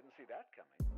didn't see that coming.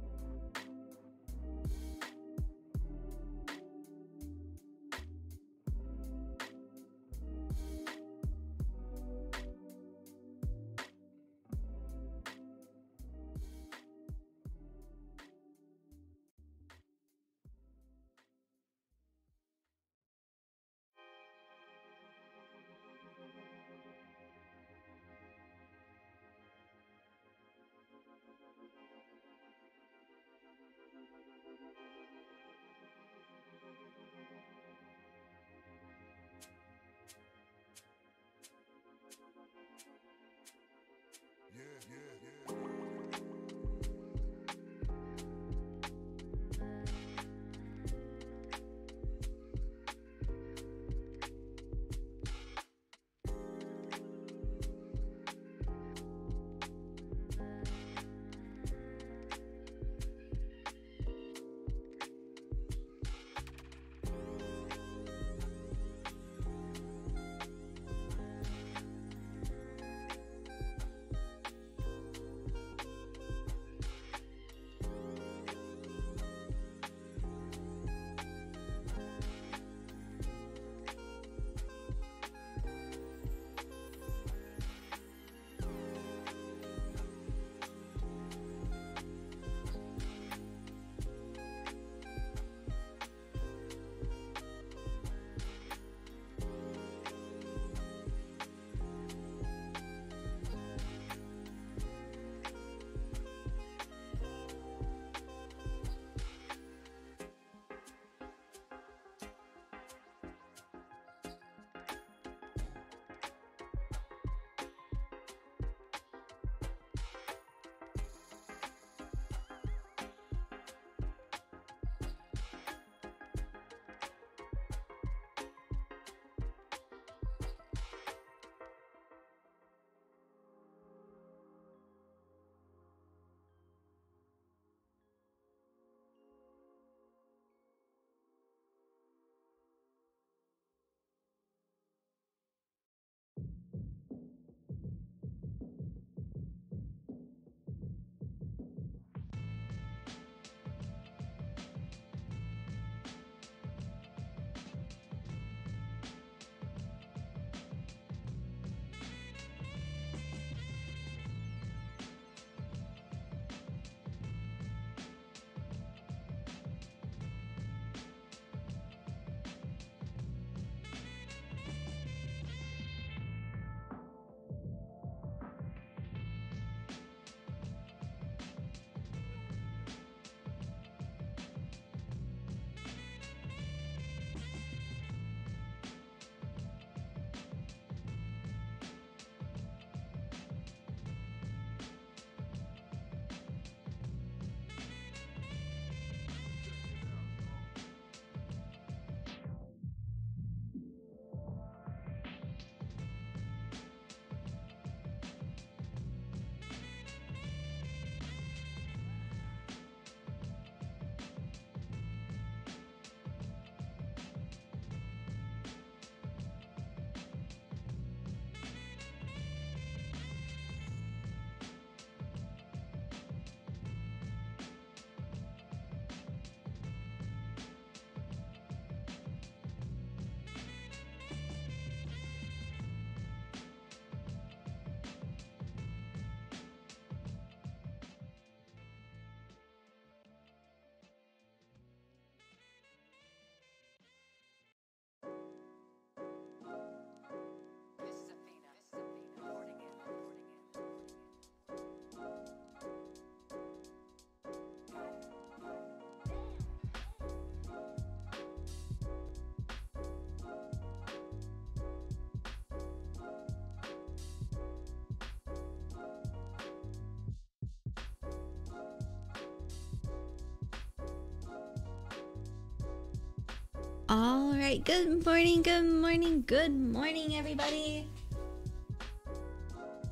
All right. Good morning. Good morning. Good morning, everybody.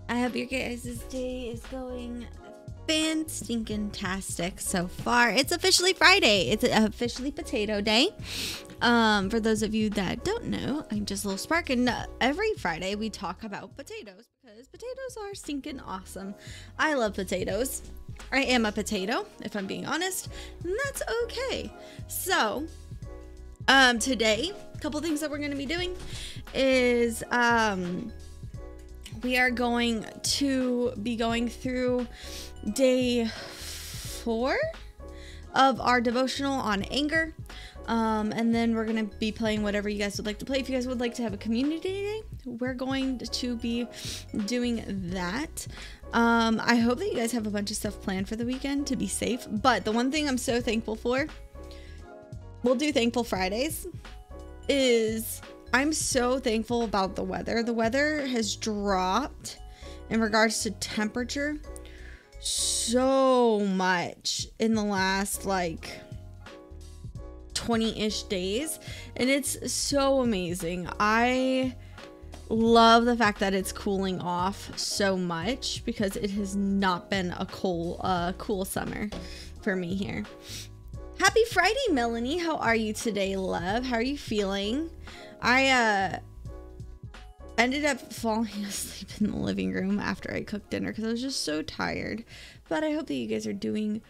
I hope your guys' day is going fan stinking tastic so far. It's officially Friday. It's officially potato day. Um, for those of you that don't know, I'm just a little spark, and every Friday we talk about potatoes because potatoes are stinking awesome. I love potatoes. I am a potato, if I'm being honest, and that's okay. So, um, today, a couple things that we're going to be doing is um, we are going to be going through day four of our devotional on anger. Um, and then we're going to be playing whatever you guys would like to play. If you guys would like to have a community day, we're going to be doing that. Um, I hope that you guys have a bunch of stuff planned for the weekend to be safe. But the one thing I'm so thankful for, we'll do Thankful Fridays, is I'm so thankful about the weather. The weather has dropped in regards to temperature so much in the last like 20 ish days, and it's so amazing. I love the fact that it's cooling off so much because it has not been a cool uh cool summer for me here. Happy Friday, Melanie. How are you today, love? How are you feeling? I uh ended up falling asleep in the living room after I cooked dinner because I was just so tired. But I hope that you guys are doing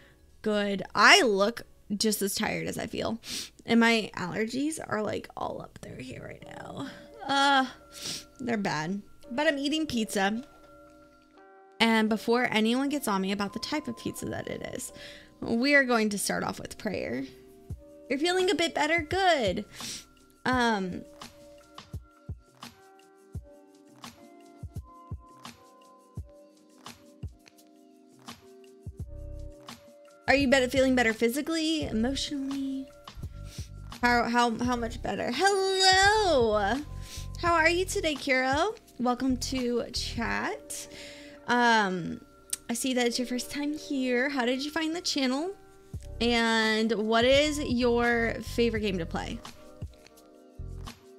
good. I look just as tired as I feel. And my allergies are like all up there here right now. Uh they're bad. But I'm eating pizza. And before anyone gets on me about the type of pizza that it is, we are going to start off with prayer. You're feeling a bit better? Good. Um Are you better feeling better physically, emotionally? How how how much better? Hello. How are you today, Kiro? Welcome to chat. Um I see that it's your first time here. How did you find the channel? And what is your favorite game to play?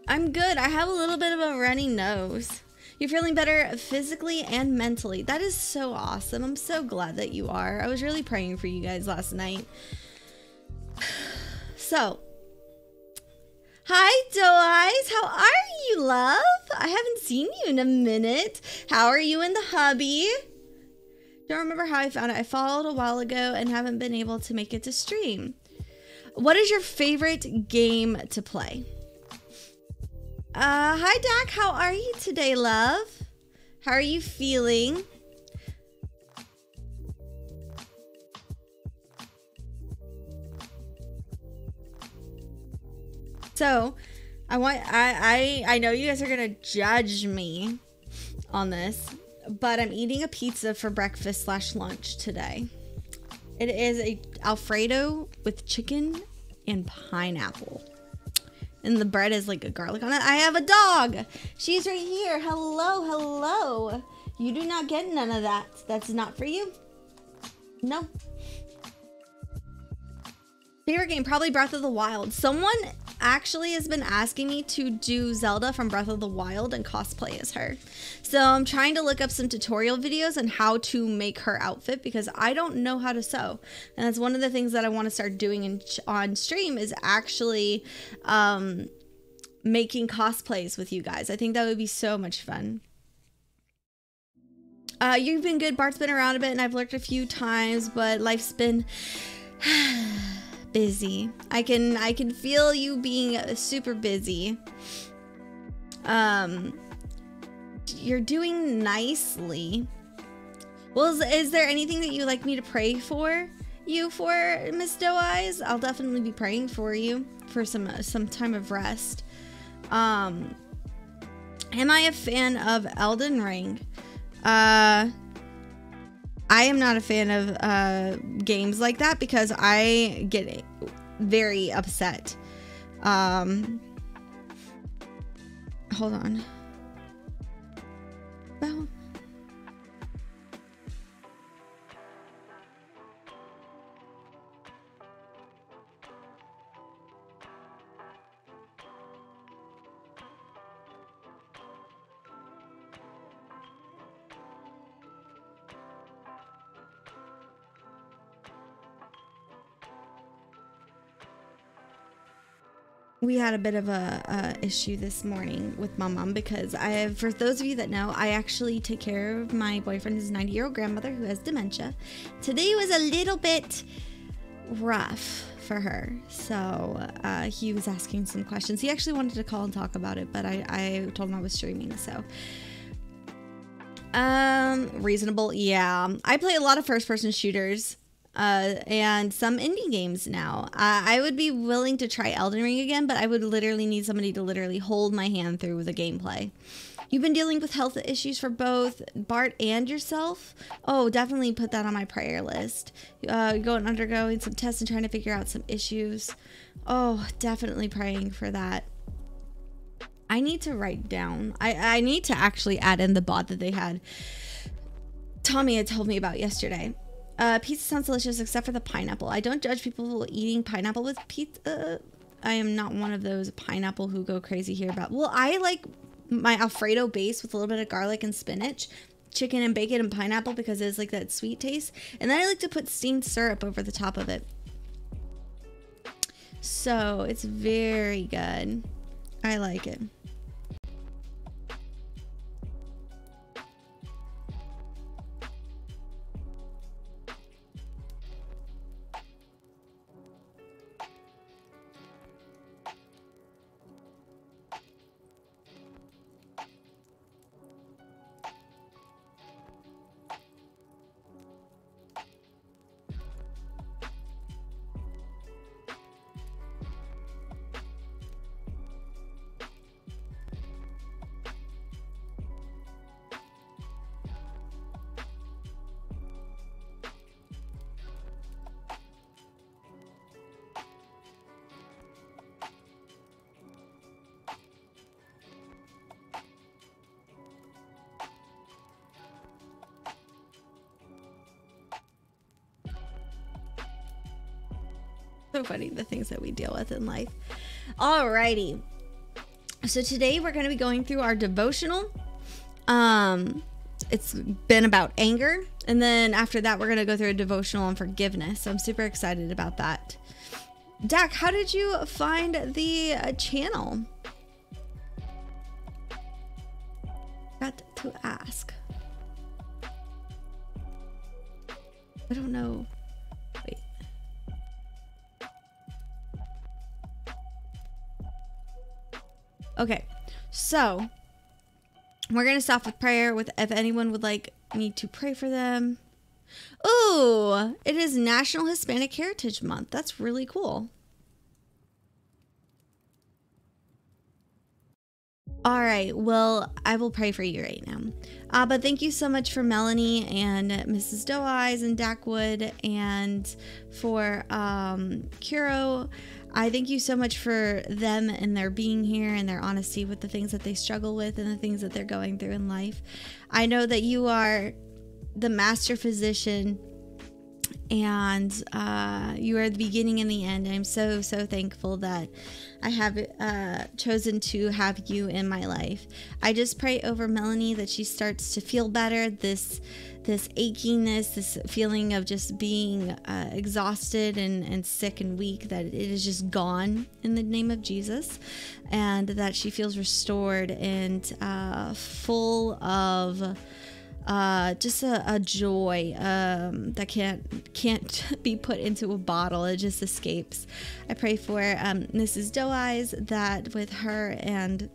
I'm good. I have a little bit of a runny nose. You're feeling better physically and mentally. That is so awesome. I'm so glad that you are. I was really praying for you guys last night. So, hi, Doe Eyes. How are you, love? I haven't seen you in a minute. How are you in the hubby? Don't remember how I found it. I followed a while ago and haven't been able to make it to stream. What is your favorite game to play? Uh, hi, Dak. How are you today, love? How are you feeling? So, I want I I I know you guys are gonna judge me on this, but I'm eating a pizza for breakfast slash lunch today. It is a Alfredo with chicken and pineapple and the bread is like a garlic on it. I have a dog. She's right here. Hello, hello. You do not get none of that. That's not for you. No. Favorite game, probably Breath of the Wild. Someone actually has been asking me to do Zelda from Breath of the Wild and cosplay as her. So I'm trying to look up some tutorial videos on how to make her outfit because I don't know how to sew. And that's one of the things that I want to start doing in, on stream is actually um, making cosplays with you guys. I think that would be so much fun. Uh, you've been good. Bart's been around a bit and I've lurked a few times, but life's been busy. I can I can feel you being super busy. Um you're doing nicely. Well, is, is there anything that you'd like me to pray for you for, Miss Doe Eyes? I'll definitely be praying for you for some some time of rest. Um am I a fan of Elden Ring? Uh I am not a fan of uh, games like that because I get very upset. Um, hold on. Well, we had a bit of a, a, issue this morning with my mom because I, have for those of you that know, I actually take care of my boyfriend, his 90 year old grandmother who has dementia. Today was a little bit rough for her, so uh, he was asking some questions. He actually wanted to call and talk about it, but I, I told him I was streaming, so. Um, reasonable, yeah. I play a lot of first person shooters uh, and some indie games now. I would be willing to try Elden Ring again, but I would literally need somebody to literally hold my hand through the gameplay. You've been dealing with health issues for both Bart and yourself. Oh, definitely put that on my prayer list. Uh, going undergoing some tests and trying to figure out some issues. Oh, definitely praying for that. I need to write down. I, I need to actually add in the bot that they had. Tommy had told me about yesterday. Uh, pizza sounds delicious except for the pineapple. I don't judge people eating pineapple with pizza. I am not one of those pineapple who go crazy here about. Well, I like my Alfredo base with a little bit of garlic and spinach, chicken and bacon and pineapple because it's like that sweet taste. And then I like to put steamed syrup over the top of it. So it's very good. I like it. Deal with in life. Alrighty. So today we're going to be going through our devotional. Um, it's been about anger, and then after that we're going to go through a devotional on forgiveness. So I'm super excited about that. Dak, how did you find the uh, channel? Got to ask. I don't know. Okay, so we're gonna stop with prayer. With if anyone would like me to pray for them. Oh, it is National Hispanic Heritage Month. That's really cool. All right. Well, I will pray for you right now. Uh, but thank you so much for Melanie and Mrs. Doe Eyes and Dackwood and for um. I thank you so much for them and their being here and their honesty with the things that they struggle with and the things that they're going through in life. I know that you are the master physician and uh, you are the beginning and the end. I'm so, so thankful that I have uh, chosen to have you in my life. I just pray over Melanie that she starts to feel better. This this achiness, this feeling of just being uh, exhausted and, and sick and weak, that it is just gone in the name of Jesus, and that she feels restored and uh, full of uh, just a, a joy um, that can't can't be put into a bottle. It just escapes. I pray for um, Mrs. Doe Eyes that with her and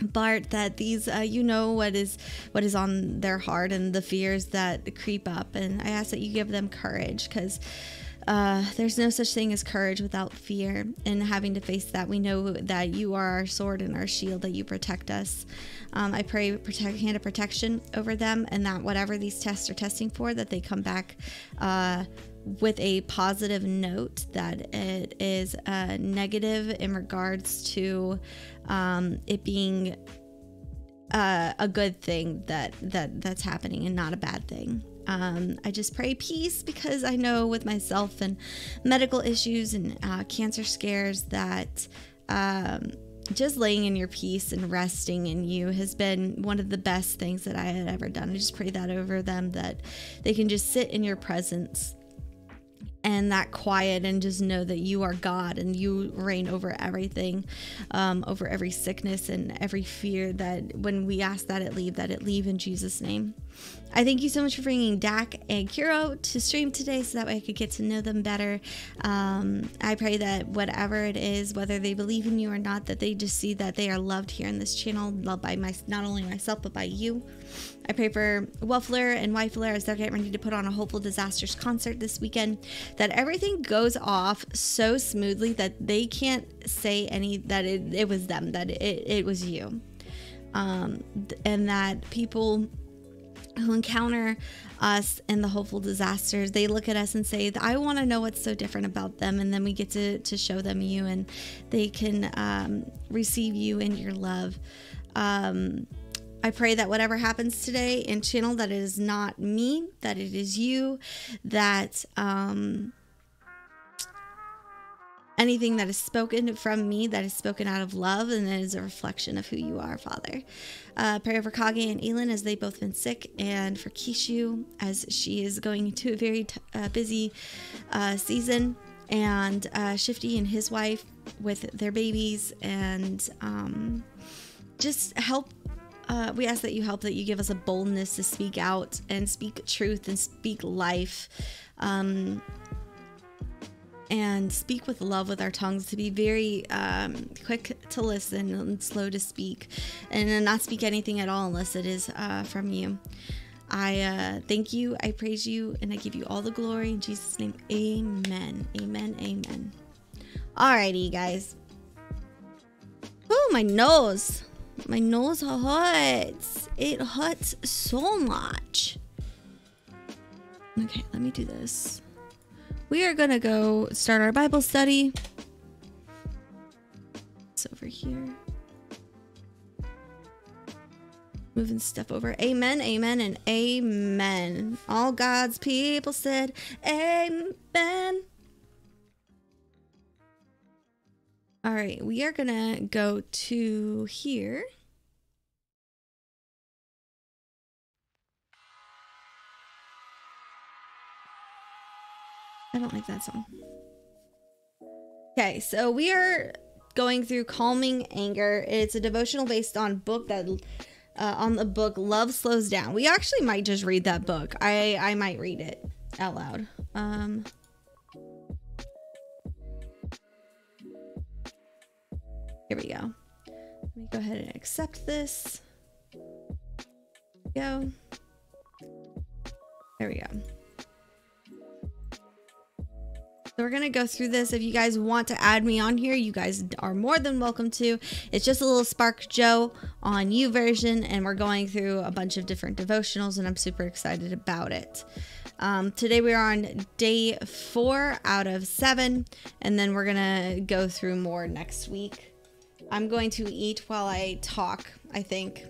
Bart that these uh, you know what is what is on their heart and the fears that creep up. And I ask that you give them courage because uh, there's no such thing as courage without fear. And having to face that we know that you are our sword and our shield that you protect us. Um, I pray protect hand of protection over them and that whatever these tests are testing for that they come back uh, with a positive note that it is uh, negative in regards to um, it being uh, a good thing that that that's happening and not a bad thing. Um, I just pray peace because I know with myself and medical issues and uh, cancer scares that um, just laying in your peace and resting in you has been one of the best things that I had ever done. I just pray that over them that they can just sit in your presence and that quiet and just know that you are God and you reign over everything, um, over every sickness and every fear that when we ask that it leave, that it leave in Jesus' name. I thank you so much for bringing Dak and Kiro to stream today so that way I could get to know them better. Um, I pray that whatever it is, whether they believe in you or not, that they just see that they are loved here in this channel, loved by my not only myself but by you. I pray for Wuffler and Wifler as they're getting ready to put on a Hopeful Disasters concert this weekend, that everything goes off so smoothly that they can't say any that it, it was them, that it, it was you. Um, and that people who encounter us in the hopeful disasters they look at us and say i want to know what's so different about them and then we get to, to show them you and they can um, receive you and your love um, i pray that whatever happens today in channel that it is not me that it is you that um, anything that is spoken from me that is spoken out of love and that is a reflection of who you are father. Uh, prayer for kage and elin as they've both been sick and for kishu as she is going into a very uh, busy uh, season and uh, shifty and his wife with their babies and um, just help uh, we ask that you help that you give us a boldness to speak out and speak truth and speak life um, and speak with love with our tongues to be very um, quick to listen and slow to speak and not speak anything at all unless it is uh, from you. I uh, thank you i praise you and i give you all the glory. In jesus name amen. Amen amen. Alrighty guys. Oh my nose my nose hurts it hurts so much okay let me do this we are going to go start our Bible study. It's over here. Moving stuff over. Amen, amen, and amen. All God's people said, Amen. All right, we are to go to here. I don't like that song. Okay, so we are going through Calming Anger. It's a devotional based on book that uh, on the book Love Slows Down. We actually might just read that book. I I might read it out loud. Um Here we go. Let me go ahead and accept this. Go. There we go. So we're going to go through this. If you guys want to add me on here, you guys are more than welcome to. It's just a little Spark Joe on YouVersion, and we're going through a bunch of different devotionals, and I'm super excited about it. Um, today we are on day four out of seven, and then we're going to go through more next week. I'm going to eat while I talk, I think.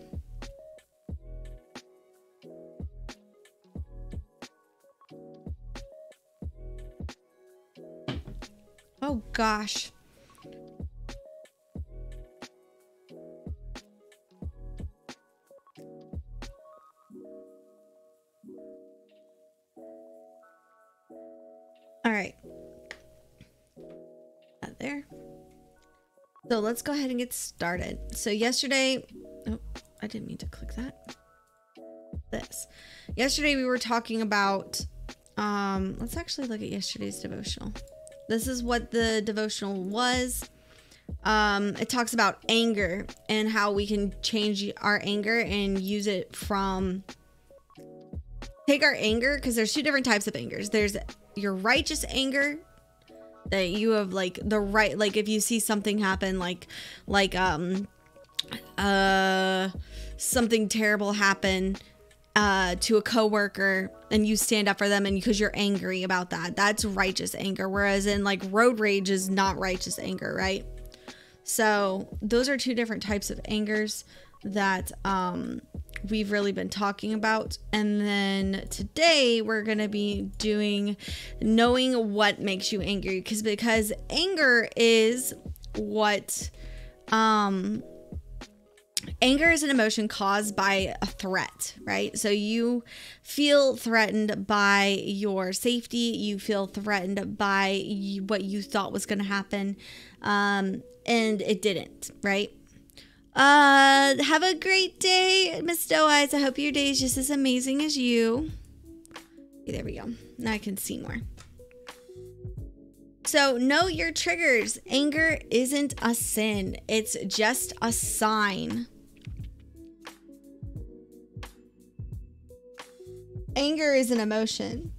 Oh gosh. All right. That there. So let's go ahead and get started. So yesterday, oh, I didn't mean to click that. This. Yesterday we were talking about um let's actually look at yesterday's devotional. This is what the devotional was. Um, it talks about anger and how we can change our anger and use it from take our anger because there's two different types of angers. There's your righteous anger that you have like the right like if you see something happen like like um uh something terrible happen uh, to a coworker and you stand up for them and because you're angry about that that's righteous anger. Whereas in like road rage is not righteous anger right? So those are two different types of angers that um, we've really been talking about and then today we're going to be doing knowing what makes you angry because because anger is what um Anger is an emotion caused by a threat, right? So you feel threatened by your safety, you feel threatened by what you thought was going to happen, um, and it didn't, right? Uh, have a great day, Miss Doe Eyes. I hope your day is just as amazing as you. Okay, there we go. Now I can see more. So, know your triggers. Anger isn't a sin, it's just a sign. Anger is an emotion.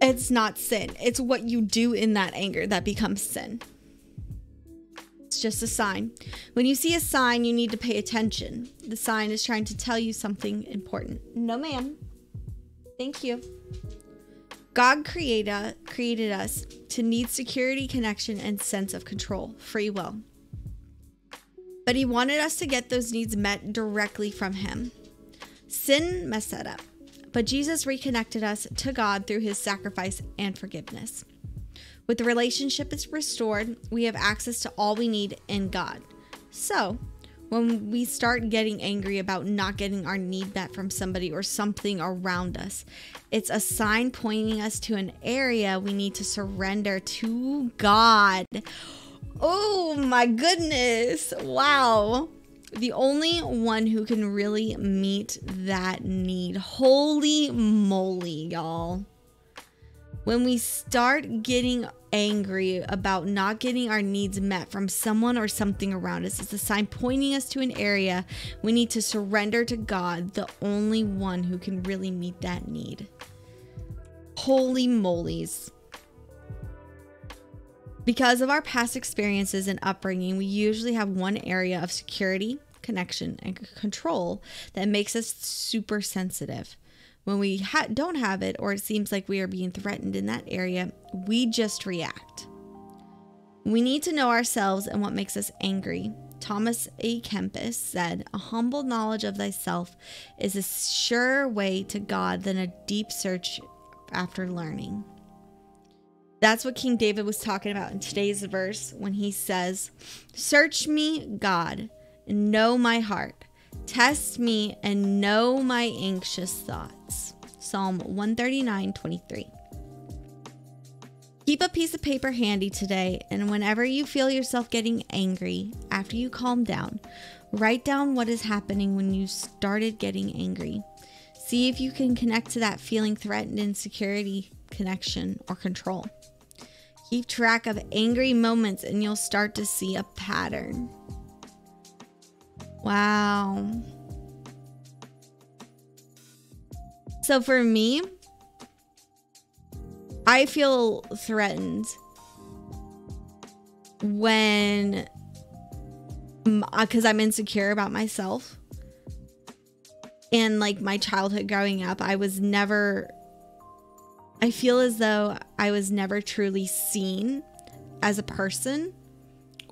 It's not sin. It's what you do in that anger that becomes sin. It's just a sign. When you see a sign, you need to pay attention. The sign is trying to tell you something important. No, ma'am. Thank you. God created, created us to need security, connection, and sense of control, free will. But He wanted us to get those needs met directly from Him. Sin messed that up, but Jesus reconnected us to God through His sacrifice and forgiveness. With the relationship is restored, we have access to all we need in God. So, when we start getting angry about not getting our need met from somebody or something around us, it's a sign pointing us to an area we need to surrender to God. Oh my goodness. Wow. The only one who can really meet that need. Holy moly, y'all. When we start getting angry about not getting our needs met from someone or something around us, it's a sign pointing us to an area we need to surrender to God, the only one who can really meet that need. Holy molies. Because of our past experiences and upbringing, we usually have one area of security, connection, and control that makes us super sensitive. When we ha- don't have it, or it seems like we are being threatened in that area, we just react. We need to know ourselves and what makes us angry. Thomas à Kempis said, A humble knowledge of thyself is a surer way to God than a deep search after learning. That's what King David was talking about in today's verse when he says, Search me, God, and know my heart. Test me and know my anxious thoughts. Psalm 139 23. Keep a piece of paper handy today, and whenever you feel yourself getting angry, after you calm down, write down what is happening when you started getting angry. See if you can connect to that feeling threatened insecurity, connection, or control. Keep track of angry moments, and you'll start to see a pattern. Wow. So for me, I feel threatened when mm, uh, because I'm insecure about myself. And like my childhood growing up, I was never I feel as though I was never truly seen as a person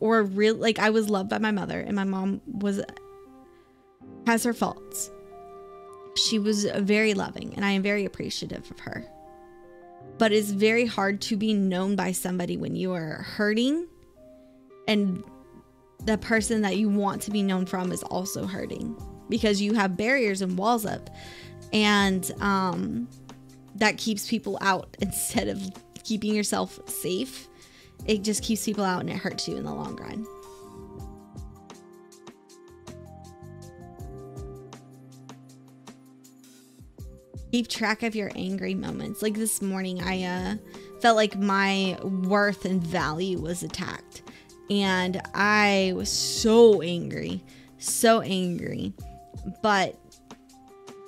or real like I was loved by my mother and my mom was has her faults. She was very loving and I am very appreciative of her. But it's very hard to be known by somebody when you are hurting and the person that you want to be known from is also hurting because you have barriers and walls up and um that keeps people out instead of keeping yourself safe it just keeps people out and it hurts you in the long run. Keep track of your angry moments. Like this morning, I uh, felt like my worth and value was attacked. And I was so angry, so angry. But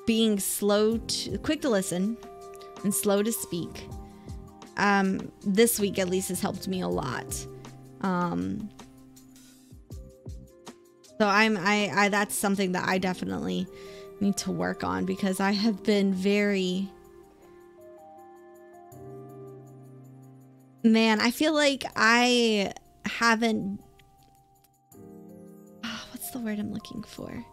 being slow to, quick to listen and slow to speak um, this week at least has helped me a lot. Um, so I'm I, I that's something that I definitely need to work on because I have been very man, I feel like I haven't what's the word I'm looking for?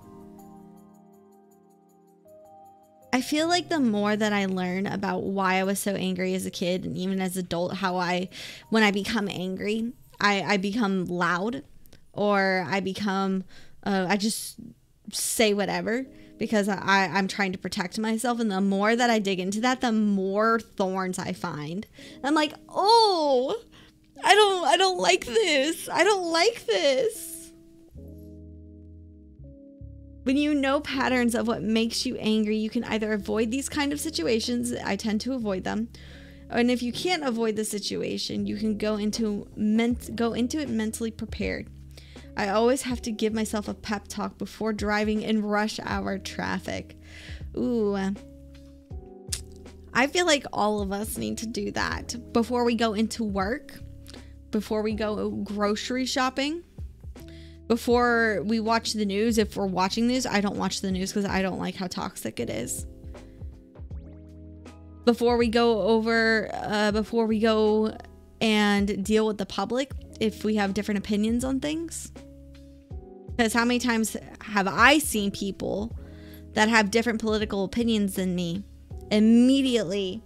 I feel like the more that I learn about why I was so angry as a kid and even as adult, how I, when I become angry, I, I become loud or I become Uh, I just say whatever because I, I'm trying to protect myself. And the more that I dig into that, the more thorns I find. I'm like, oh, I don't, I don't like this. I don't like this. When you know patterns of what makes you angry, you can either avoid these kind of situations. I tend to avoid them. And if you can't avoid the situation, you can go into ment- go into it mentally prepared. I always have to give myself a pep talk before driving in rush hour traffic. Ooh. I feel like all of us need to do that before we go into work, before we go grocery shopping, before we watch the news. If we're watching news, I don't watch the news because I don't like how toxic it is. Before we go over, uh, before we go and deal with the public, if we have different opinions on things. Because how many times have I seen people that have different political opinions than me immediately,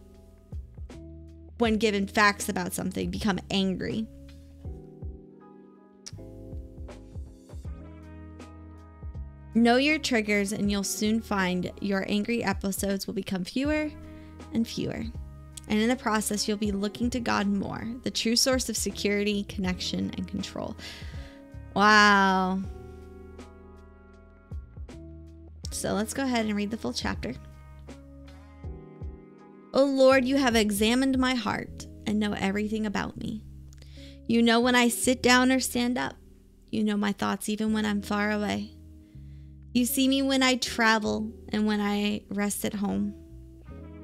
when given facts about something, become angry? Know your triggers, and you'll soon find your angry episodes will become fewer and fewer. And in the process, you'll be looking to God more, the true source of security, connection, and control. Wow. So let's go ahead and read the full chapter. O Lord, you have examined my heart and know everything about me. You know when I sit down or stand up. You know my thoughts even when I'm far away. You see me when I travel and when I rest at home.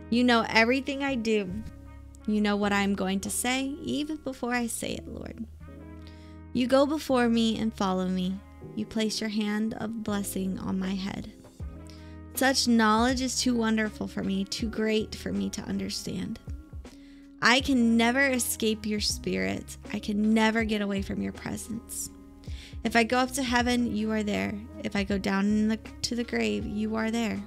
You know everything I do. You know what I'm going to say even before I say it, Lord. You go before me and follow me. You place your hand of blessing on my head. Such knowledge is too wonderful for me, too great for me to understand. I can never escape your spirit. I can never get away from your presence. If I go up to heaven, you are there. If I go down the, to the grave, you are there.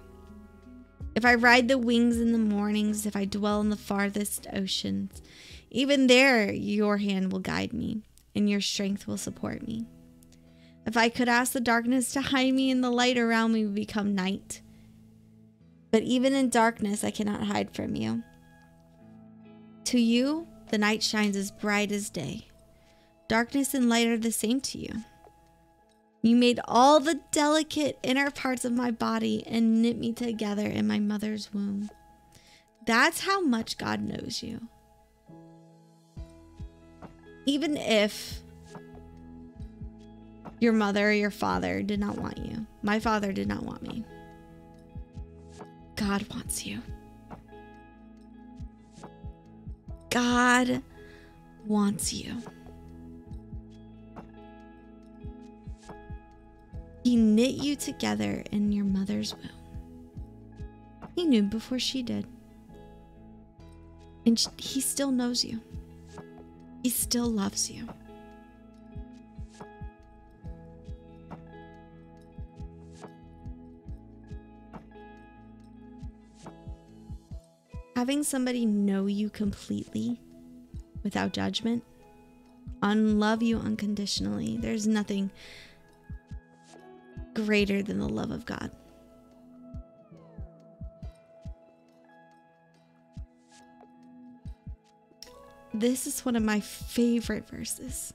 If I ride the wings in the mornings, if I dwell in the farthest oceans, even there your hand will guide me, and your strength will support me. If I could ask the darkness to hide me, and the light around me would become night. But even in darkness, I cannot hide from you. To you, the night shines as bright as day. Darkness and light are the same to you. You made all the delicate inner parts of my body and knit me together in my mother's womb. That's how much God knows you. Even if your mother or your father did not want you, my father did not want me. God wants you. God wants you. He knit you together in your mother's womb. He knew before she did. And he still knows you. He still loves you. Having somebody know you completely without judgment, unlove you unconditionally, there's nothing greater than the love of God. This is one of my favorite verses.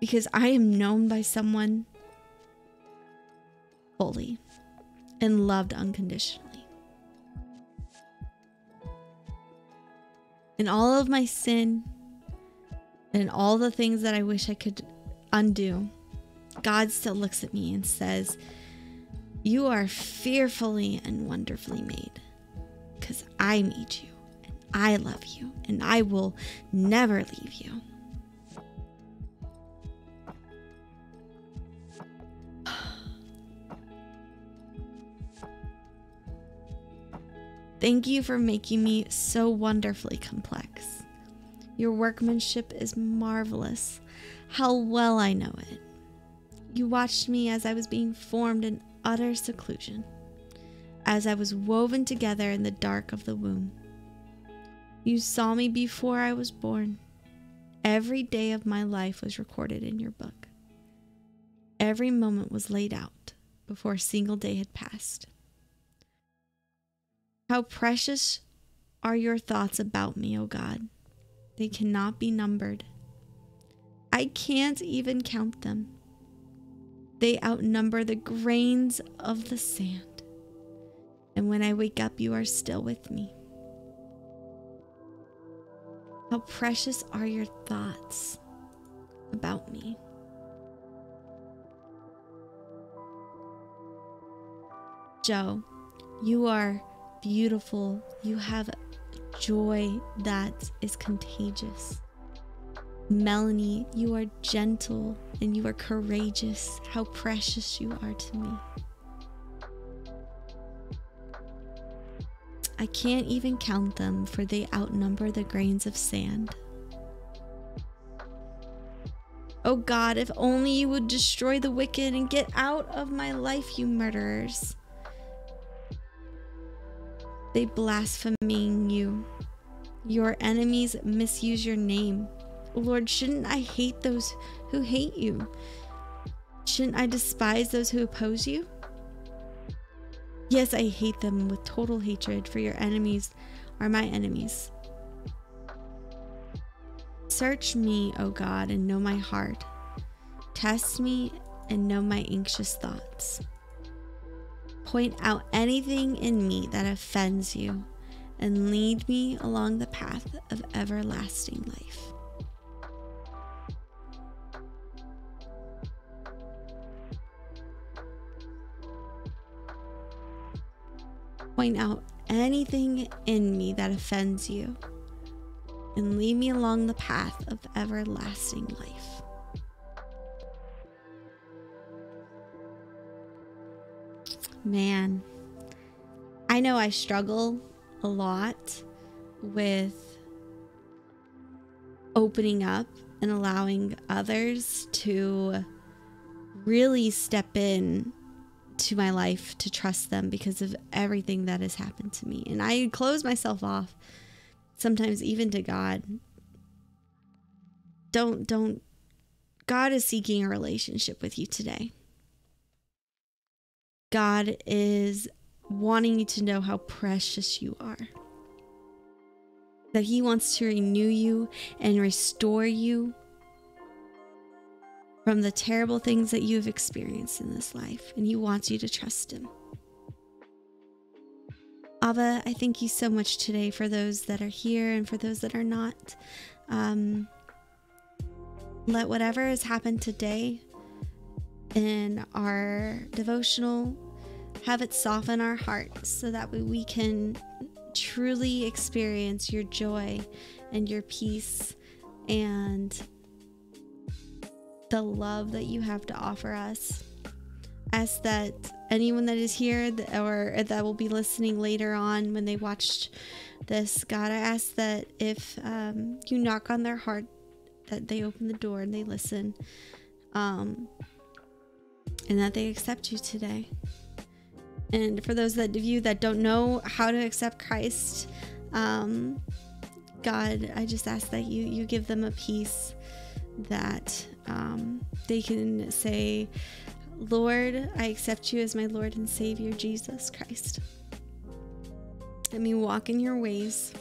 Because I am known by someone fully and loved unconditionally. In all of my sin, and all the things that I wish I could undo, God still looks at me and says, You are fearfully and wonderfully made because I made you and I love you and I will never leave you. Thank you for making me so wonderfully complex. Your workmanship is marvelous. How well I know it. You watched me as I was being formed in utter seclusion, as I was woven together in the dark of the womb. You saw me before I was born, Every day of my life was recorded in your book. Every moment was laid out before a single day had passed. How precious are your thoughts about me, O God. They cannot be numbered. I can't even count them. They outnumber the grains of the sand. And when I wake up, you are still with me. How precious are your thoughts about me? Joe, you are beautiful. You have joy that is contagious. Melanie, you are gentle and you are courageous. How precious you are to me. I can't even count them, for they outnumber the grains of sand. Oh God, if only you would destroy the wicked and get out of my life, you murderers. They blaspheming you. Your enemies misuse your name. Lord, shouldn't I hate those who hate you? Shouldn't I despise those who oppose you? Yes, I hate them with total hatred, for your enemies are my enemies. Search me, O God, and know my heart. Test me and know my anxious thoughts. Point out anything in me that offends you, and lead me along the path of everlasting life. point out anything in me that offends you and lead me along the path of everlasting life. Man, I know I struggle a lot with opening up and allowing others to really step in to my life to trust them because of everything that has happened to me. And I close myself off sometimes even to God. Don't don't God is seeking a relationship with you today. God is wanting you to know how precious you are. That he wants to renew you and restore you from the terrible things that you have experienced in this life, and He wants you to trust Him. Abba, I thank you so much today for those that are here and for those that are not. Um, let whatever has happened today in our devotional have it soften our hearts so that we can truly experience your joy and your peace and the love that you have to offer us. Ask that anyone that is here or that will be listening later on when they watched this, God, I ask that if um, you knock on their heart, that they open the door and they listen, um, and that they accept you today. And for those that of you that don't know how to accept Christ, um, God, I just ask that you you give them a peace that um, they can say, Lord, I accept you as my Lord and Savior, Jesus Christ. Let me walk in your ways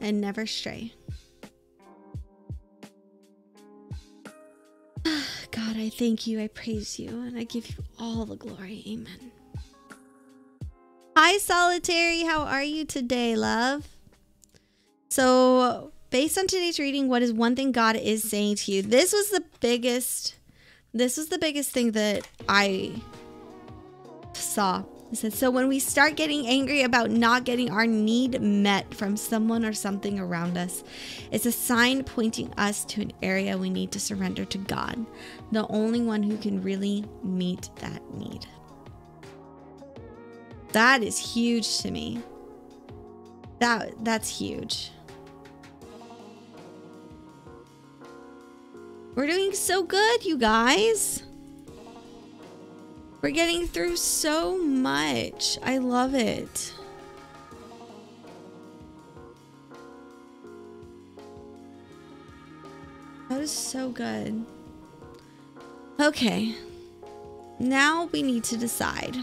and never stray. God, I thank you, I praise you, and I give you all the glory. Amen. Hi, Solitary. How are you today, love? So, based on today's reading, what is one thing God is saying to you? This was the biggest, this was the biggest thing that I saw. It said, so when we start getting angry about not getting our need met from someone or something around us, it's a sign pointing us to an area we need to surrender to God, the only one who can really meet that need. That is huge to me. That that's huge. We're doing so good, you guys. We're getting through so much. I love it. That is so good. Okay. Now we need to decide.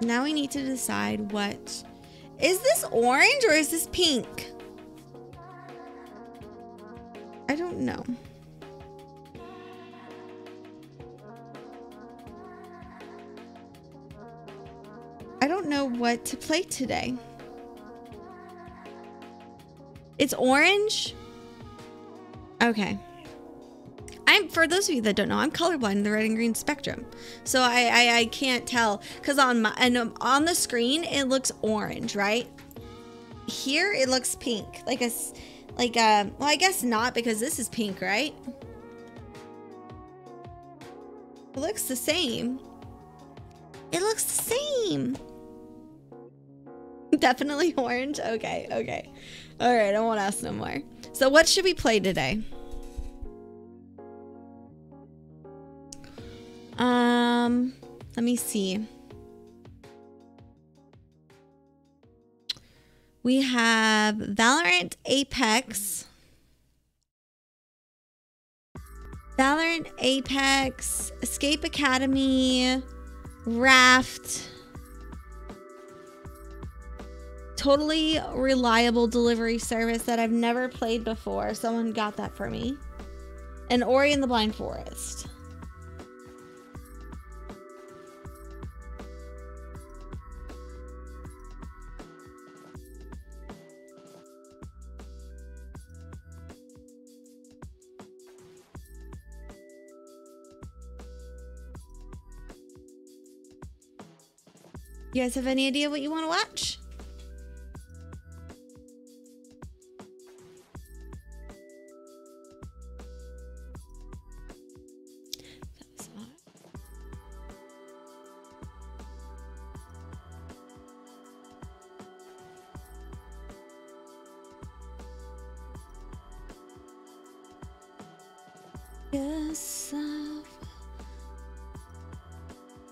Now we need to decide what. Is this orange or is this pink? I don't know. I don't know what to play today. It's orange? Okay. I'm for those of you that don't know, I'm colorblind in the red and green spectrum, so I I, I can't tell because on my and um, on the screen it looks orange, right? Here it looks pink, like a like a well, I guess not because this is pink, right? It looks the same. It looks the same. Definitely orange. Okay, okay. All right, I won't ask no more. So, what should we play today? Um, let me see. We have Valorant Apex. Valorant Apex, Escape Academy, Raft. Totally reliable delivery service that I've never played before. Someone got that for me. And Ori and the Blind Forest. You guys have any idea what you want to watch?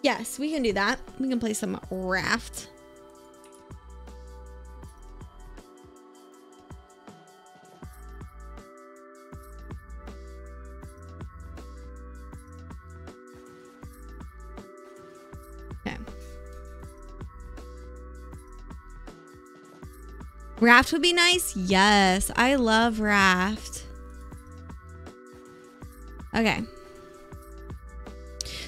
Yes, we can do that. We can play some raft. Okay. Raft would be nice. Yes, I love raft. Okay.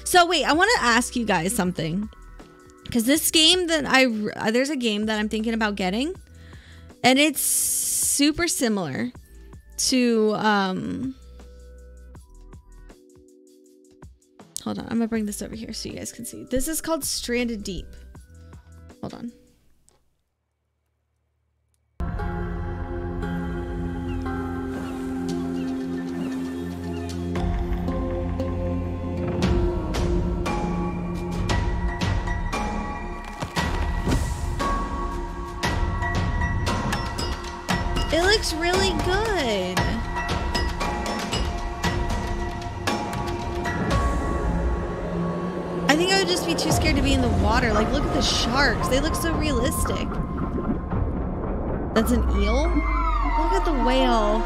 So wait, I want to ask you guys something. Cuz this game that I uh, there's a game that I'm thinking about getting and it's super similar to um Hold on, I'm going to bring this over here so you guys can see. This is called Stranded Deep. Hold on. Looks really good. I think I would just be too scared to be in the water. Like, look at the sharks. They look so realistic. That's an eel? Look at the whale.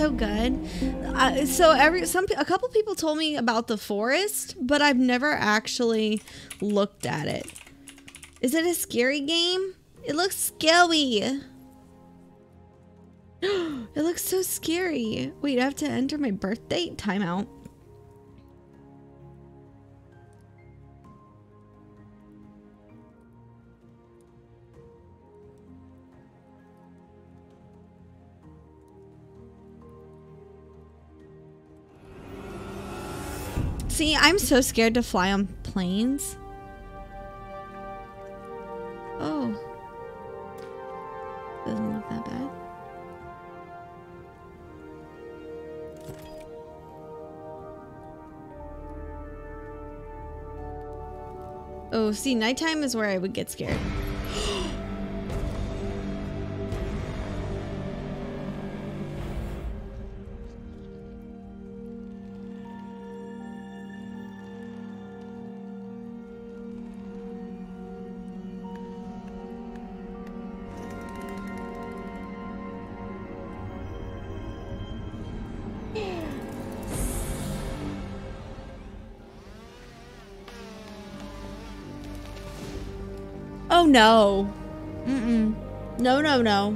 So good. Uh, so every some a couple people told me about the forest, but I've never actually looked at it. Is it a scary game? It looks scary. it looks so scary. Wait, I have to enter my birthday timeout. See, I'm so scared to fly on planes. Oh. Doesn't look that bad. Oh, see, nighttime is where I would get scared. No. Mm-mm. No, no, no.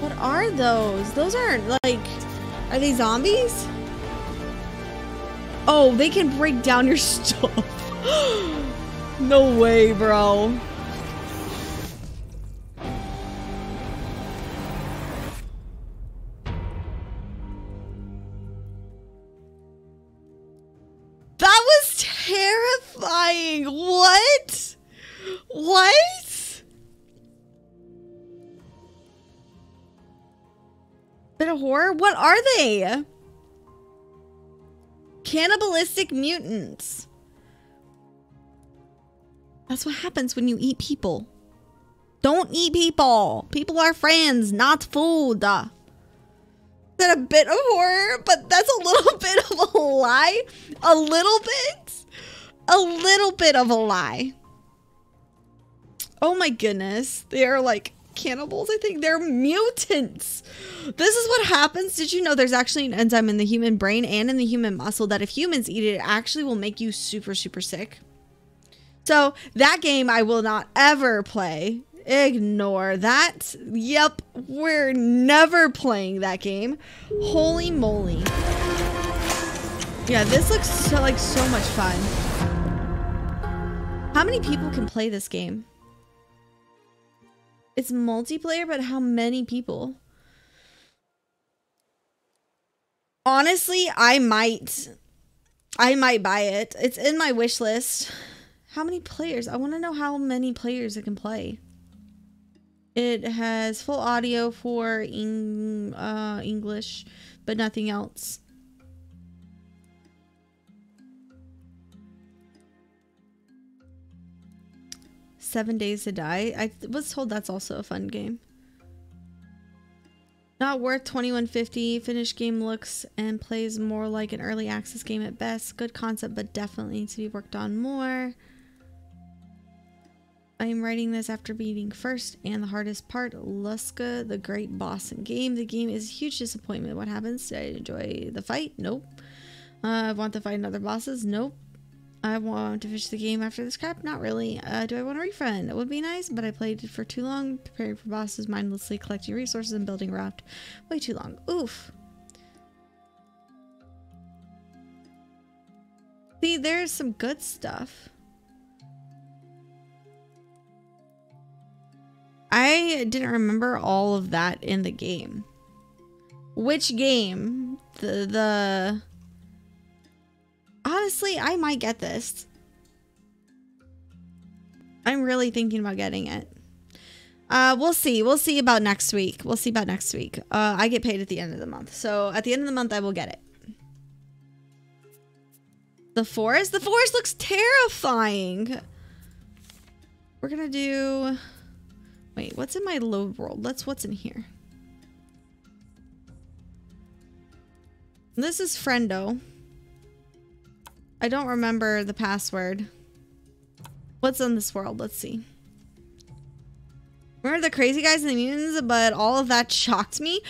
What are those? Those aren't like. Are they zombies? Oh, they can break down your stuff. no way, bro. Bit? What are they? Cannibalistic mutants. That's what happens when you eat people. Don't eat people. People are friends, not food. Is that a bit of horror? But that's a little bit of a lie. A little bit? A little bit of a lie. Oh my goodness. They are like cannibals, I think. They're mutants. This is what happens. Did you know there's actually an enzyme in the human brain and in the human muscle that if humans eat it, it actually will make you super, super sick? So that game I will not ever play. Ignore that. Yep, we're never playing that game. Holy moly. Yeah, this looks so like so much fun. How many people can play this game? It's multiplayer, but how many people? Honestly, I might I might buy it. It's in my wish list. How many players? I want to know how many players it can play. It has full audio for Eng uh, English, but nothing else. Seven Days to Die. I was told that's also a fun game. Not worth 2150. Finished game looks and plays more like an early access game at best. Good concept, but definitely needs to be worked on more. I am writing this after beating first and the hardest part, Lusca, the great boss in game. The game is a huge disappointment. What happens? Did I enjoy the fight? Nope. Uh, I want to fight other bosses? Nope. I want to finish the game after this crap? Not really. Uh, do I want a refund? It would be nice, but I played it for too long, preparing for bosses, mindlessly collecting resources and building raft. Way too long. Oof. See, there's some good stuff. I didn't remember all of that in the game. Which game? The the Honestly, I might get this. I'm really thinking about getting it. Uh, we'll see. We'll see about next week. We'll see about next week. Uh, I get paid at the end of the month. So at the end of the month, I will get it. The forest? The forest looks terrifying. We're going to do... Wait, what's in my load world? Let's what's in here. This is Friendo. I don't remember the password. What's in this world? Let's see. Remember the crazy guys and the mutants, but all of that shocked me.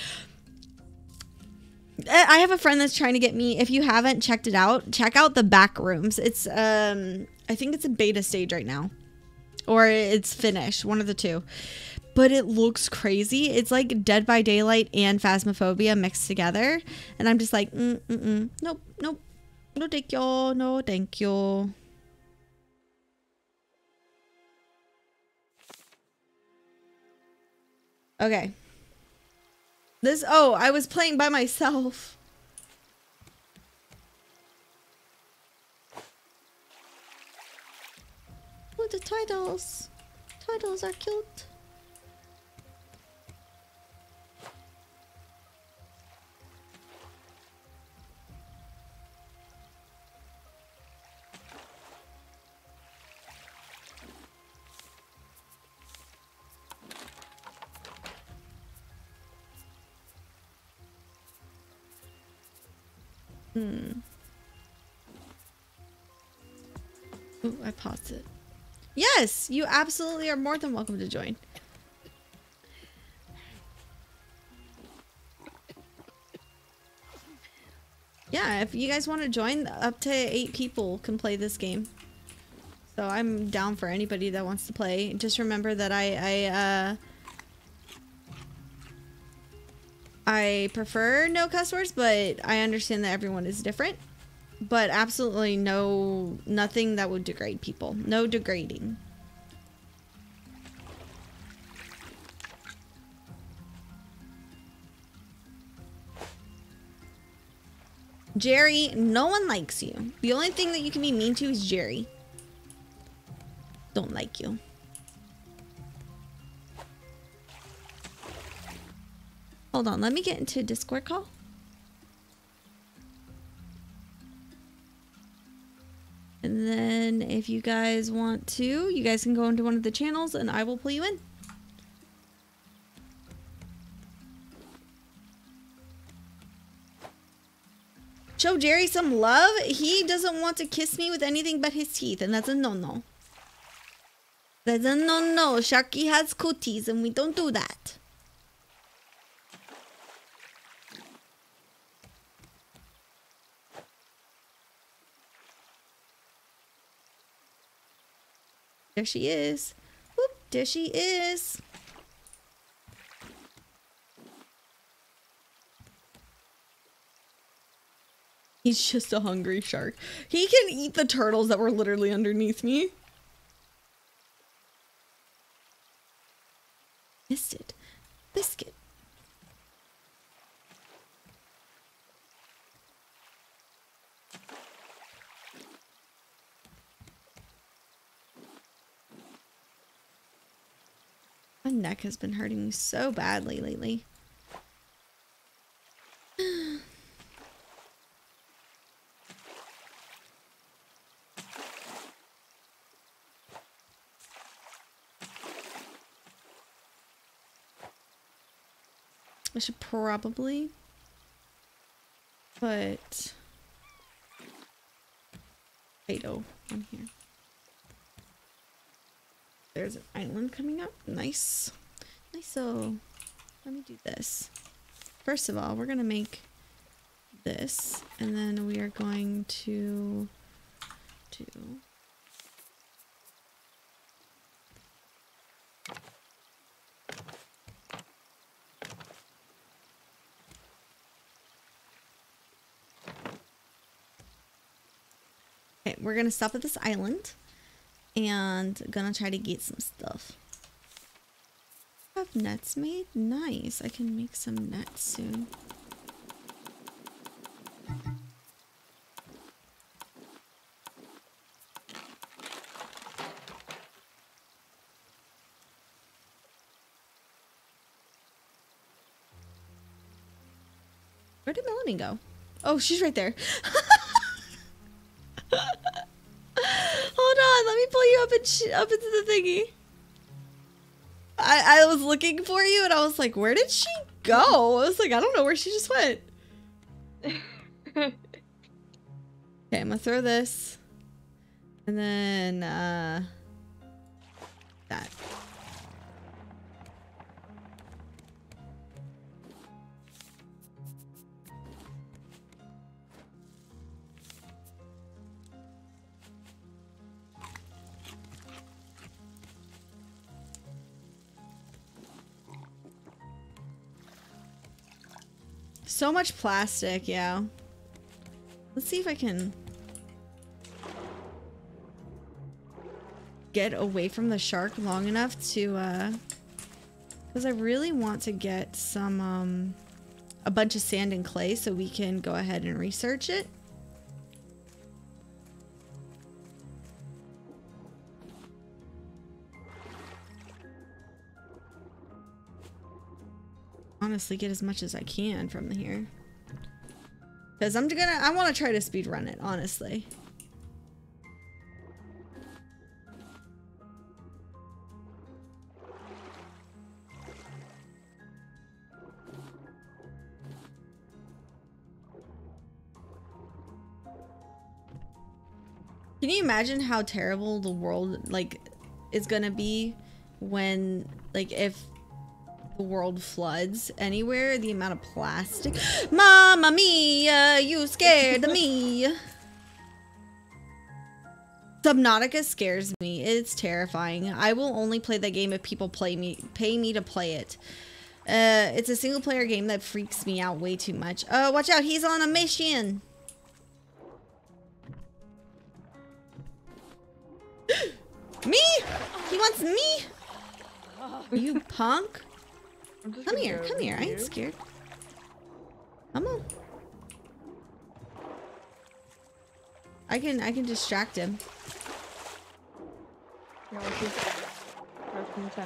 I have a friend that's trying to get me. If you haven't checked it out, check out the back rooms. It's um, I think it's a beta stage right now, or it's finished. One of the two. But it looks crazy. It's like Dead by Daylight and Phasmophobia mixed together, and I'm just like, mm, mm, mm. nope, nope, no thank you, no thank you. Okay. This, oh, I was playing by myself. Oh, the titles. Titles are cute. Hmm. Ooh, I paused it. Yes, you absolutely are more than welcome to join. Yeah, if you guys want to join, up to eight people can play this game. So I'm down for anybody that wants to play. Just remember that I I uh I prefer no cuss words, but I understand that everyone is different. But absolutely no nothing that would degrade people. No degrading. Jerry, no one likes you. The only thing that you can be mean to is Jerry. Don't like you. Hold on, let me get into Discord call. And then if you guys want to, you guys can go into one of the channels and I will pull you in. Show Jerry some love. He doesn't want to kiss me with anything but his teeth, and that's a no-no. That's a no-no. Sharky has cooties, and we don't do that. There she is. Whoop, there she is. He's just a hungry shark. He can eat the turtles that were literally underneath me. Missed it. Biscuit. My neck has been hurting me so badly lately. I should probably put potato on here. There's an island coming up. Nice. Nice. So let me do this. First of all, we're going to make this and then we are going to do Okay, we're gonna stop at this island and gonna try to get some stuff. Have nets made? Nice. I can make some nets soon. Where did Melanie go? Oh, she's right there. you up and up into the thingy. I I was looking for you and I was like, where did she go? I was like, I don't know where she just went. okay, I'm gonna throw this, and then uh, So much plastic, yeah. Let's see if I can get away from the shark long enough to, uh, because I really want to get some, um, a bunch of sand and clay so we can go ahead and research it. Honestly get as much as I can from here. Because I'm gonna, I want to try to speed run it, honestly. Can you imagine how terrible the world like is gonna be when like if world floods anywhere? The amount of plastic. Mamma mia, you scared me. Subnautica scares me. It's terrifying. I will only play that game if people play me pay me to play it. Uh, it's a single player game that freaks me out way too much. Uh, watch out, he's on a mission. me? He wants me? Are you punk? Come here, come here. I ain't scared. Come on. I can I can distract him. Ja, precis. Jag kommer ta.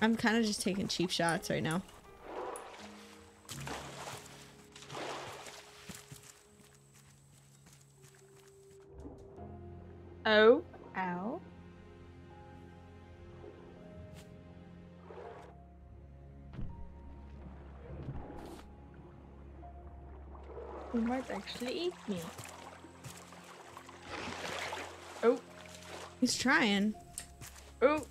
I'm kind of just taking cheap shots right now. Oh. Ow. He might actually eat me. Oh. He's trying. Oh.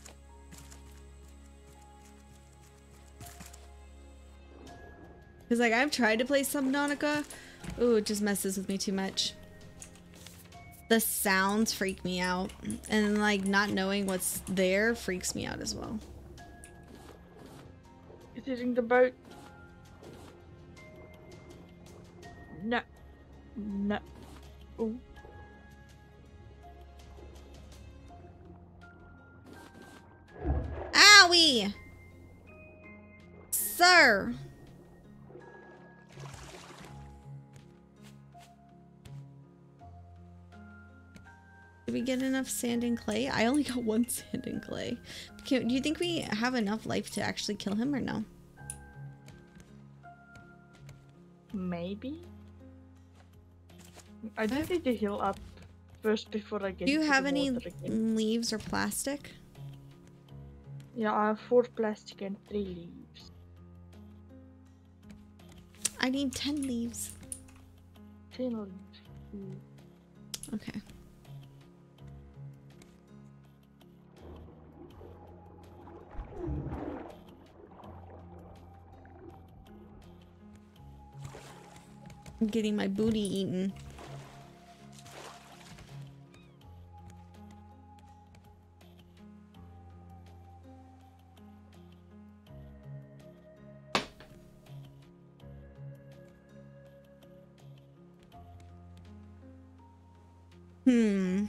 Cause like I've tried to play Subnautica. Ooh, it just messes with me too much. The sounds freak me out. And like not knowing what's there freaks me out as well. He's eating the boat. No. No. Oh. Owie! Sir! Did we get enough sand and clay? I only got one sand and clay. Can, do you think we have enough life to actually kill him or no? Maybe. I just need to heal up first before I get. Do you have any leaves or plastic? Yeah, I have four plastic and three leaves. I need 10 leaves. Ten leaves. Okay. I'm getting my booty eaten. Hmm.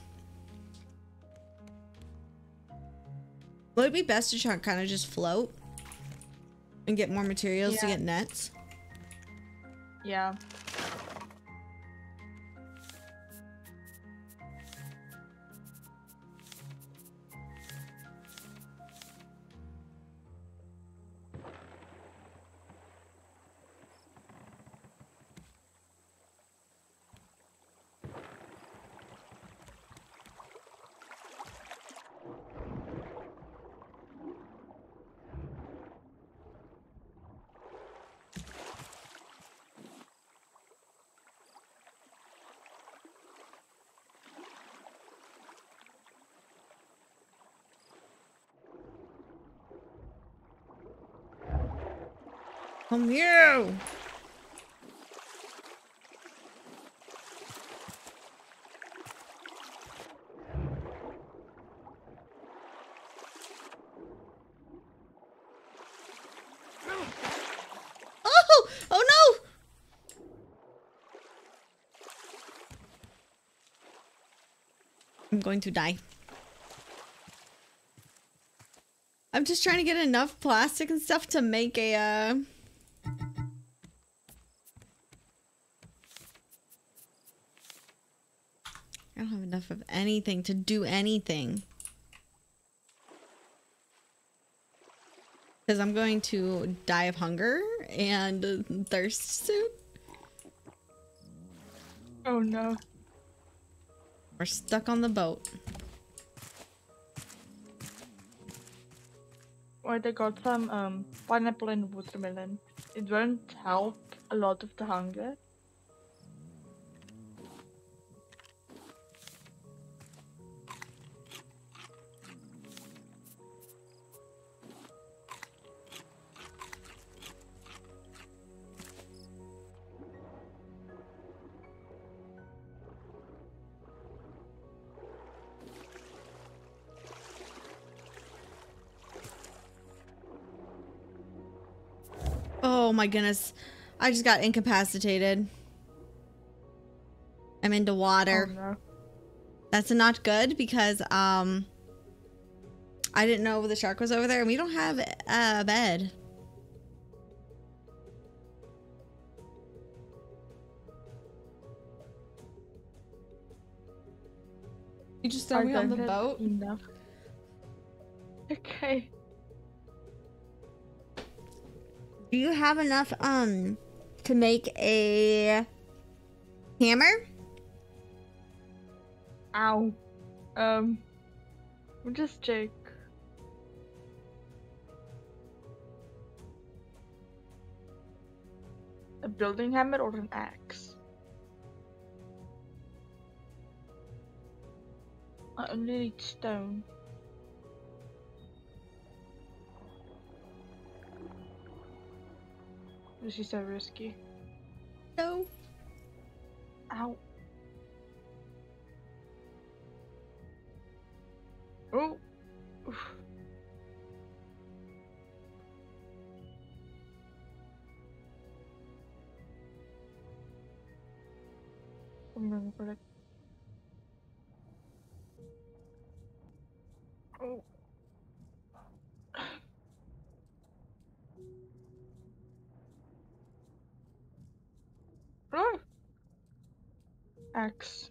Would it be best to try kind of just float and get more materials to get nets? Yeah. Come here! Oh! Oh no! I'm going to die. I'm just trying to get enough plastic and stuff to make a, uh... anything to do anything. Because I'm going to die of hunger and thirst soon. Oh no. We're stuck on the boat. Wait, I got some um pineapple and watermelon. It won't help a lot of the hunger. Oh my goodness. I just got incapacitated. I'm into water. Oh no. That's not good because um I didn't know the shark was over there and we don't have a bed. You just throw me on the boat? Enough. Okay. Do you have enough um to make a hammer? Ow. Um. We'll just check. A building hammer or an axe? I only need stone. This is so risky. No. Ow. Oh. Oof. I'm going for it. Oh. Oh. Axe.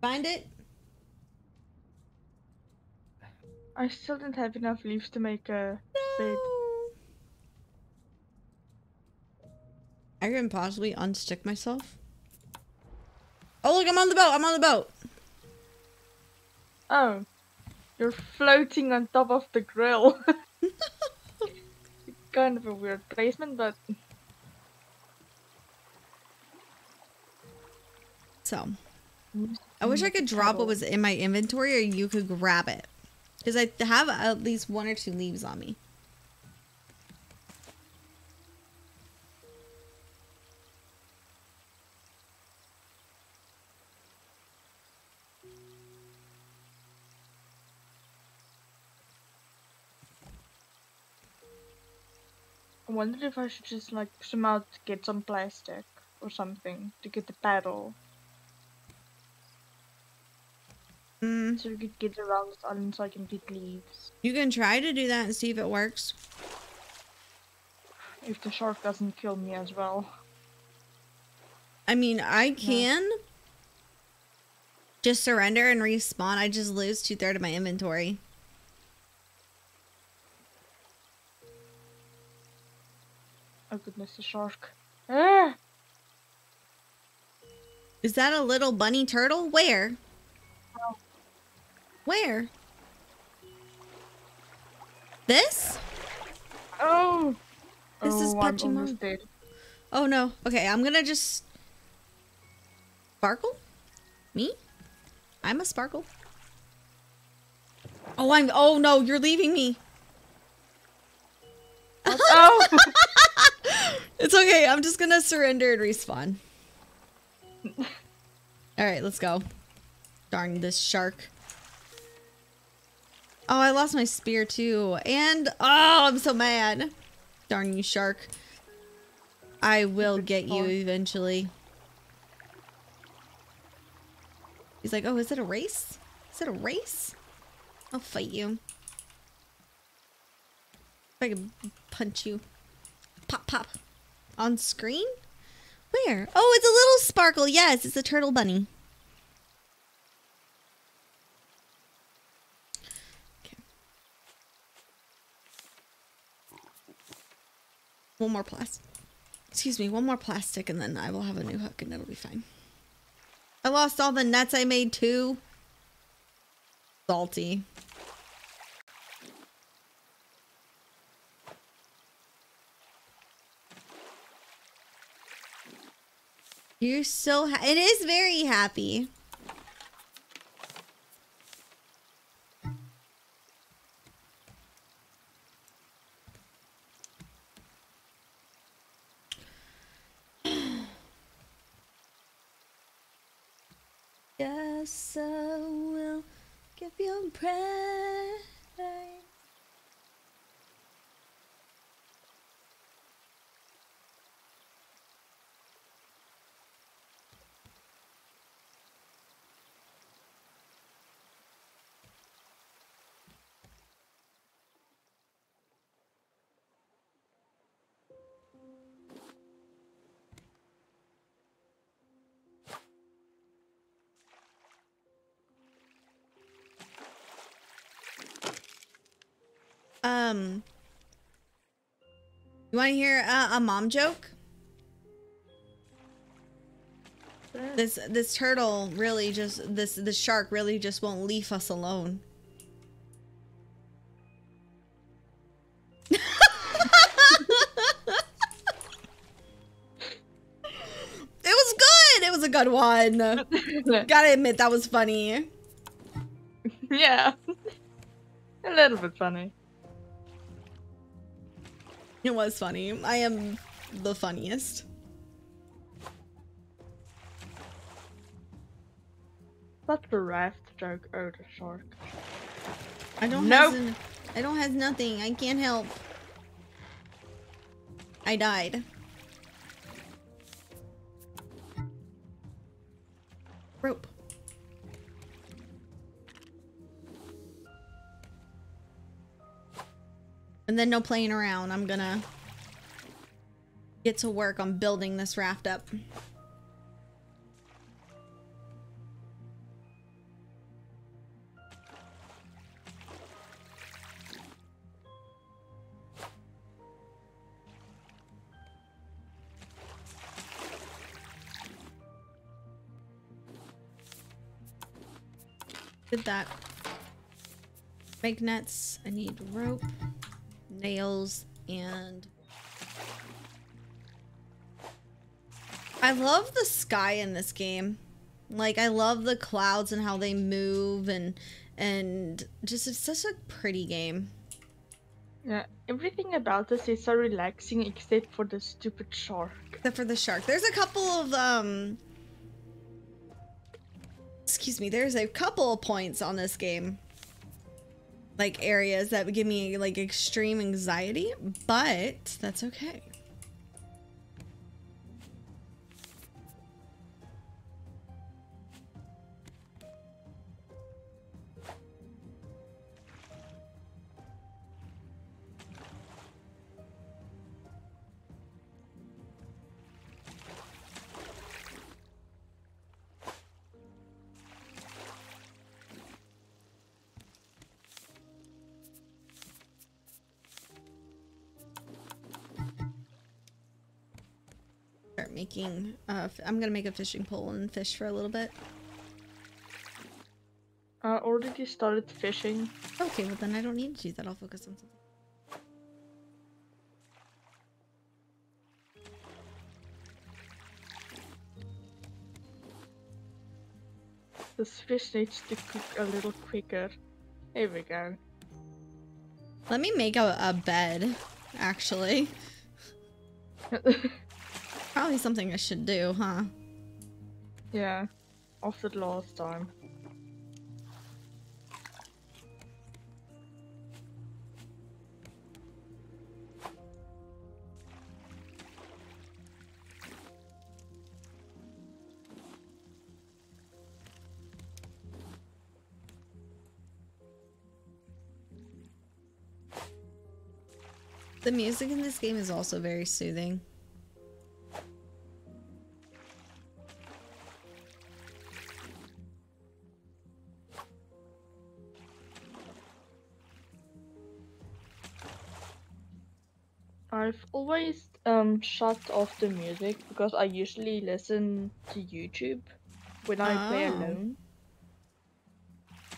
Find it? I still don't have enough leaves to make a bed. I can possibly unstick myself. Oh look, I'm on the boat. I'm on the boat. Oh, you're floating on top of the grill. kind of a weird placement, but So, I wish I could drop what was in my inventory, or you could grab it, because I have at least one or two leaves on me. Wondered if I should just like swim out, get some plastic or something to get the paddle, Mm, so we could get around this island so I can pick leaves. you can try to do that and see if it works. If the shark doesn't kill me as well. I mean, I can just surrender and respawn. I just lose two thirds of my inventory. Oh goodness, the shark. Ah! Is that a little bunny turtle? Where? Oh. Where? This? Oh! This is oh, I'm Pachimon. Oh no. Okay, I'm gonna just sparkle. Me? I'm a sparkle. Oh, I'm. Oh no, you're leaving me. oh! It's okay. I'm just gonna surrender and respawn. All right, let's go. Darn this shark. Oh, I lost my spear too, and oh, I'm so mad. Darn you, shark. I will get you eventually. He's like, oh, is it a race? Is it a race? I'll fight you. If I can punch you pop, pop. On screen? Where? Oh, it's a little sparkle. Yes, it's a turtle bunny. Okay. One more plastic. Excuse me, one more plastic and then I will have a new hook and it'll be fine. I lost all the nets I made too. Salty. You're so it is very happy. Yes, I will give you praise. Um, you want to hear a, a mom joke? This this turtle really just this this shark really just won't leave us alone. It was good. It was a good one. Gotta admit that was funny. yeah. A little bit funny. It was funny. I am the funniest. That's the raft joke. Oh, the shark. I don't Nope. has I don't has nothing. I can't help. I died. Rope. And then no playing around. I'm gonna get to work on building this raft up. Did that. Make nets. I need rope, nails, and I love the sky in this game. Like I love the clouds and how they move and and just it's such a pretty game. Yeah, everything about this is so relaxing except for the stupid shark. Except for the shark. There's a couple of um excuse me, there's a couple of points on this game. Like areas that would give me like extreme anxiety, but that's okay. Making uh I'm gonna make a fishing pole and fish for a little bit. I already started fishing. Okay, well then I don't need to do that. I'll focus on something. This fish needs to cook a little quicker. There we go. Let me make a, a bed, actually. Probably something I should do, huh? yeah, the last time. The music in this game is also very soothing. Always um shut off the music because I usually listen to YouTube when I play Oh. alone.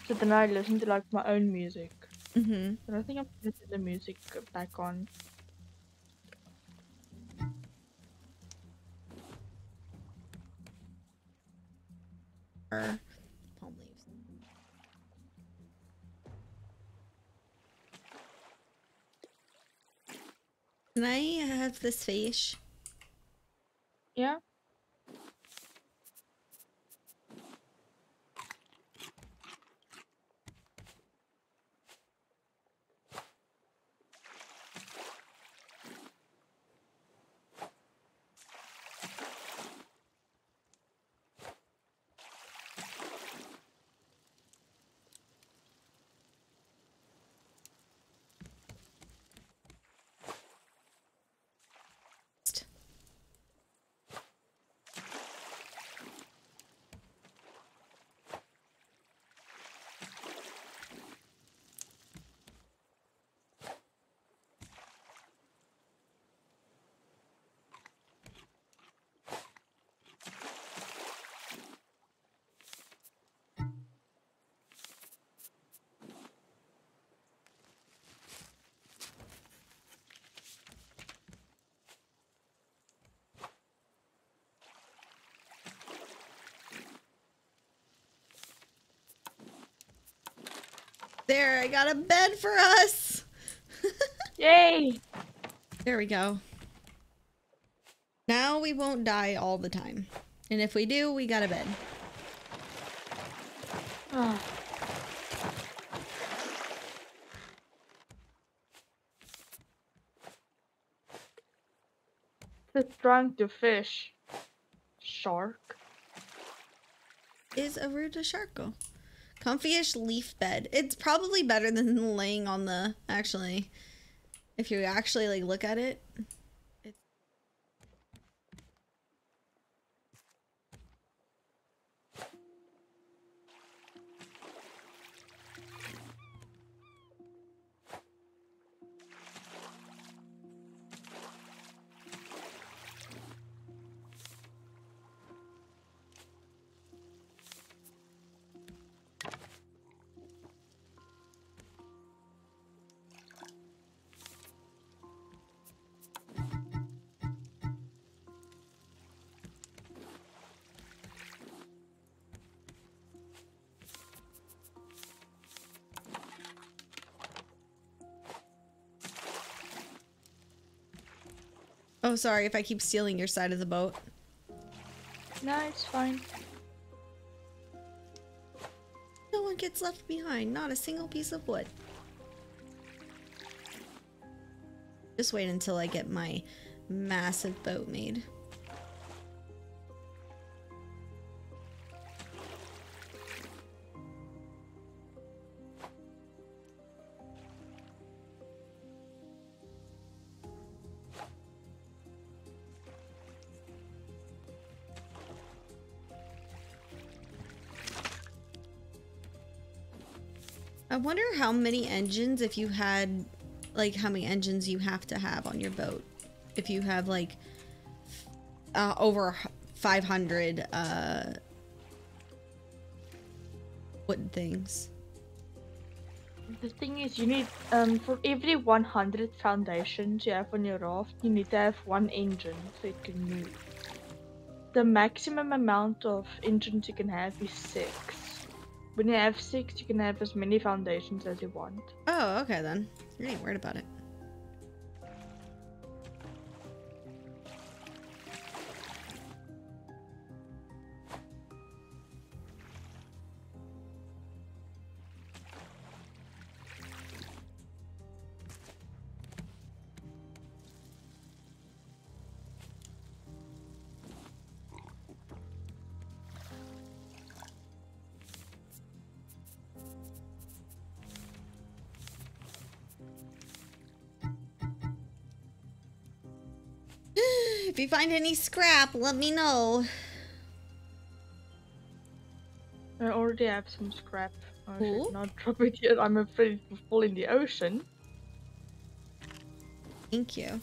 So then I listen to like my own music. Mm-hmm. But I think I'm gonna put the music back on. Can I have this fish? Yeah. There, I got a bed for us. Yay! there we go. Now we won't die all the time. And if we do, we got a bed. Ah. Just trying to fish. Shark. Is a Ruta Sharko. Comfyish leaf bed. It's probably better than laying on the actually. If you actually like look at it. Oh, sorry if I keep stealing your side of the boat. No, it's fine. No one gets left behind, not a single piece of wood. Just wait until I get my massive boat made. Wonder how many engines if you had like how many engines you have to have on your boat. If you have like uh, over 500 uh wooden things. The thing is, you need um for every 100 foundations you have on your raft, you need to have one engine so it can move. The maximum amount of engines you can have is six. When you have six, you can have as many foundations as you want. Oh, okay then. You ain't worried about it. You find any scrap, let me know. I already have some scrap. I Cool. should not drop it yet. I'm afraid it will fall in the ocean. Thank you.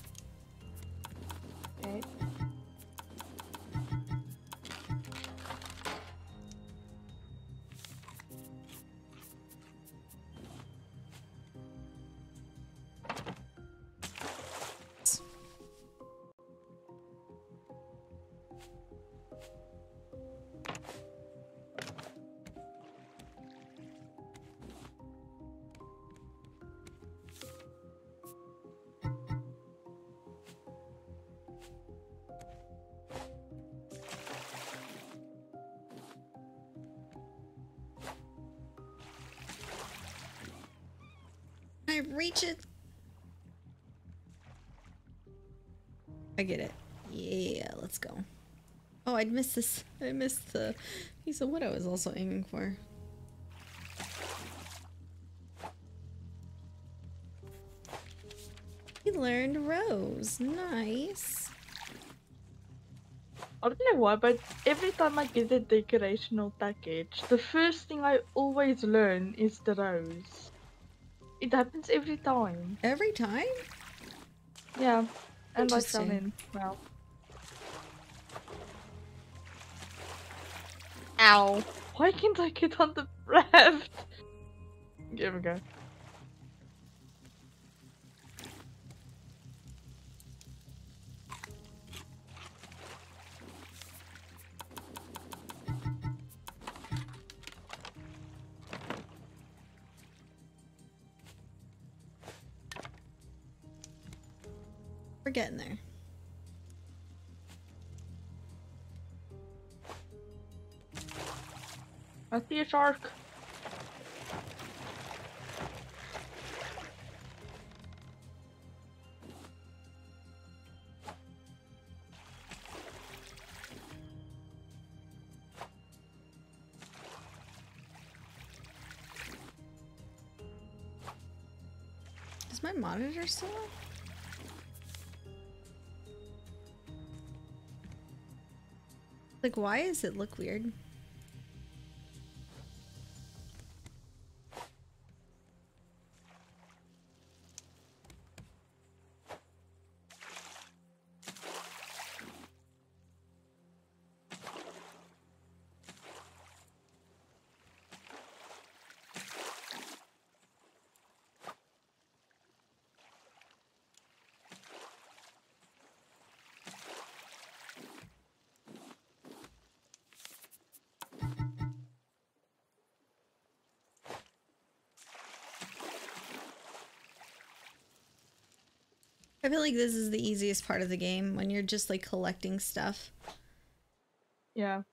Reach it? I get it. Yeah, let's go. Oh, I'd missed this. I missed the piece of wood I was also aiming for. He learned rose. Nice. I don't know why, but every time I get a decorational package, the first thing I always learn is the rose. It happens every time. Every time? Yeah. And I fell Interesting. in. Well. Ow. Why can't I get on the raft? Here we go. Shark. Is my monitor still on? Like, why does it look weird? I feel like this is the easiest part of the game when you're just like collecting stuff. Yeah.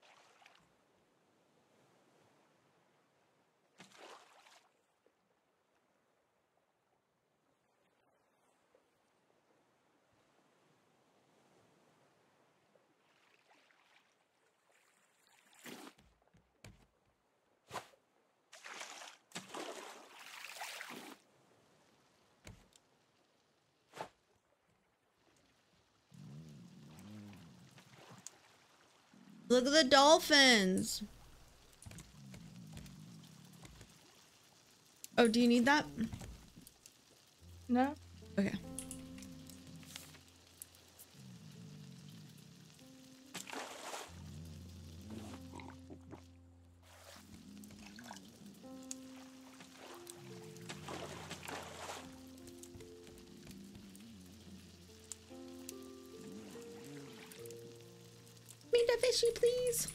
Look at the dolphins. Oh, do you need that? No? Okay. Me the fishy, please.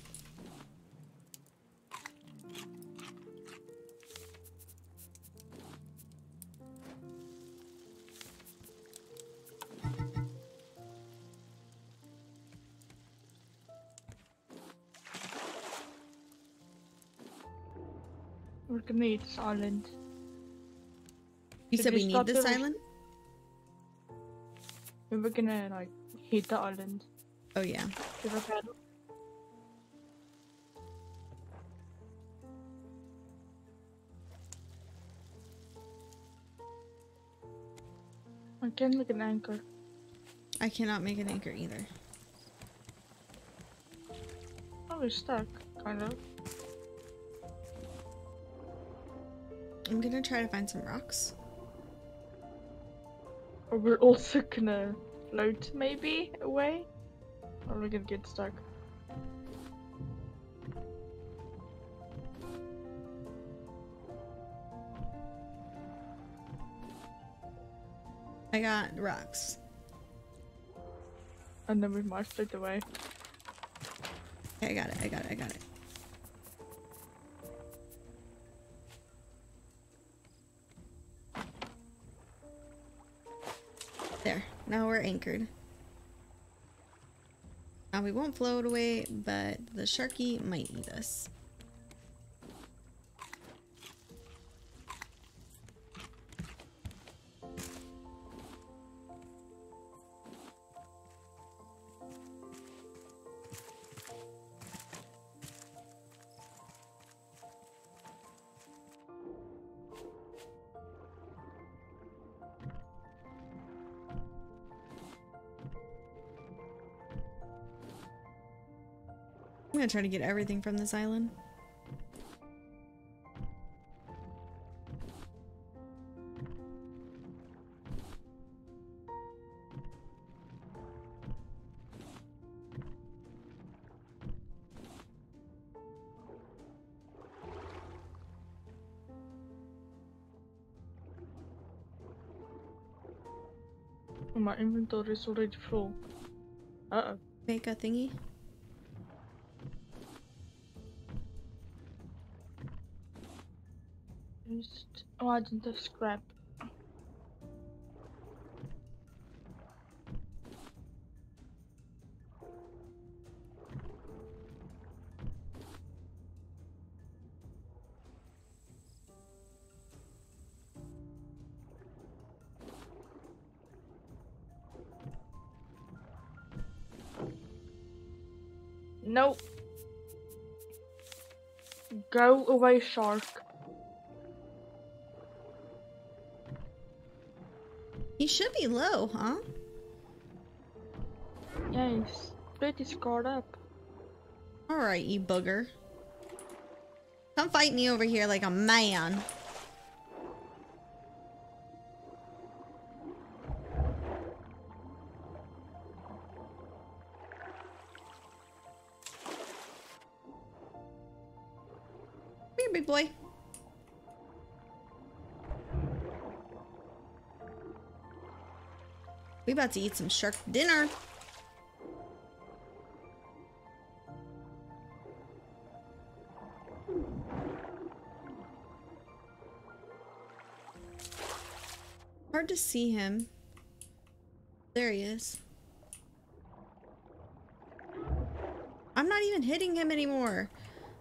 We're gonna need this island. You Should said we we need this island? We're gonna like hit the island. Oh yeah. Can make an anchor. I cannot make an anchor either. Oh, we're stuck, kind of. I'm gonna try to find some rocks. Or we're also gonna float maybe away. Or we're gonna get stuck. I got rocks. And then we might it away. Okay, I got it. I got it. I got it. There. Now we're anchored. Now we won't float away, but the sharky might eat us. Gonna try to get everything from this island. My inventory is already full. Uh oh. Make a thingy. Didn't have scrap. Nope. Go away, shark. Be low, huh? Yeah, he's pretty scarred up. Alright, you booger. Come fight me over here like a man. We about to eat some shark dinner. Hard to see him. There he is. I'm not even hitting him anymore.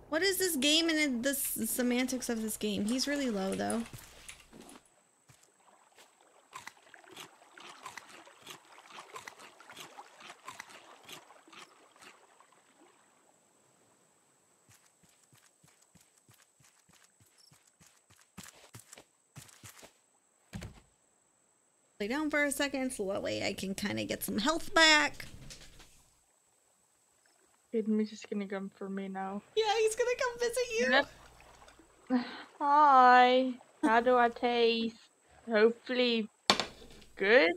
What is this game and the semantics of this game? He's really low though. Lay down for a second so that way I can kind of get some health back. Kid just gonna come for me now. Yeah, he's gonna come visit you. Yep. Hi. How do I taste? Hopefully good.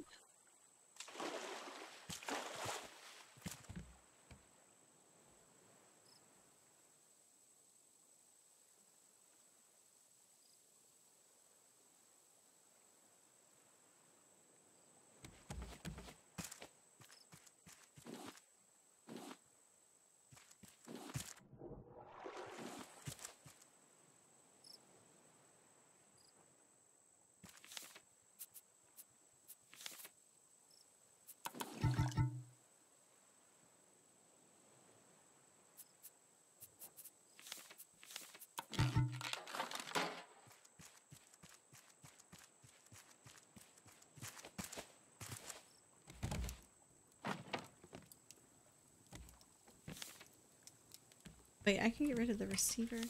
Wait, I can get rid of the receiver.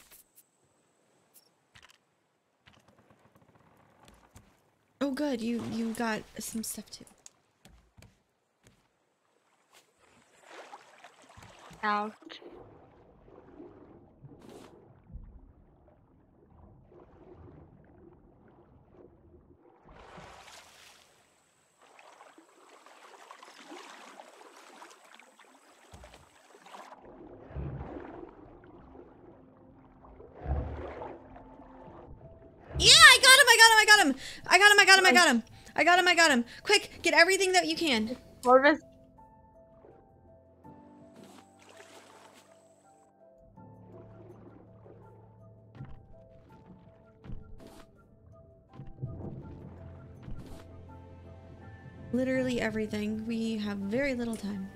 Oh good, you you got some stuff too. Ouch. Yeah, I got him, I got him, I got him. I got him, I got him, I got him. I got him, I got him. Quick, get everything that you can. Harvest. Literally everything. We have very little time.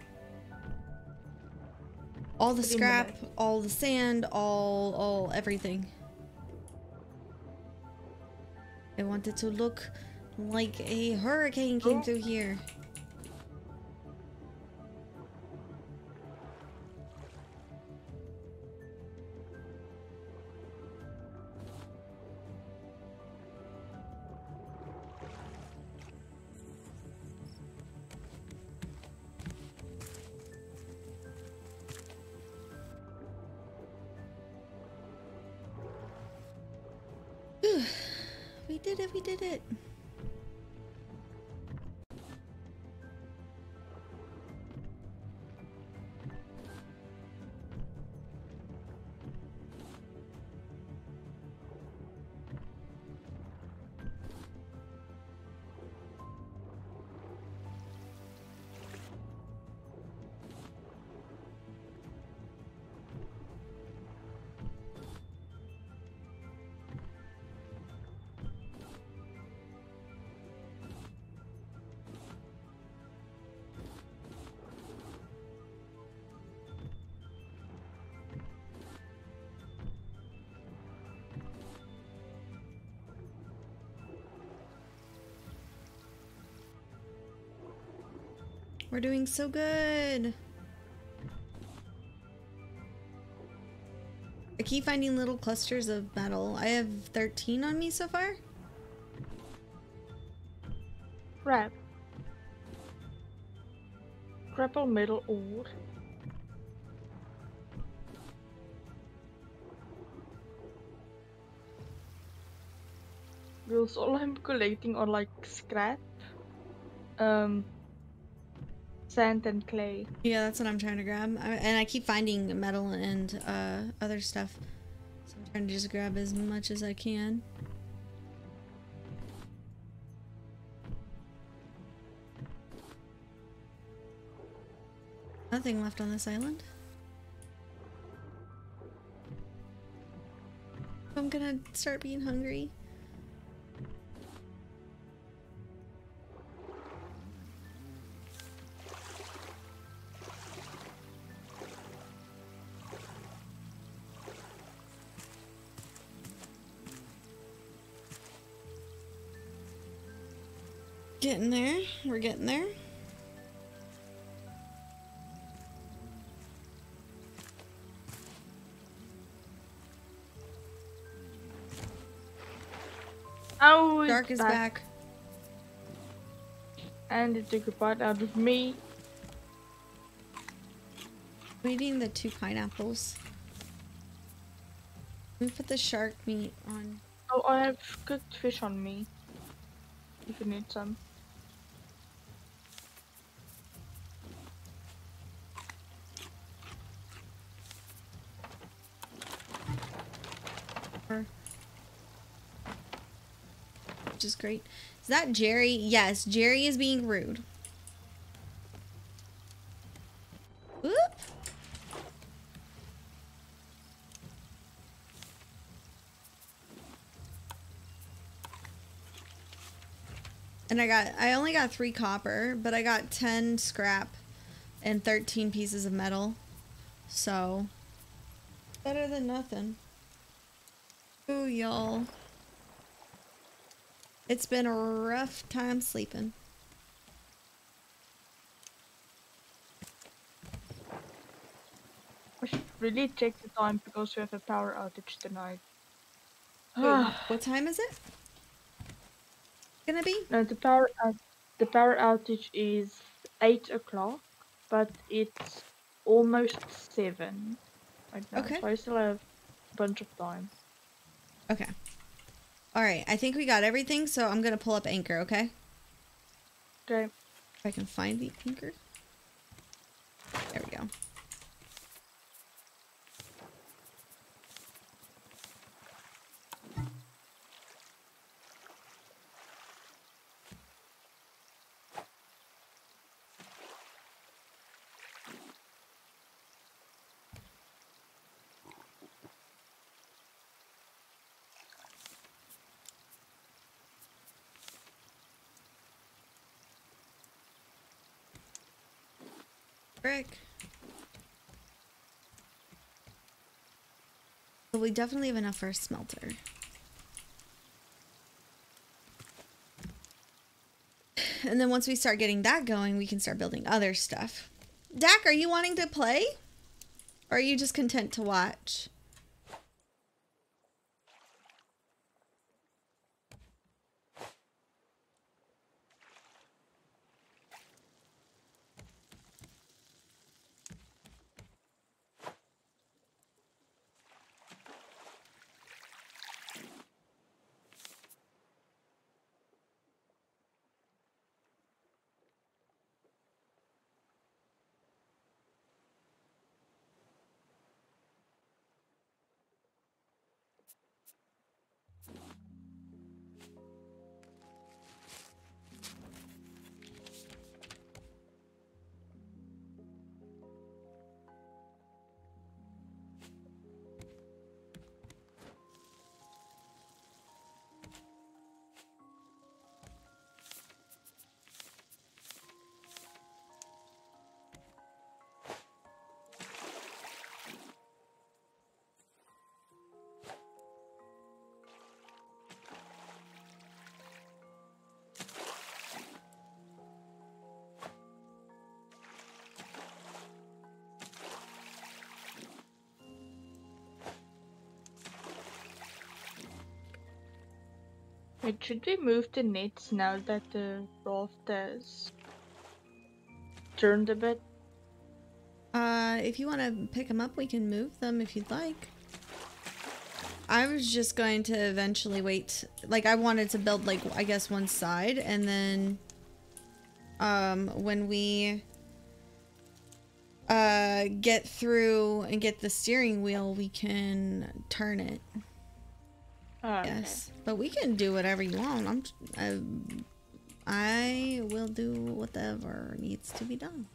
All the Put in the scrap, all the sand, all all everything. I want it to look like a hurricane came through here. We're doing so good. I keep finding little clusters of metal. I have 13 on me so far. Crap. Grapple metal ore. Because all I'm collecting are like scrap, um, sand and clay. Yeah, that's what I'm trying to grab. I, and I keep finding metal and uh, other stuff. So I'm trying to just grab as much as I can. Nothing left on this island. I'm gonna start being hungry. We're getting there. Oh, Dark is back. And it took a bite out of me. I'm eating the two pineapples. Let me put the shark meat on. Oh, I have cooked fish on me. If you need some. Which is great. Is that Jerry? Yes, Jerry is being rude. Whoop. And I got, I only got three copper, but I got 10 scrap and 13 pieces of metal. So, better than nothing. Ooh, y'all. It's been a rough time sleeping. I should really take the time because we have a power outage tonight. what time is it? Gonna be? no, the power out the power outage is eight o'clock, but it's almost seven right now. Okay. So I still have a bunch of time. Okay. All right. I think we got everything, so I'm gonna pull up anchor. Okay. Okay. If I can find the anchor. There we go. Frick. So we definitely have enough for a smelter. And then once we start getting that going, we can start building other stuff. Dak, are you wanting to play? Or are you just content to watch? Should we move the nets now that the raft has turned a bit? Uh, if you want to pick them up, we can move them if you'd like. I was just going to eventually wait. Like, I wanted to build, like, I guess one side, and then, um, when we, uh, get through and get the steering wheel, we can turn it. Oh, okay. Yes. But we can do whatever you want. I'm, I, I will do whatever needs to be done.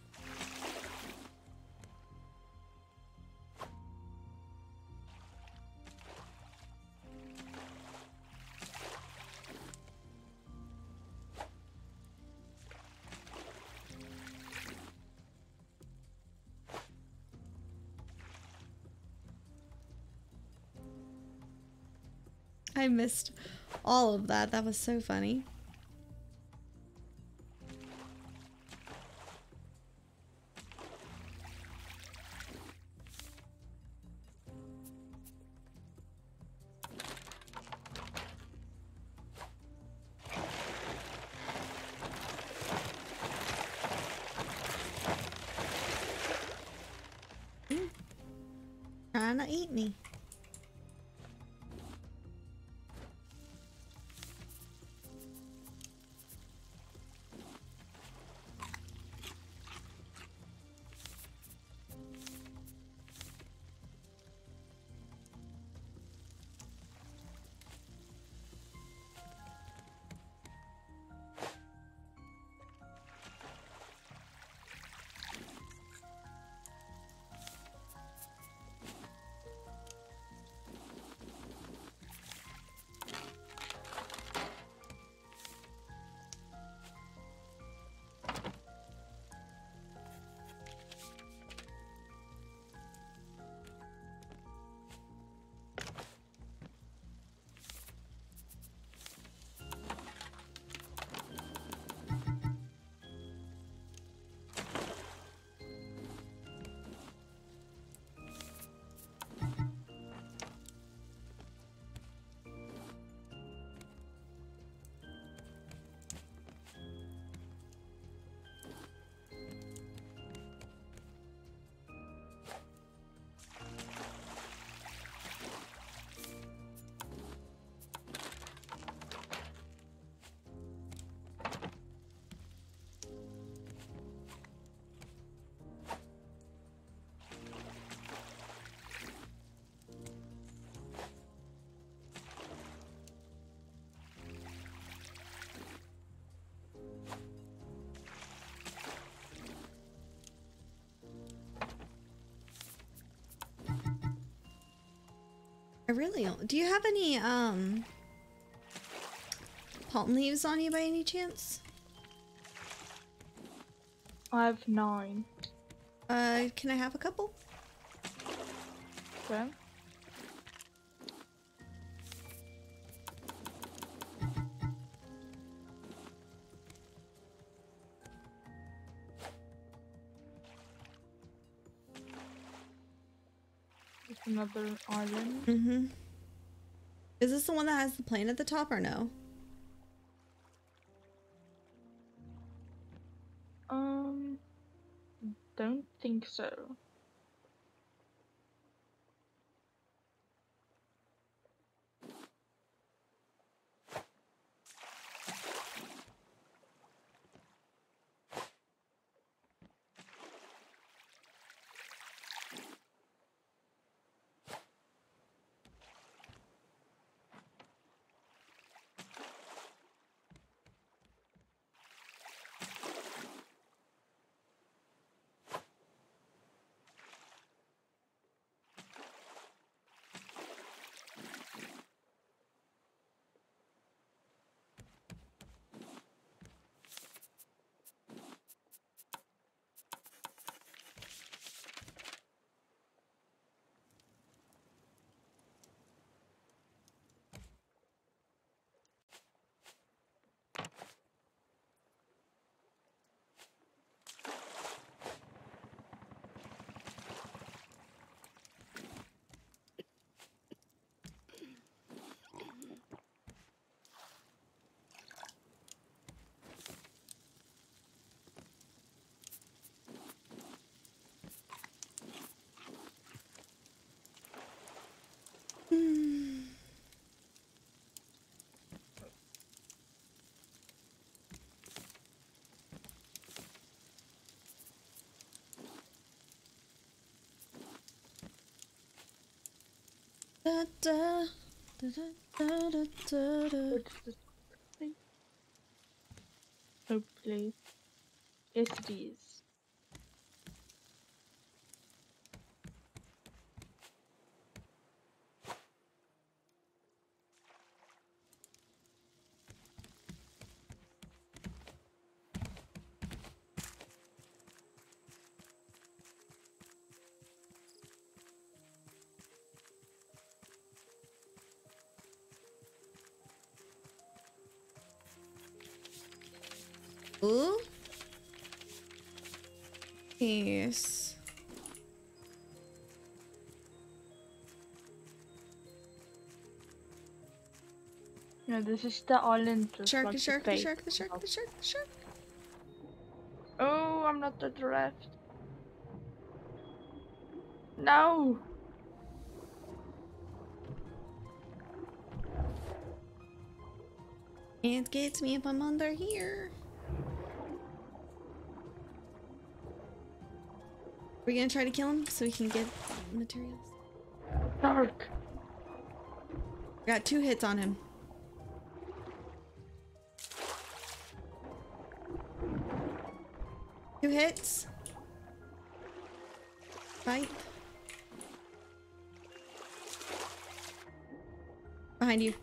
Missed all of that. That was so funny. Really. Do you have any um palm leaves on you by any chance? I have nine. Uh, can I have a couple? Okay. Another island. Mm-hmm. Is this the one that has the plane at the top or no? Um, don't think so. Da, da, da? Hopefully. It is. No, this is the island. just Shark, the shark, the shark, the shark, the shark, the shark. Oh, I'm not the giraffe. No! It gets me if I'm under here. We're gonna try to kill him so we can get materials. Dark. Got two hits on him. Two hits. Fight. Behind you.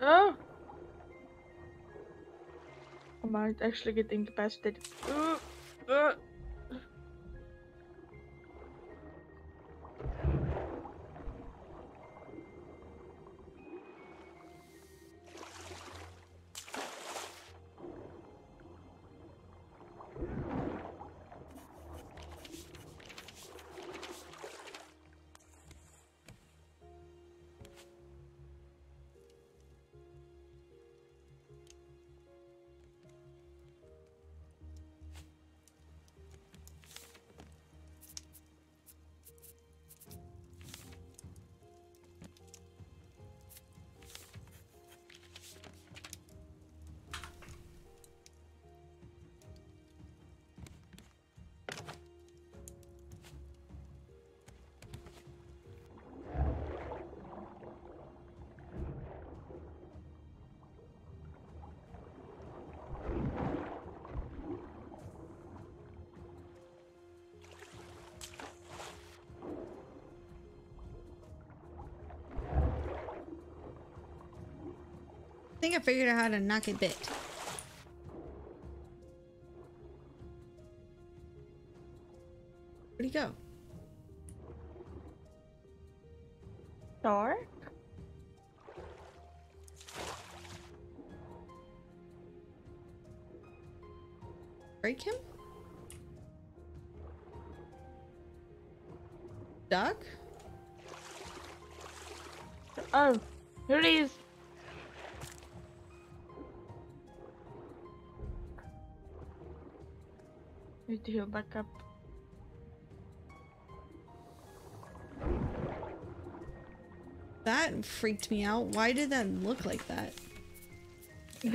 Oh! I might actually get incapacitated. Uh, uh. Think I figured out how to knock it bit. Where'd he go? Shark? Break him? Duck? Oh, here he is. Need to heal back up. That freaked me out. Why did that look like that?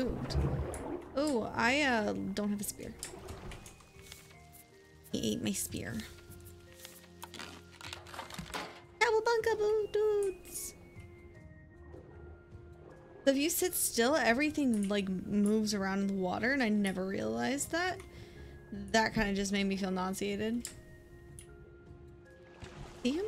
Ooh. Ooh, I uh don't have a spear. He ate my spear. If you sit still, everything like moves around in the water, and I never realized that. That kind of just made me feel nauseated. See him?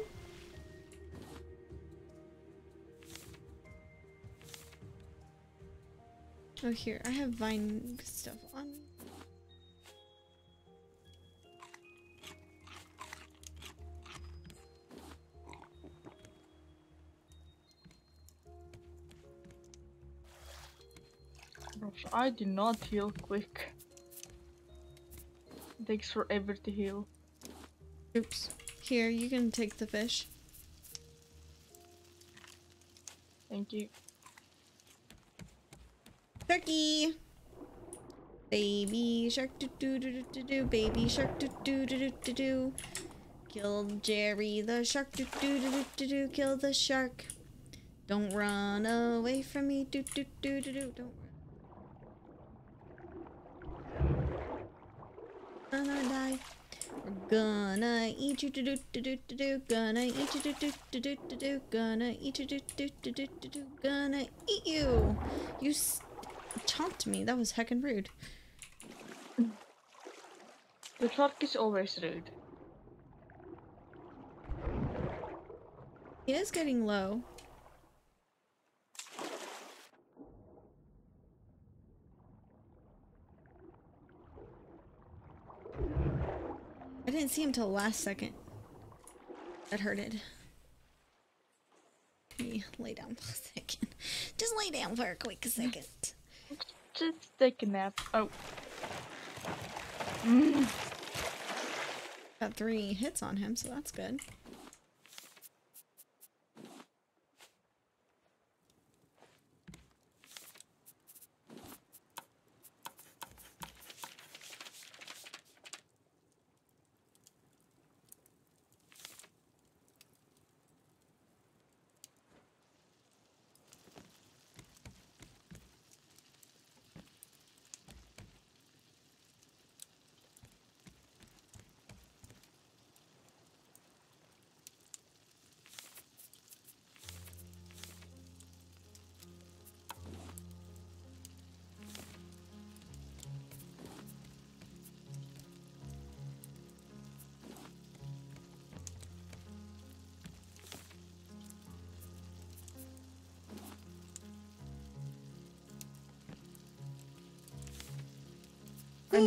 Oh, here. I have vine stuff on. I do not heal quick. It takes forever to heal. Oops. Here, you can take the fish. Thank you. Turkey. Baby shark do do do do do do. Baby shark do do do do do do. Kill Jerry the shark do do do do do do. Kill the shark. Don't run away from me. Do do do do do. Don't. Gonna die. We're gonna eat you do do do do do do. Gonna eat you do do do do do do. Gonna eat you do do do do do do. Gonna eat you. You chomped me. That was heckin' rude. The shark is always rude. He is getting low. Didn't see him till the last second. That hurted. Me lay down for a second. Just lay down for a quick second. Just take a nap. Oh, mm. Got three hits on him, so that's good.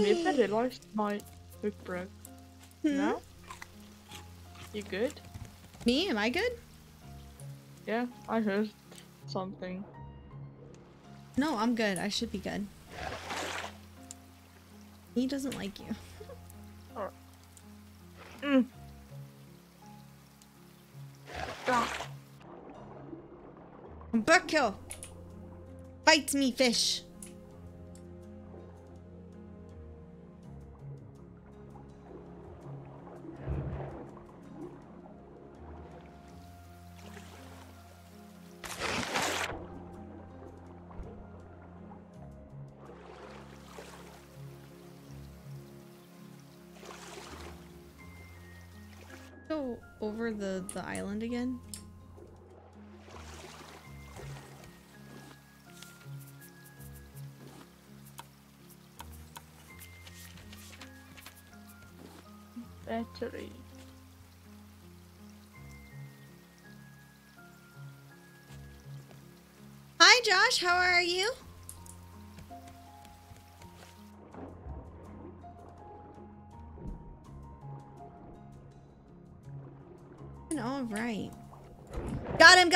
I realized my hook broke. Hmm? No? You good? Me? Am I good? Yeah, I heard something. No, I'm good. I should be good. He doesn't like you. Mm. Ah, Buckkill! Bites me, fish! Again. battery. Hi, Josh. How are you?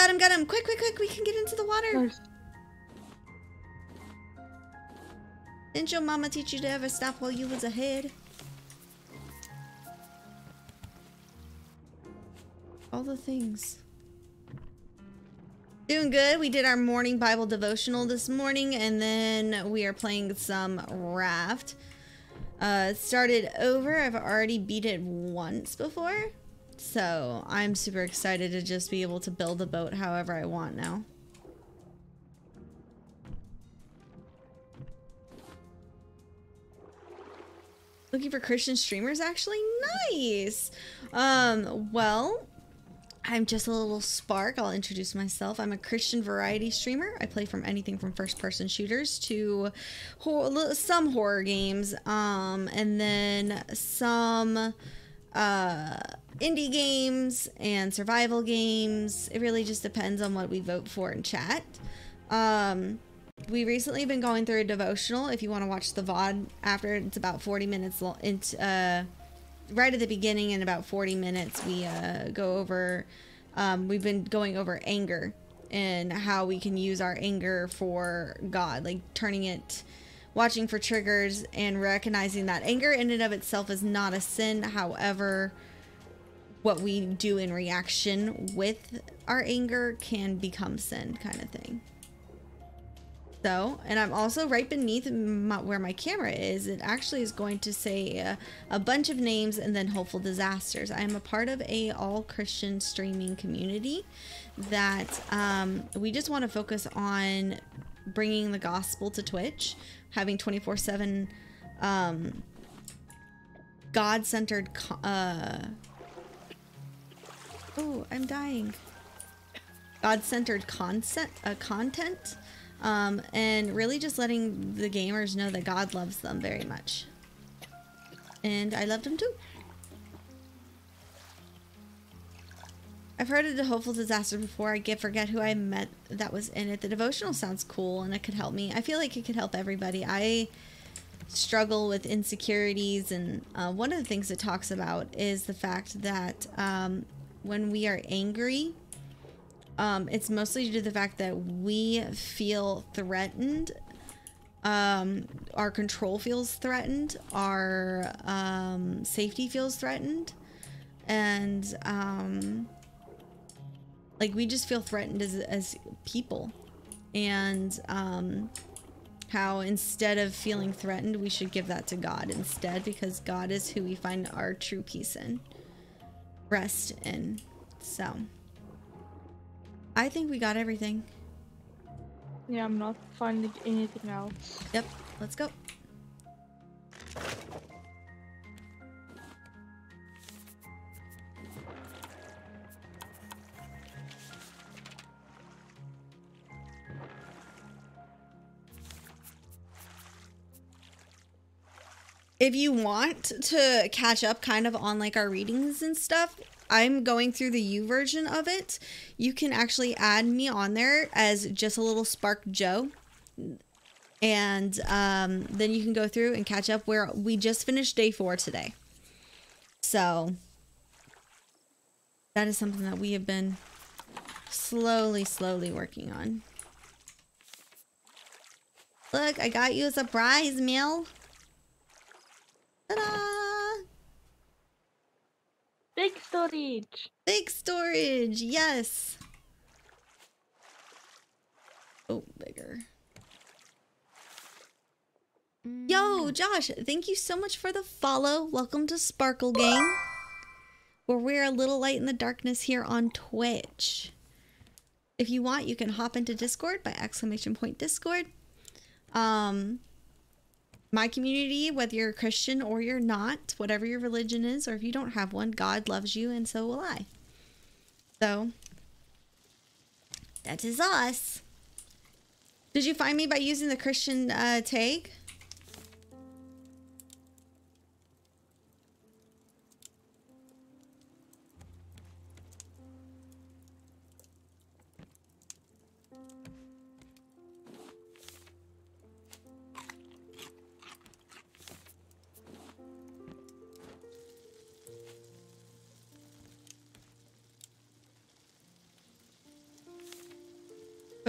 Got him, got him. Quick, quick, quick. We can get into the water. Didn't your mama teach you to ever stop while you was ahead? All the things. Doing good. We did our morning Bible devotional this morning, and then we are playing some raft. Uh, started over. I've already beat it once before, so I'm super excited to just be able to build a boat however I want now. Looking for Christian streamers, actually? Nice! Um, well, I'm just a little spark. I'll introduce myself. I'm a Christian variety streamer. I play from anything from first person shooters to some horror games, um, and then some uh, indie games and survival games. It really just depends on what we vote for in chat. Um, we recently been going through a devotional. If you want to watch the VOD after, it's about 40 minutes long. It's, uh, right at the beginning in about 40 minutes we uh, go over um, we've been going over anger and how we can use our anger for god like turning it watching for triggers and recognizing that anger in and of itself is not a sin however what we do in reaction with our anger can become sin, kind of thing. So, and I'm also right beneath my, where my camera is. It actually is going to say a, a bunch of names and then hopeful disasters. I am a part of a all Christian streaming community that um, we just want to focus on bringing the gospel to Twitch, having 24 7 um, God centered. Uh, oh, I'm dying. God centered content, uh, content um, and really just letting the gamers know that God loves them very much. And I loved him too. I've heard of the Hopeful Disaster before. I get forget who I met that was in it. The devotional sounds cool and it could help me. I feel like it could help everybody. I struggle with insecurities, and uh, one of the things it talks about is the fact that um, when we are angry, um, it's mostly due to the fact that we feel threatened. Um, our control feels threatened. Our um, safety feels threatened. And um, like we just feel threatened as, as people. And um, how instead of feeling threatened, we should give that to God instead because God is who we find our true peace in, rest in. So. I think we got everything. Yeah, I'm not finding anything else. Yep, let's go. If you want to catch up kind of on like our readings and stuff, I'm going through the YouVersion of it. You can actually add me on there as just a little Spark Joe. And um, then you can go through and catch up where we just finished day four today. So that is something that we have been slowly, slowly working on. Look, I got you a surprise meal. Ta-da! Big storage. Big storage, yes. Oh, bigger. Yo, Josh, thank you so much for the follow. Welcome to Sparkle Gang, where we're a little light in the darkness here on Twitch. If you want, you can hop into Discord by exclamation point Discord. Um, my community, whether you're a Christian or you're not, whatever your religion is, or if you don't have one, God loves you and so will I. So, that is us. Did you find me by using the Christian uh, tag?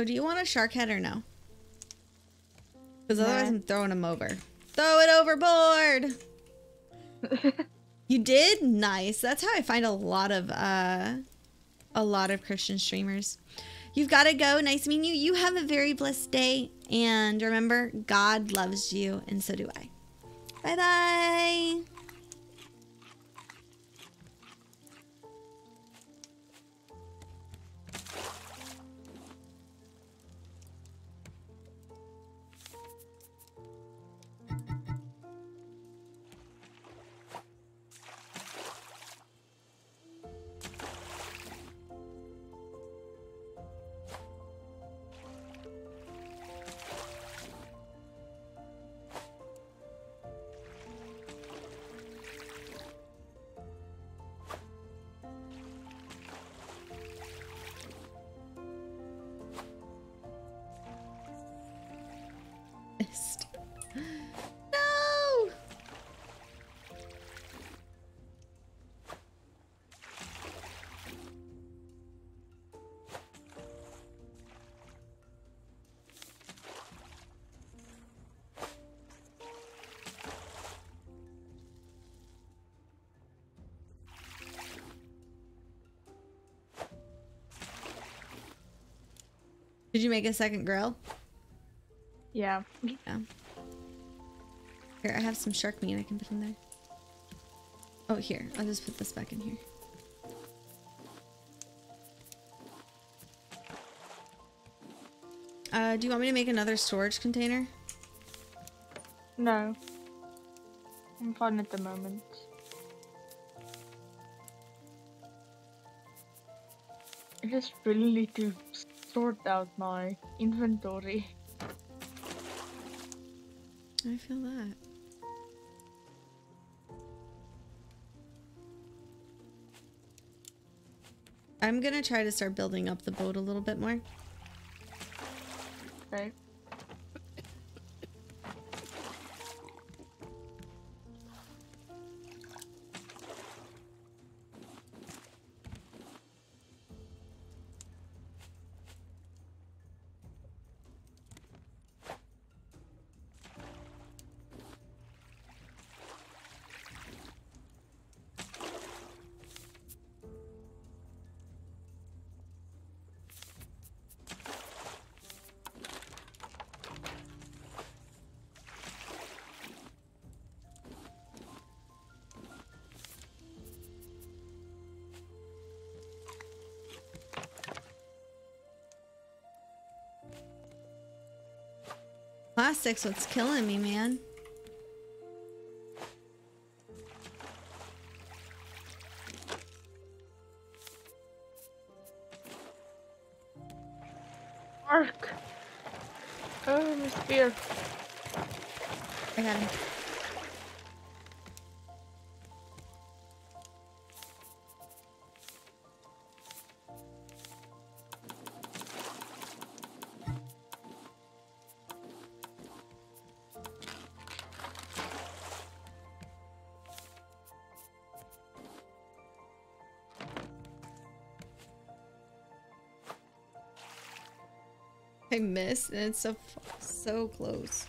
Do you want a shark head or no? Because otherwise I'm throwing him over. Throw it overboard! you did? Nice. That's how I find a lot of, uh, a lot of Christian streamers. You've got to go. Nice meeting you. You have a very blessed day. And remember, God loves you, and so do I. Bye-bye. Did you make a second grill? Yeah. Yeah. Here, I have some shark meat I can put in there. Oh, here. I'll just put this back in here. Uh, do you want me to make another storage container? No. I'm fine at the moment. I just really need to sort out my inventory. I feel that. I'm gonna try to start building up the boat a little bit more. Okay. Plastic's what's killing me, man. I missed, and it's so so close.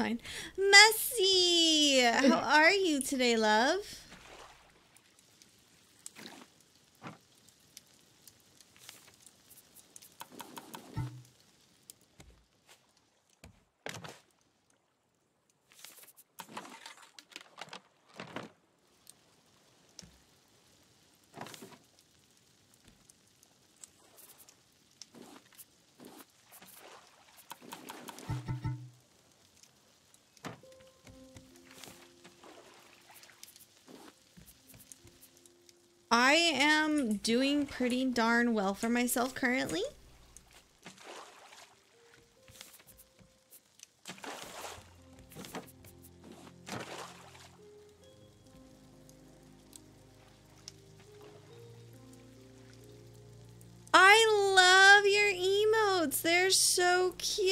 Fine. Messy! How are you today, love? Doing pretty darn well for myself currently. I love your emotes. They're so cute.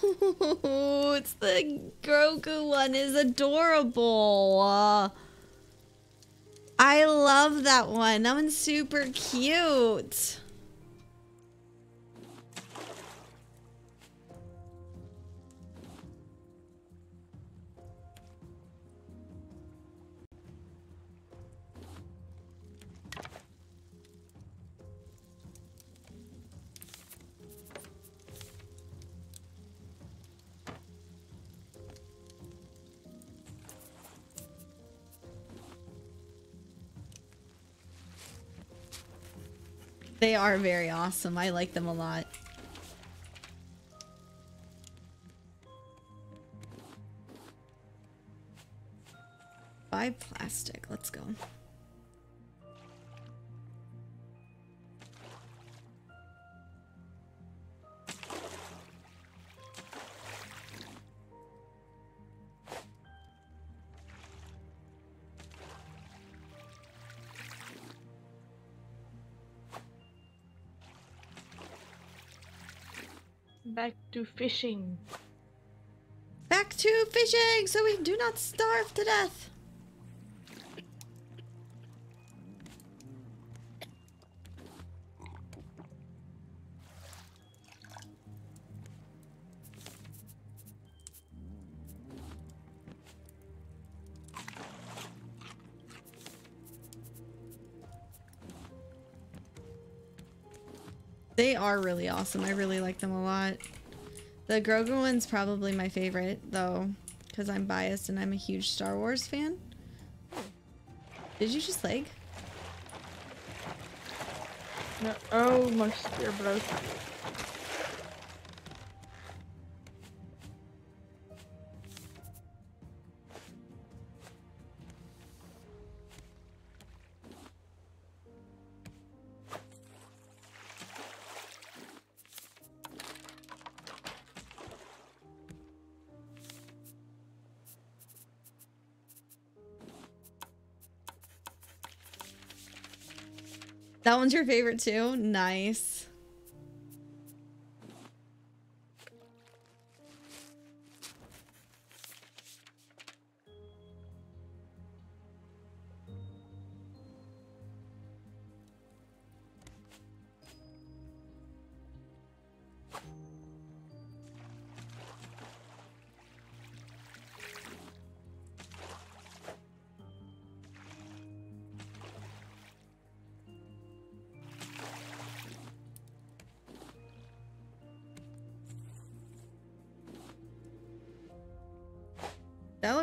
the Grogu one is adorable. That one. That one's super cute. They are very awesome. I like them a lot. To fishing. Back to fishing so we do not starve to death. They are really awesome. I really like them a lot. The Grogu one's probably my favorite, though, because I'm biased and I'm a huge Star Wars fan. Did you just leg? No, oh, my spear broke. That one's your favorite too? Nice.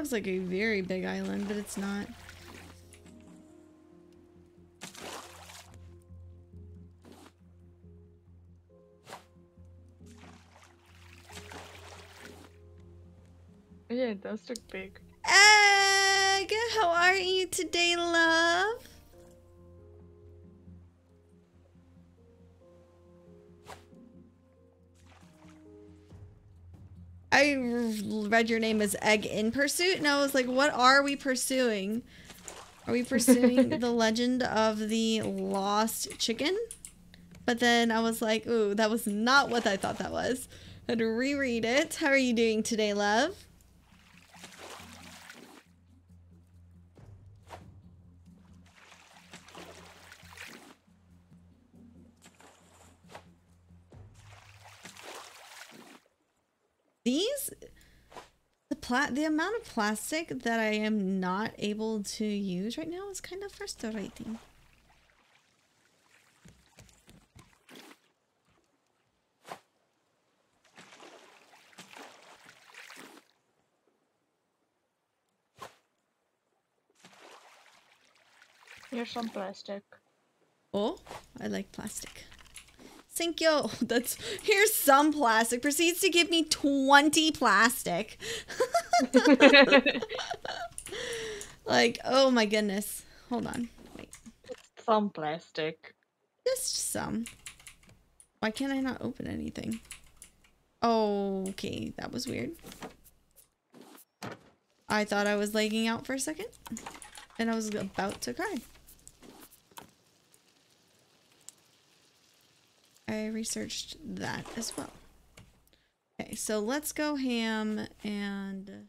Looks like a very big island, but it's not. Yeah, it does look big. Egg, how are you today, love? Read your name as Egg in Pursuit, and I was like, what are we pursuing? Are we pursuing the legend of the lost chicken? But then I was like, ooh, that was not what I thought that was. I had to reread it. How are you doing today, love? Pla- the amount of plastic that I am not able to use right now is kind of frustrating. Here's some plastic. Oh, I like plastic. Thank you. That's here's some plastic. Proceeds to give me 20 plastic. like, oh my goodness. Hold on. Wait. some plastic. Just some. Why can't I not open anything? Okay. That was weird. I thought I was lagging out for a second. And I was about to cry. I researched that as well. Okay, so let's go ham and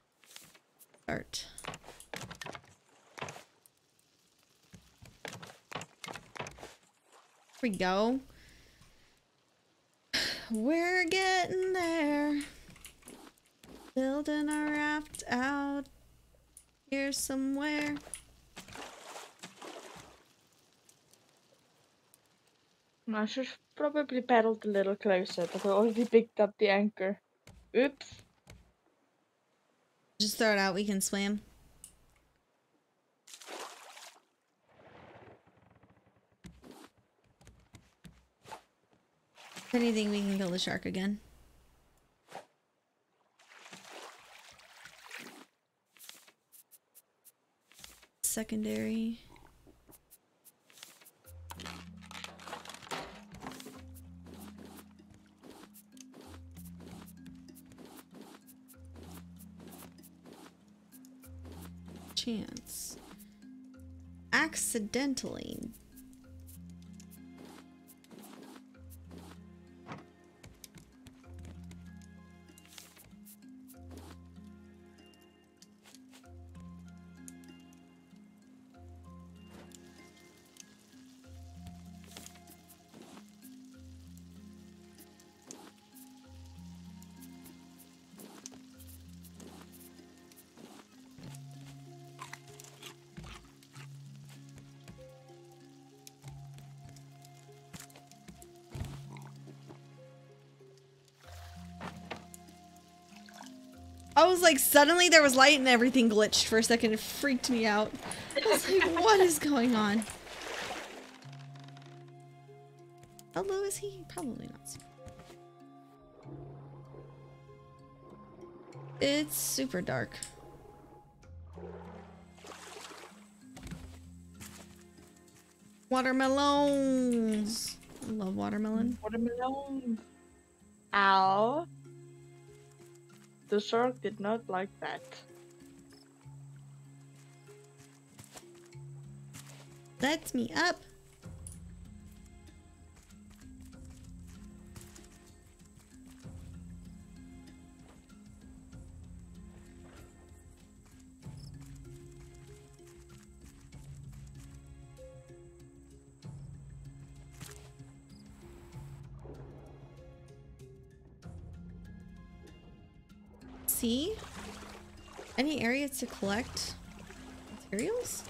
start. Here we go. We're getting there. Building a raft out here somewhere. I should have probably paddled a little closer, but I already picked up the anchor. Oops. Just throw it out. We can swim. If anything, we can kill the shark again. Secondary. Chance. Accidentally. Was like, suddenly there was light and everything glitched for a second. It freaked me out. I was like, what is going on? How low is he? Probably not. It's super dark. Watermelons. I love watermelon. Watermelon. Ow. The shark did not like that. Lets me up. Any areas to collect materials?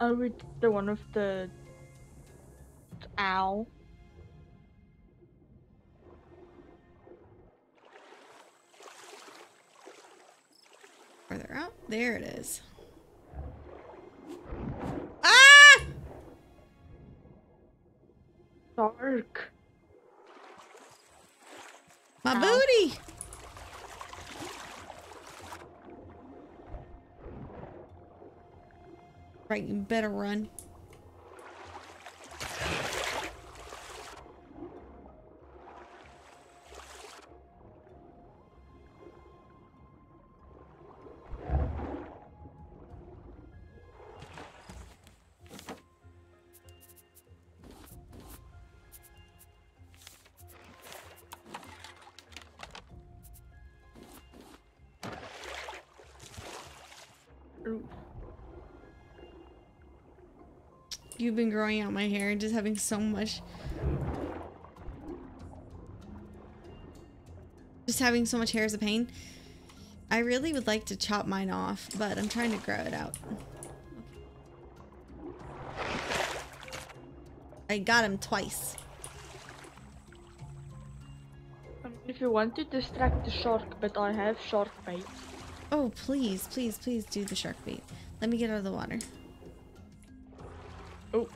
Oh, I'll read the one of the owl. Further out. There it is. You better run. You've been growing out my hair and just having so much. Just having so much hair is a pain. I really would like to chop mine off, but I'm trying to grow it out. I got him twice. Um, If you want to distract the shark, but I have shark bait. Oh, please, please, please do the shark bait. Let me get out of the water. Oh,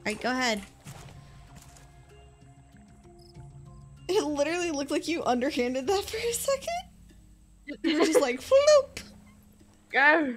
Alright, go ahead. It literally looked like you underhanded that for a second. You were just like, floop! go!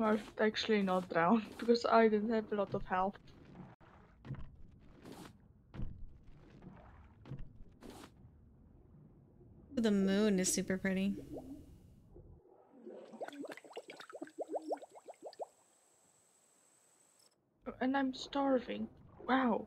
I've actually not drowned because I didn't have a lot of health. The moon is super pretty. And I'm starving. Wow.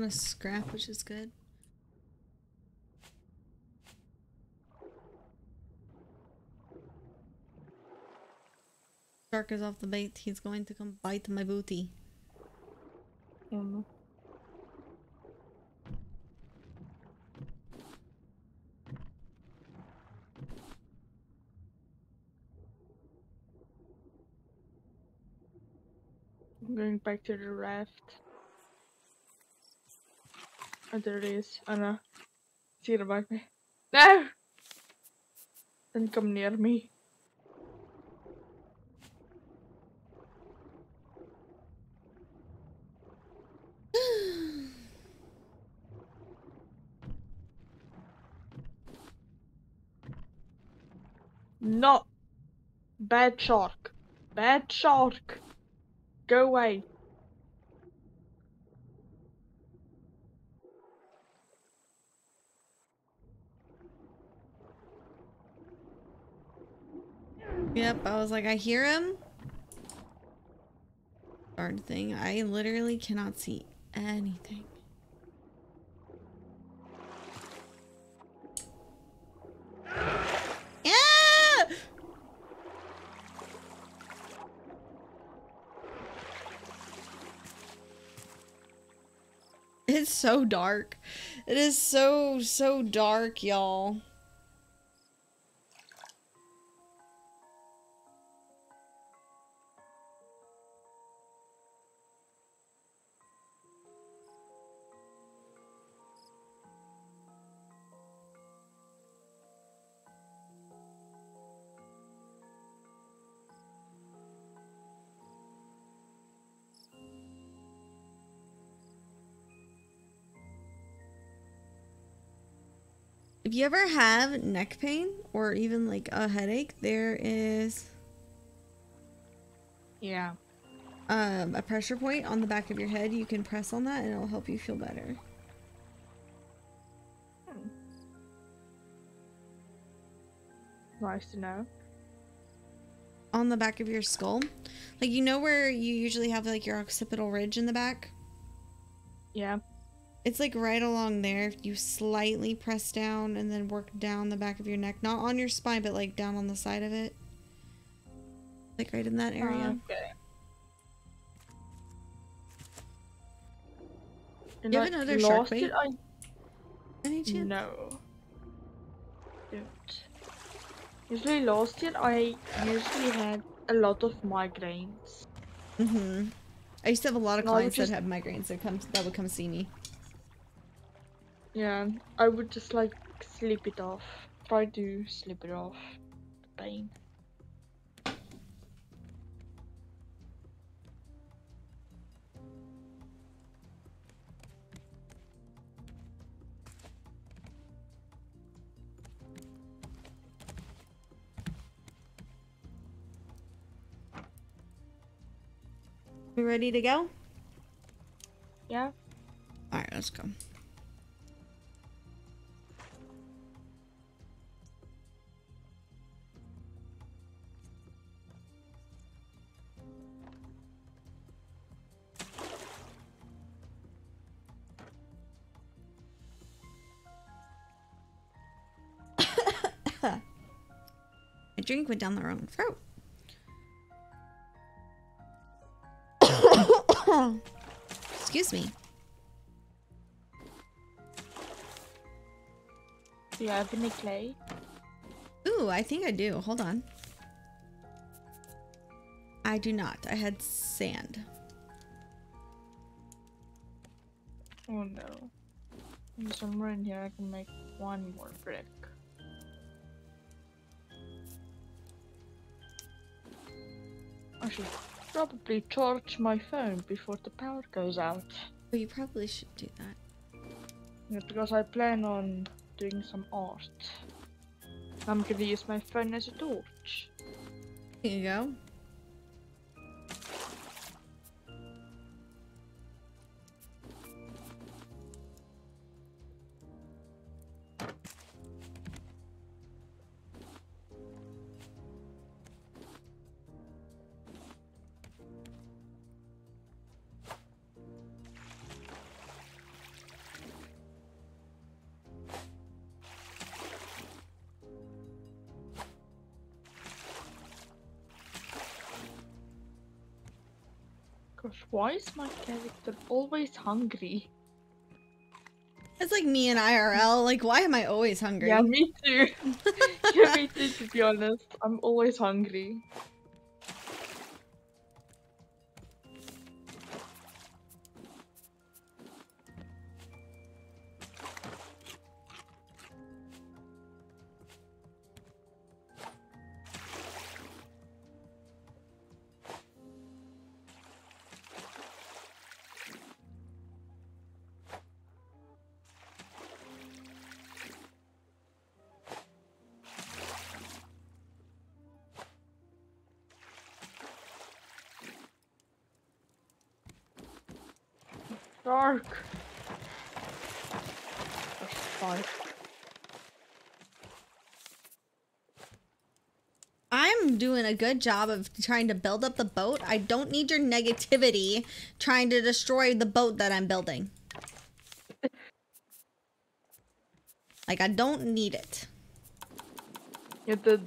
On a scrap, which is good. Shark is off the bait. He's going to come bite my booty. No. I'm going back to the raft. Oh, there it is. See it above me. No! Don't come near me. No! Bad shark. Bad shark. Go away. Yep, I was like, I hear him. Darn thing. I literally cannot see anything. Yeah! It's so dark. It is so, so dark, y'all. If you ever have neck pain or even like a headache, there is Yeah. um, a pressure point on the back of your head. You can press on that and it'll help you feel better. Nice to know. On the back of your skull. Like, you know where you usually have like your occipital ridge in the back? Yeah. It's like right along there. If you slightly press down and then work down the back of your neck, not on your spine, but like down on the side of it. Like right in that area. Okay. You have another shark bait? I Any chance? No. Don't. Usually last year I usually had a lot of migraines. Mm-hmm. I used to have a lot of No, clients just- that had migraines that come that would come see me. Yeah, I would just like sleep it off. Try to sleep it off. The pain. We ready to go? Yeah. All right, let's go. Drink went down the wrong throat. Excuse me. Do you have any clay? Ooh, I think I do. Hold on. I do not. I had sand. Oh no. And somewhere in here I can make one more brick. I should probably charge my phone before the power goes out. Well, you probably should do that. Yeah, because I plan on doing some art. I'm gonna use my phone as a torch. Here you go. Why is my character always hungry? It's like me and IRL. Like, why am I always hungry? Yeah, me too. yeah, me too, to be honest. I'm always hungry. A good job of trying to build up the boat. I don't need your negativity trying to destroy the boat that I'm building. Like, I don't need it. Yeah, the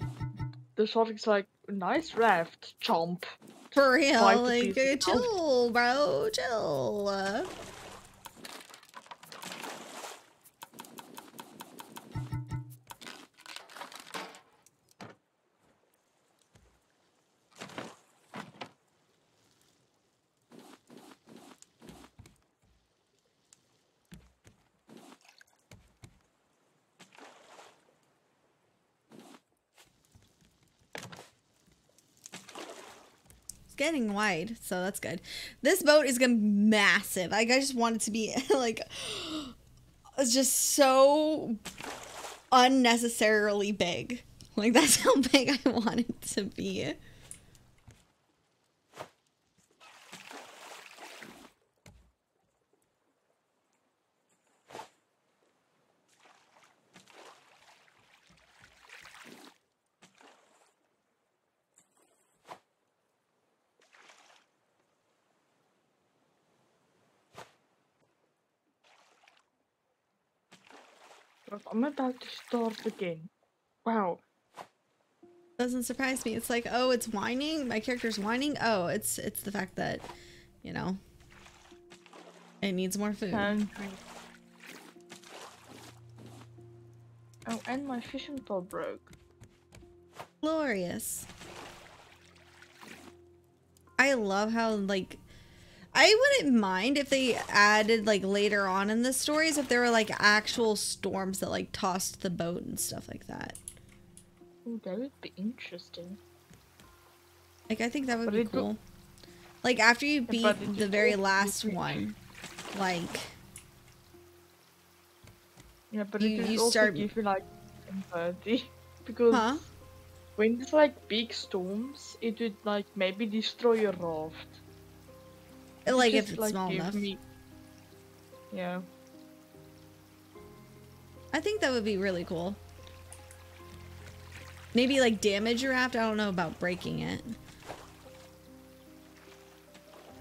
the shark's like nice raft, chomp. For real. Like, chill, bro. Chill. Getting wide, so that's good. This boat is gonna be massive. Like I just want it to be like it's just so unnecessarily big. Like that's how big I want it to be. But I'm about to start again. Wow. Doesn't surprise me. It's like, oh, it's whining. My character's whining. Oh, it's it's the fact that, you know, it needs more food. Oh, and my fishing pole broke. glorious. I love how like I wouldn't mind if they added like later on in the stories if there were like actual storms that like tossed the boat and stuff like that. Oh, that would be interesting. Like I think that would But be cool. Like after you beat the very last one, like Yeah, but You- it you start- give you like empathy because huh? when there's like big storms, it would like maybe destroy your raft. Like if it's small give enough. me- Yeah. I think that would be really cool. Maybe like damage your raft. I don't know about breaking it.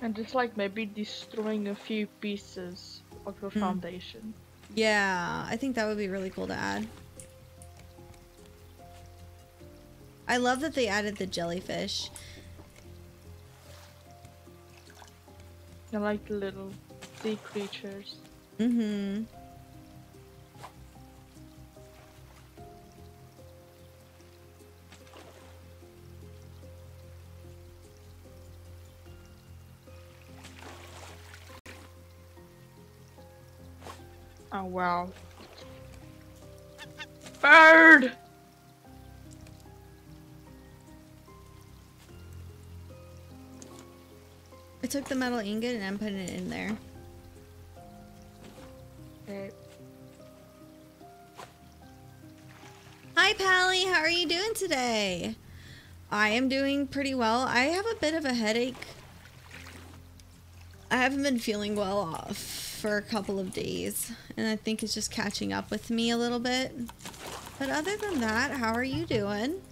And just like maybe destroying a few pieces of your Hmm. foundation. Yeah, I think that would be really cool to add. I love that they added the jellyfish. And like the little sea creatures. Mm-hmm. Oh wow. Bird! Took the metal ingot and I'm putting it in there. Hi, Pally. How are you doing today? I am doing pretty well. I have a bit of a headache. I haven't been feeling well off for a couple of days, and I think it's just catching up with me a little bit. But other than that, how are you doing?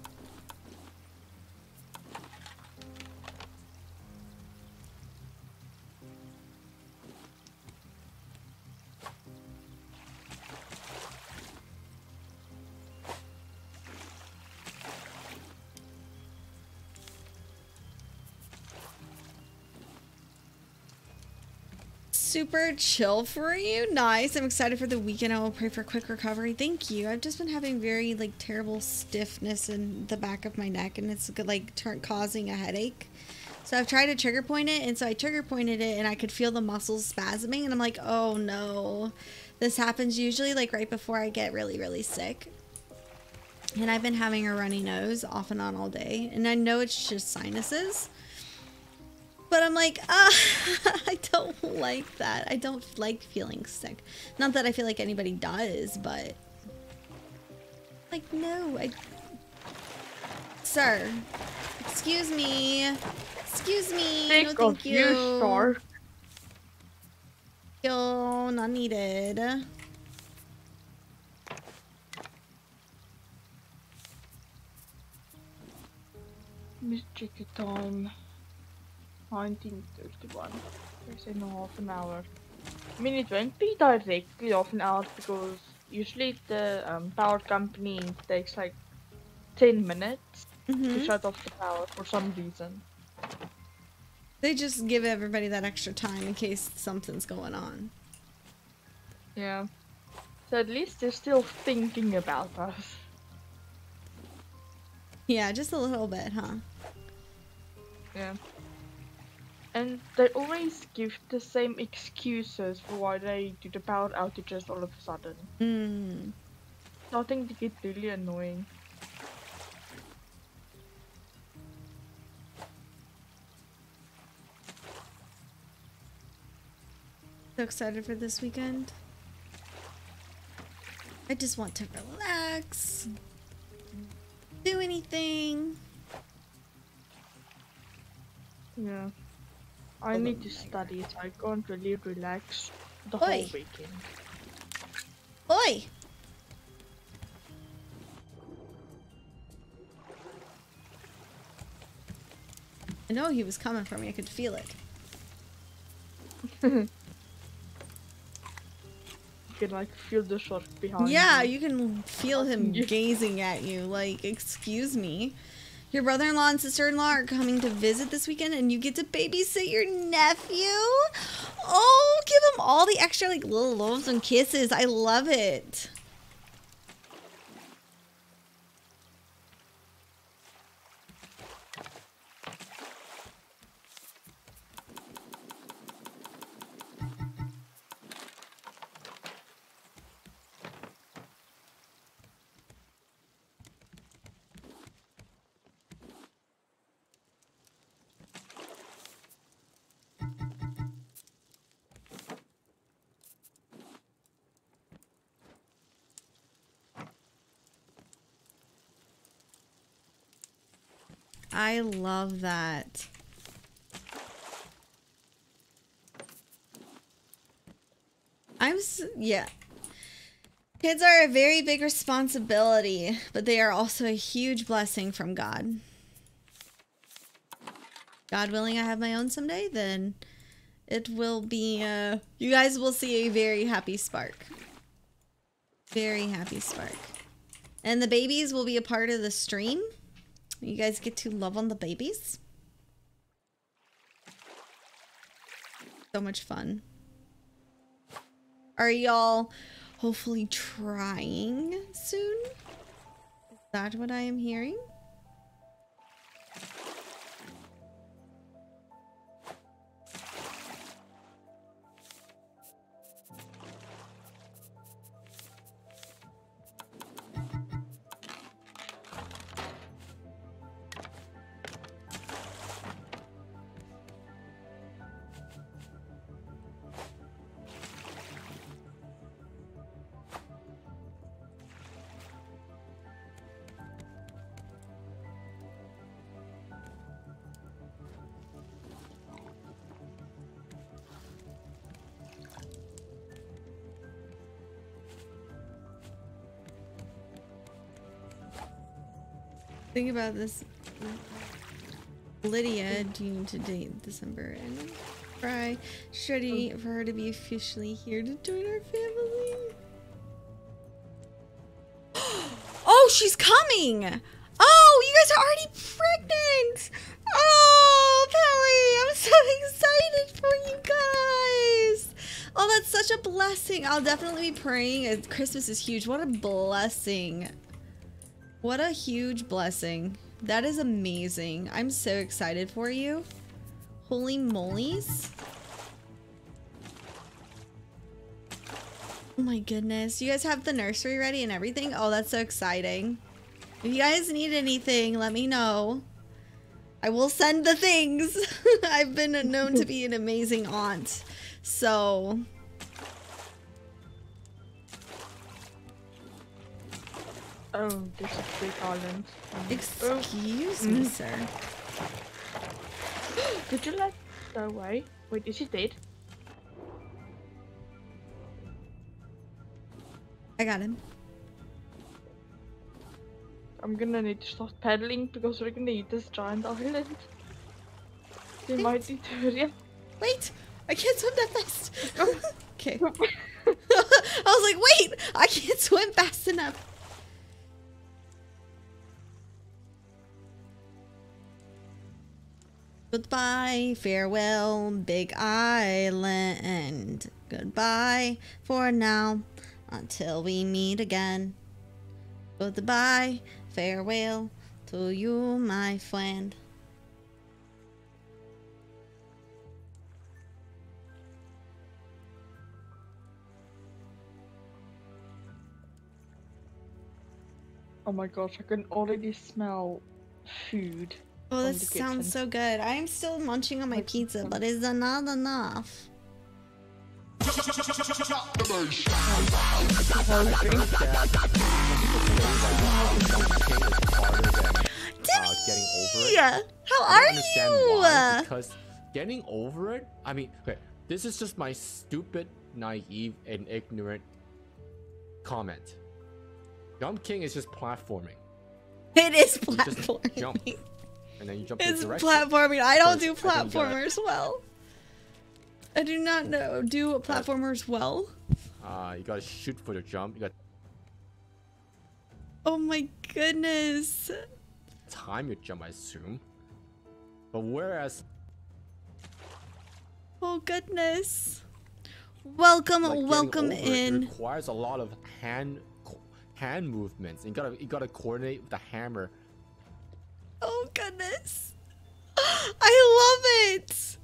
Super chill for you. Nice. I'm excited for the weekend. I will pray for quick recovery. Thank you. I've just been having very like terrible stiffness in the back of my neck, and it's like causing a headache. So I've tried to trigger point it, and so I trigger pointed it, and I could feel the muscles spasming, and I'm like, oh no. This happens usually like right before I get really, really sick. And I've been having a runny nose off and on all day, and I know it's just sinuses. But I'm like, ah, I don't like that. I don't like feeling sick. Not that I feel like anybody does, but like, no, I. Sir, excuse me. Excuse me. Think no, thank you. you. Yo, not needed. The time. 1931. There's in half an hour. I mean, it won't be directly half an hour because usually the um, power company takes like 10 minutes to Mhm. shut off the power for some reason. They just give everybody that extra time in case something's going on. Yeah. So at least they're still thinking about us. Yeah, just a little bit, huh? Yeah. And they always give the same excuses for why they do the power outages all of a sudden. Hmm. Starting to get really annoying. So excited for this weekend. I just want to relax. Do anything. Yeah. I need to study, so I can't really relax the whole Oi. weekend. Oi! I know he was coming for me. I could feel it. You can like feel the shark behind Yeah, you. you can feel him gazing at you. Like, excuse me. Your brother in law and sister in law are coming to visit this weekend, and you get to babysit your nephew? Oh, give him all the extra, like, little loves and kisses. I love it. I love that. I'm yeah. Kids are a very big responsibility, but they are also a huge blessing from God. God willing, I have my own someday, then it will be, uh, you guys will see a very happy spark. Very happy spark. And the babies will be a part of the stream. You guys get to love on the babies. So much fun. Are y'all hopefully trying soon? Is that what I am hearing? Think about this. Lydia, do you need to date December and Fry? She's ready for her to be officially here to join our family. Oh, she's coming! Oh, you guys are already pregnant! Oh, Pelly, I'm so excited for you guys! Oh, that's such a blessing. I'll definitely be praying. Uh, Christmas is huge. What a blessing. What a huge blessing. That is amazing. I'm so excited for you. Holy molies. Oh my goodness. You guys have the nursery ready and everything? Oh, that's so exciting. If you guys need anything, let me know. I will send the things. I've been known to be an amazing aunt. So, Oh, this is big island. Um, excuse me, Mm. sir. Did you let that away? Wait, is he dead? I got him. I'm gonna need to start paddling because we're gonna eat this giant island. They might eat deteriorate. Wait, I can't swim that fast. okay. I was like, wait, I can't swim fast enough. Goodbye, farewell, Big Island. Goodbye for now, until we meet again. Goodbye, farewell to you, my friend. Oh my gosh, I can already smell food. Oh, this sounds so good. I'm still munching on my pizza, but is that not enough? uh, getting over it. Yeah. How are don't understand you? why. Because getting over it, I mean, okay, this is just my stupid, naive, and ignorant comment. Jump King is just platforming, It is You just jump, platforming. and then you jump in It's platforming. I don't do First, I think you gotta- platformers well. I do not know do platformers well. Uh, you gotta shoot for the jump. You got Oh my goodness. time your jump, I assume. But whereas, Oh goodness. Welcome, like, welcome in. it requires a lot of hand hand movements. You gotta you gotta coordinate with the hammer. Oh goodness. I love it.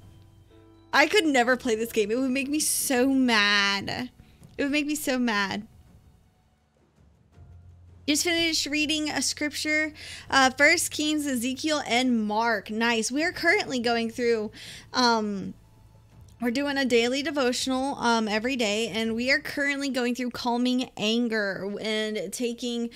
I could never play this game. It would make me so mad. It would make me so mad. Just finished reading a scripture, uh, First Kings, Ezekiel, and Mark. Nice. We are currently going through. Um, we're doing a daily devotional um, every day, and we are currently going through calming anger and taking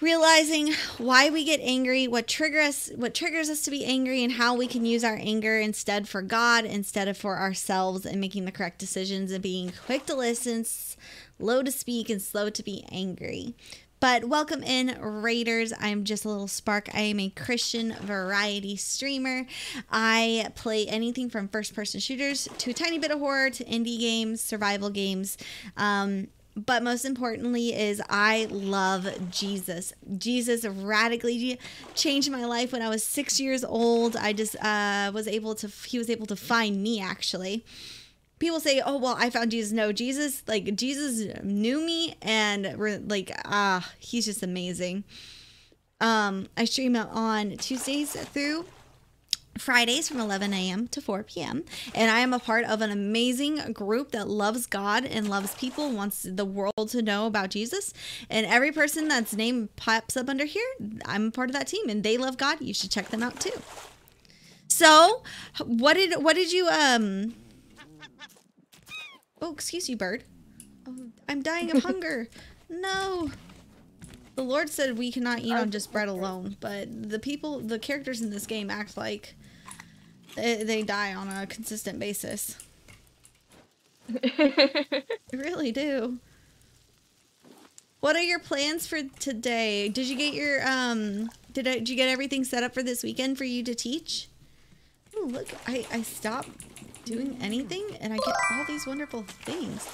realizing why we get angry, what trigger us, what triggers us to be angry, and how we can use our anger instead for God instead of for ourselves, and making the correct decisions and being quick to listen, slow to speak, and slow to be angry. But welcome in, Raiders. I'm just a little spark. I am a Christian variety streamer. I play anything from first person shooters to a tiny bit of horror to indie games, survival games. Um, but most importantly is I love Jesus. Jesus radically changed my life when I was six years old. I just uh, was able to, he was able to find me actually people say, "Oh, well, I found Jesus." No, Jesus, like Jesus knew me, and like, ah, he's just amazing. Um, I stream on Tuesdays through Fridays from 11 a.m. to 4 p.m. And I am a part of an amazing group that loves God and loves people, wants the world to know about Jesus. And every person that's name pops up under here, I'm a part of that team, and they love God. You should check them out too. So, what did what did you um? Oh, excuse you, bird. Oh, I'm dying of hunger. No. The Lord said we cannot eat on just bread alone, but the people, the characters in this game act like they, they die on a consistent basis. They really do. What are your plans for today? Did you get your um Did I, did you get everything set up for this weekend for you to teach? Oh, look, I, I stopped doing anything and I get all these wonderful things.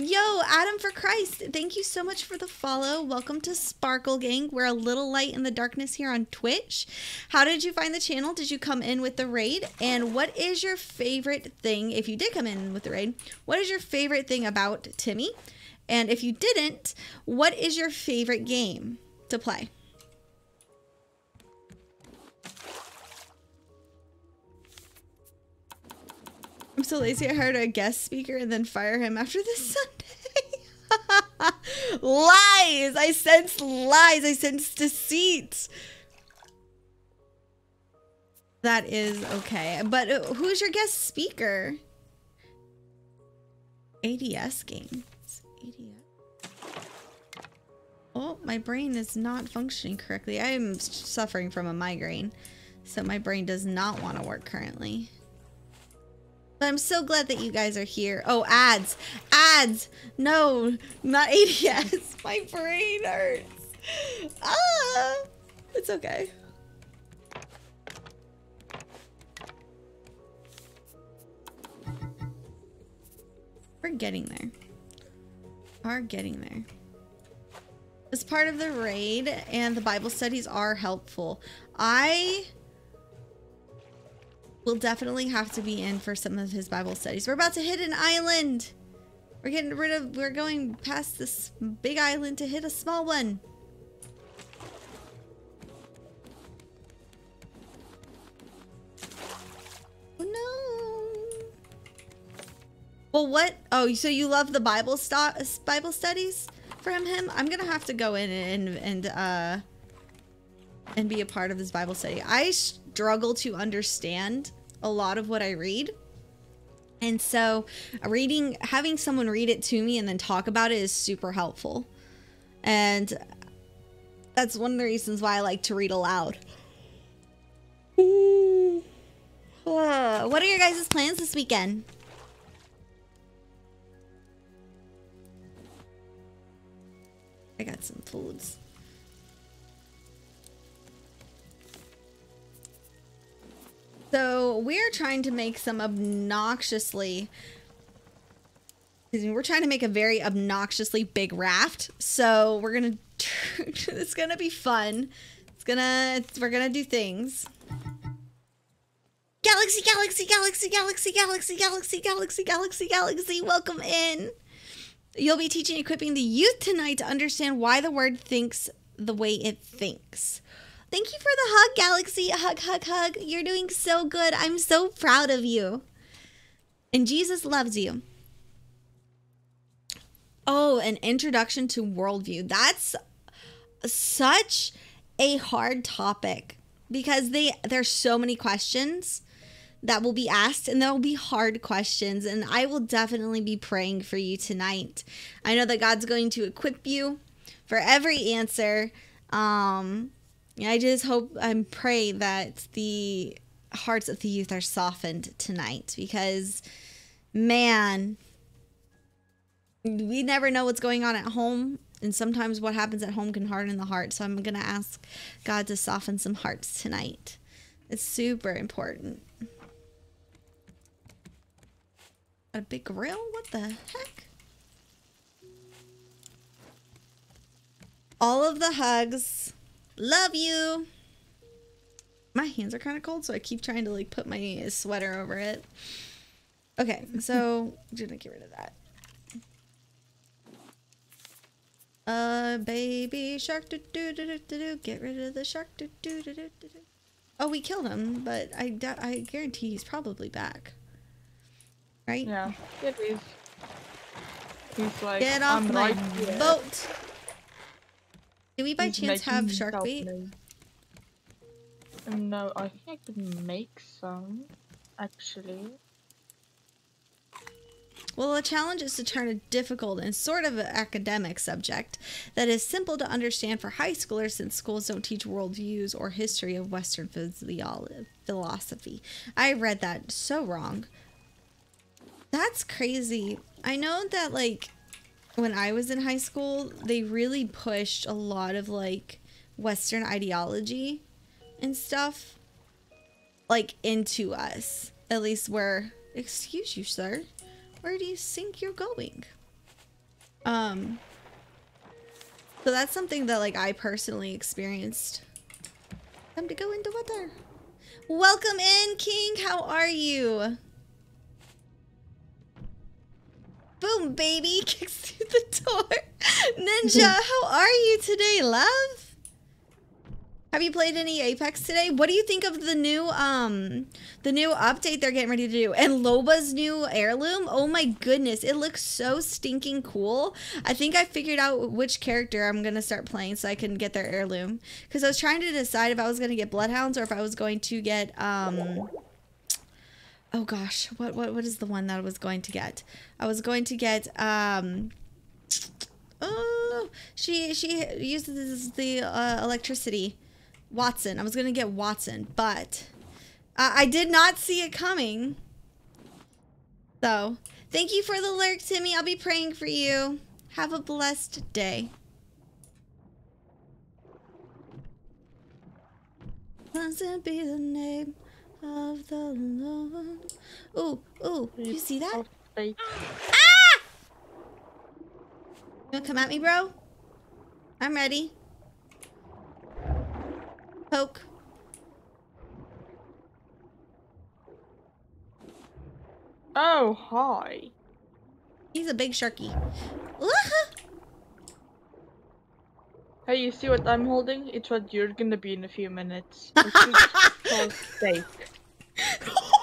Yo, Adam for Christ, thank you so much for the follow. Welcome to Sparkle Gang. We're a little light in the darkness here on Twitch. How did you find the channel? Did you come in with the raid? And what is your favorite thing, if you did come in with the raid, what is your favorite thing about Timmy? And if you didn't, what is your favorite game to play? I'm so lazy. I hired a guest speaker and then fire him after this Sunday. lies. I sense lies. I sense deceit. That is okay. But uh, who's your guest speaker? ADS games. ADS. Oh, my brain is not functioning correctly. I am suffering from a migraine. So my brain does not want to work currently. But I'm so glad that you guys are here. Oh, ads. Ads. No, not ADS. My brain hurts. Ah, it's okay. We're getting there. Are getting there. As part of the raid and the Bible studies are helpful. I will definitely have to be in for some of his Bible studies. We're about to hit an island. We're getting rid of, we're going past this big island to hit a small one. Oh no. Well, what? Oh, so you love the Bible Bible studies from him? I'm gonna have to go in and and uh and be a part of his Bible study. I struggle to understand a lot of what I read. And so reading having someone read it to me and then talk about it is super helpful. And that's one of the reasons why I like to read aloud. What are your guys' plans this weekend? I got some foods. So we're trying to make some obnoxiously we're trying to make a very obnoxiously big raft. So we're gonna it's gonna be fun. It's gonna we're gonna do things. Galaxy, galaxy, galaxy, galaxy, galaxy, galaxy, galaxy, galaxy, galaxy, welcome in. You'll be teaching equipping the youth tonight to understand why the word thinks the way it thinks. Thank you for the hug, Galaxy. Hug, hug, hug. You're doing so good. I'm so proud of you. And Jesus loves you. Oh, an introduction to worldview. That's such a hard topic because they there's so many questions that will be asked and there will be hard questions and I will definitely be praying for you tonight. I know that God's going to equip you for every answer. Um I just hope and pray that the hearts of the youth are softened tonight because, man, we never know what's going on at home. And sometimes what happens at home can harden the heart. So I'm going to ask God to soften some hearts tonight. It's super important. A big grill? What the heck? All of the hugs Love you. My hands are kind of cold, so I keep trying to like put my sweater over it. Okay, so I'm gonna get rid of that. Uh, baby shark, do do do do do do. Get rid of the shark, do do do do do. do. Oh, we killed him, but I I guarantee he's probably back. Right? Yeah, it is. He's like, Get off I'm my right boat. Do we by He's chance have shark bait? No, I think I could make some, actually. Well, the challenge is to turn a difficult and sort of an academic subject that is simple to understand for high schoolers since schools don't teach worldviews or history of Western philosophy. I read that so wrong. That's crazy. I know that, like, when I was in high school, they really pushed a lot of, like, Western ideology and stuff like into us. At least where excuse you, sir. Where do you think you're going? Um so that's something that like I personally experienced. Time to go into water. Welcome in, King. How are you? Boom, baby. Kicks through the door. Ninja, how are you today, love? Have you played any Apex today? What do you think of the new um the new update they're getting ready to do? And Loba's new heirloom? Oh my goodness, it looks so stinking cool. I think I figured out which character I'm gonna start playing so I can get their heirloom. Because I was trying to decide if I was gonna get Bloodhounds or if I was going to get um oh gosh, what what what is the one that I was going to get? I was going to get um oh she she uses the uh, electricity. Wattson. I was gonna get Wattson, but I did not see it coming. So thank you for the lurk, Timmy. I'll be praying for you. Have a blessed day. Blessed be the name of the Lord. Ooh, ooh, you see that? Fake. You wanna come at me, bro? I'm ready. Poke. Oh, hi. He's a big sharky. Hey, you see what I'm holding? It's what you're gonna be in a few minutes. Is called steak.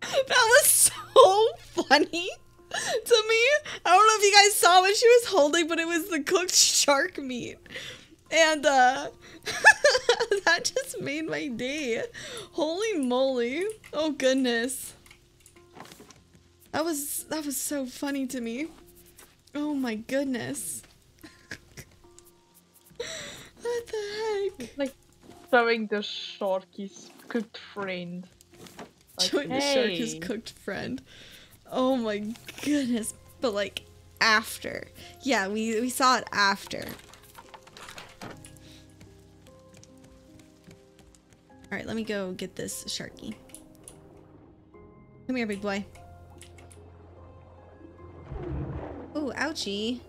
That was so funny to me. I don't know if you guys saw what she was holding, but it was the cooked shark meat. And uh that just made my day. Holy moly. Oh goodness. That was that was so funny to me. Oh my goodness. what the heck? Like throwing the sharky's cooked friend. Like, Showing the shark his hey. cooked friend. Oh my goodness. But like after. Yeah, we we saw it after. All right, let me go get this sharky. Come here, big boy. Oh, ouchie.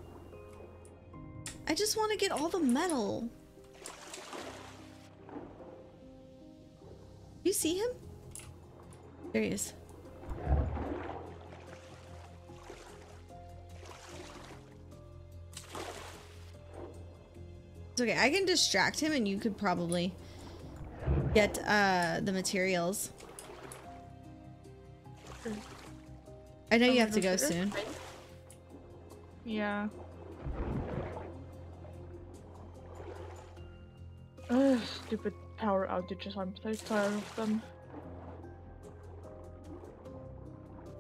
I just want to get all the metal. You see him? There he is. It's okay, I can distract him and you could probably get uh the materials. I know you have to go soon. Yeah. Ugh, stupid power outages. I'm so tired of them.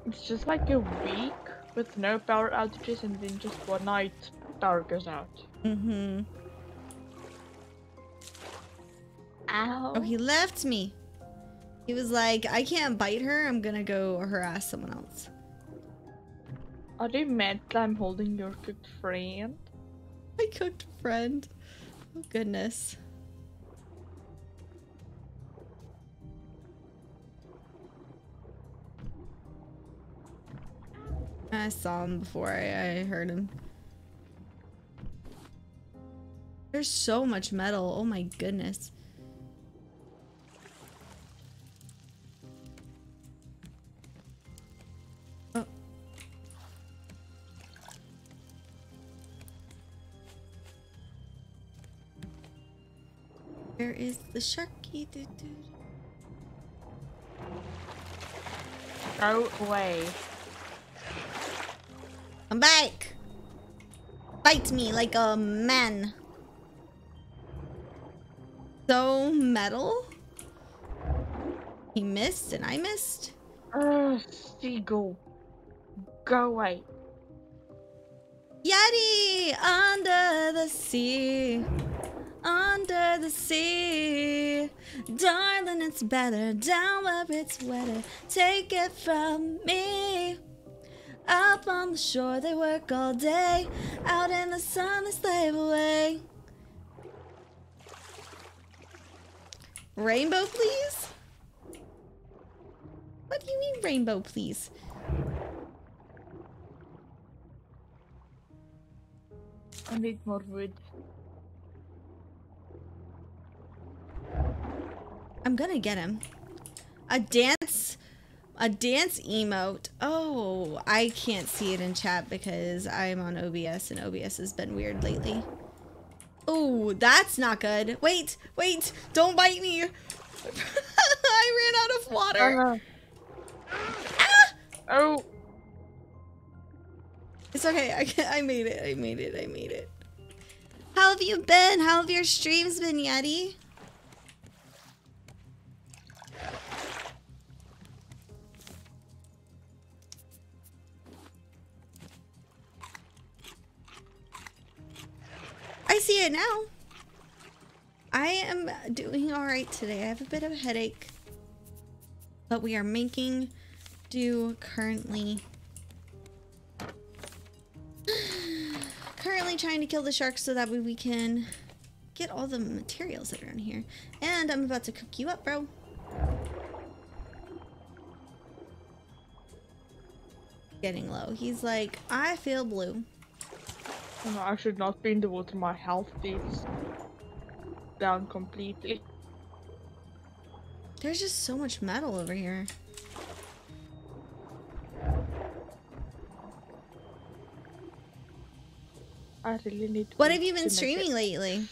It's just like a week with no power outages and then just one night power goes out. Mm-hmm. Ow. Oh, he left me. He was like, I can't bite her. I'm gonna go harass someone else. Are you mad that I'm holding your cooked friend? My cooked friend. Oh goodness. I saw him before I, I heard him. There's so much metal. Oh my goodness. Is the sharky? -doo? Go away. I'm back. Bite me like a man. So metal. He missed and I missed. Ugh, seagull. Go away. Yeti under the sea. Under the sea. Darling, it's better down where it's wetter. Take it from me. Up on the shore, they work all day. Out in the sun, they slave away. Rainbow, please? What do you mean, rainbow, please? I need more wood. I'm gonna get him. A dance, a dance emote. Oh, I can't see it in chat because I'm on OBS and OBS has been weird lately. Oh, that's not good. Wait, wait, don't bite me. I ran out of water. Ah. Oh, It's okay. I, I made it. I made it. I made it. How have you been? How have your streams been, Yeti? See it now. I am doing all right today. I have a bit of a headache, but we are making do currently. currently trying to kill the sharks so that way we can get all the materials that are in here. And I'm about to cook you up, bro. Getting low. He's like, I feel blue. No, I should not be in the water. My health is down completely. There's just so much metal over here. I really need. What have you been streaming lately?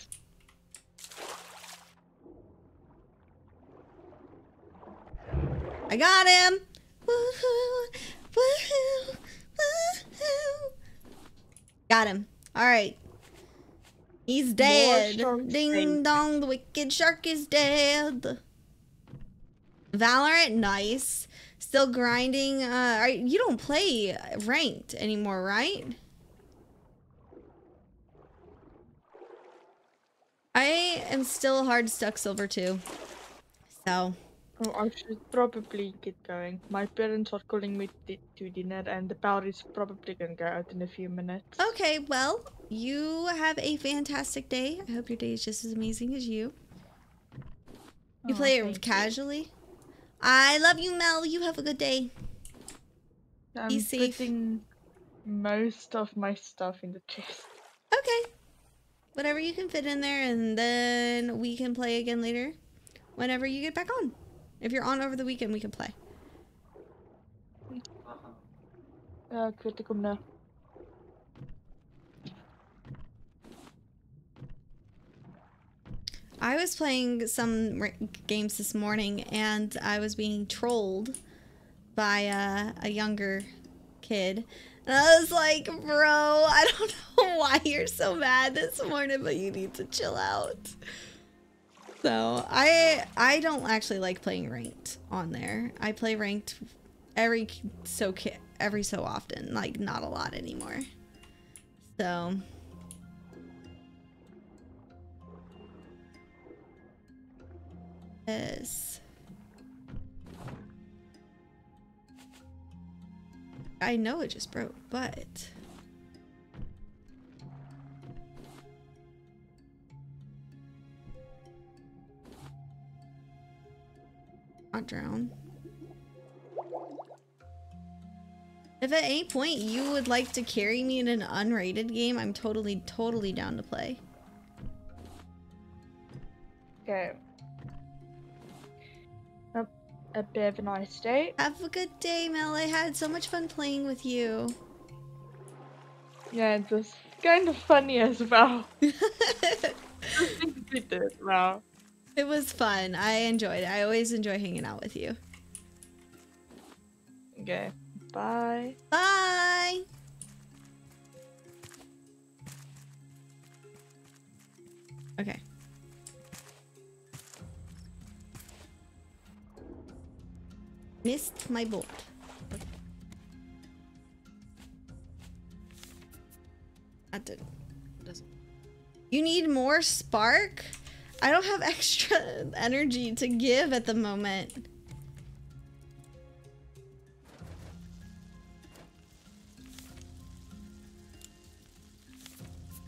I got him! Woohoo! Woohoo! Woohoo! Got him. Alright. He's dead. Ding think. dong, the wicked shark is dead. Valorant, nice. Still grinding. Uh, are, you don't play ranked anymore, right? I am still hard stuck silver too. So, Oh, I should probably get going. My parents are calling me to dinner, and the power is probably gonna go out in a few minutes. okay, well, you have a fantastic day. I hope your day is just as amazing as you. You Oh, play it you. casually. I love you, Mel. You have a good day. I'm be safe. putting most of my stuff in the chest. Okay. Whatever you can fit in there, and then we can play again later. Whenever you get back on. If you're on over the weekend, we can play. Ja, ik weet ik kom nou. I was playing some games this morning and I was being trolled by uh, a younger kid. And I was like, bro, I don't know why you're so mad this morning, but you need to chill out. So I I don't actually like playing ranked on there. I play ranked every so every so often, like not a lot anymore. So Yes. I know it just broke, but not drown. If at any point you would like to carry me in an unrated game, I'm totally, totally down to play. Okay. A bit of a nice day. Have a good day, Mel. I had so much fun playing with you. Yeah, it was kind of funny as well. I think we did well. It was fun. I enjoyed it. I always enjoy hanging out with you. Okay. Bye. Bye. Okay. Missed my boat. Okay. That didn't. Doesn't. You need more spark? I don't have extra energy to give at the moment.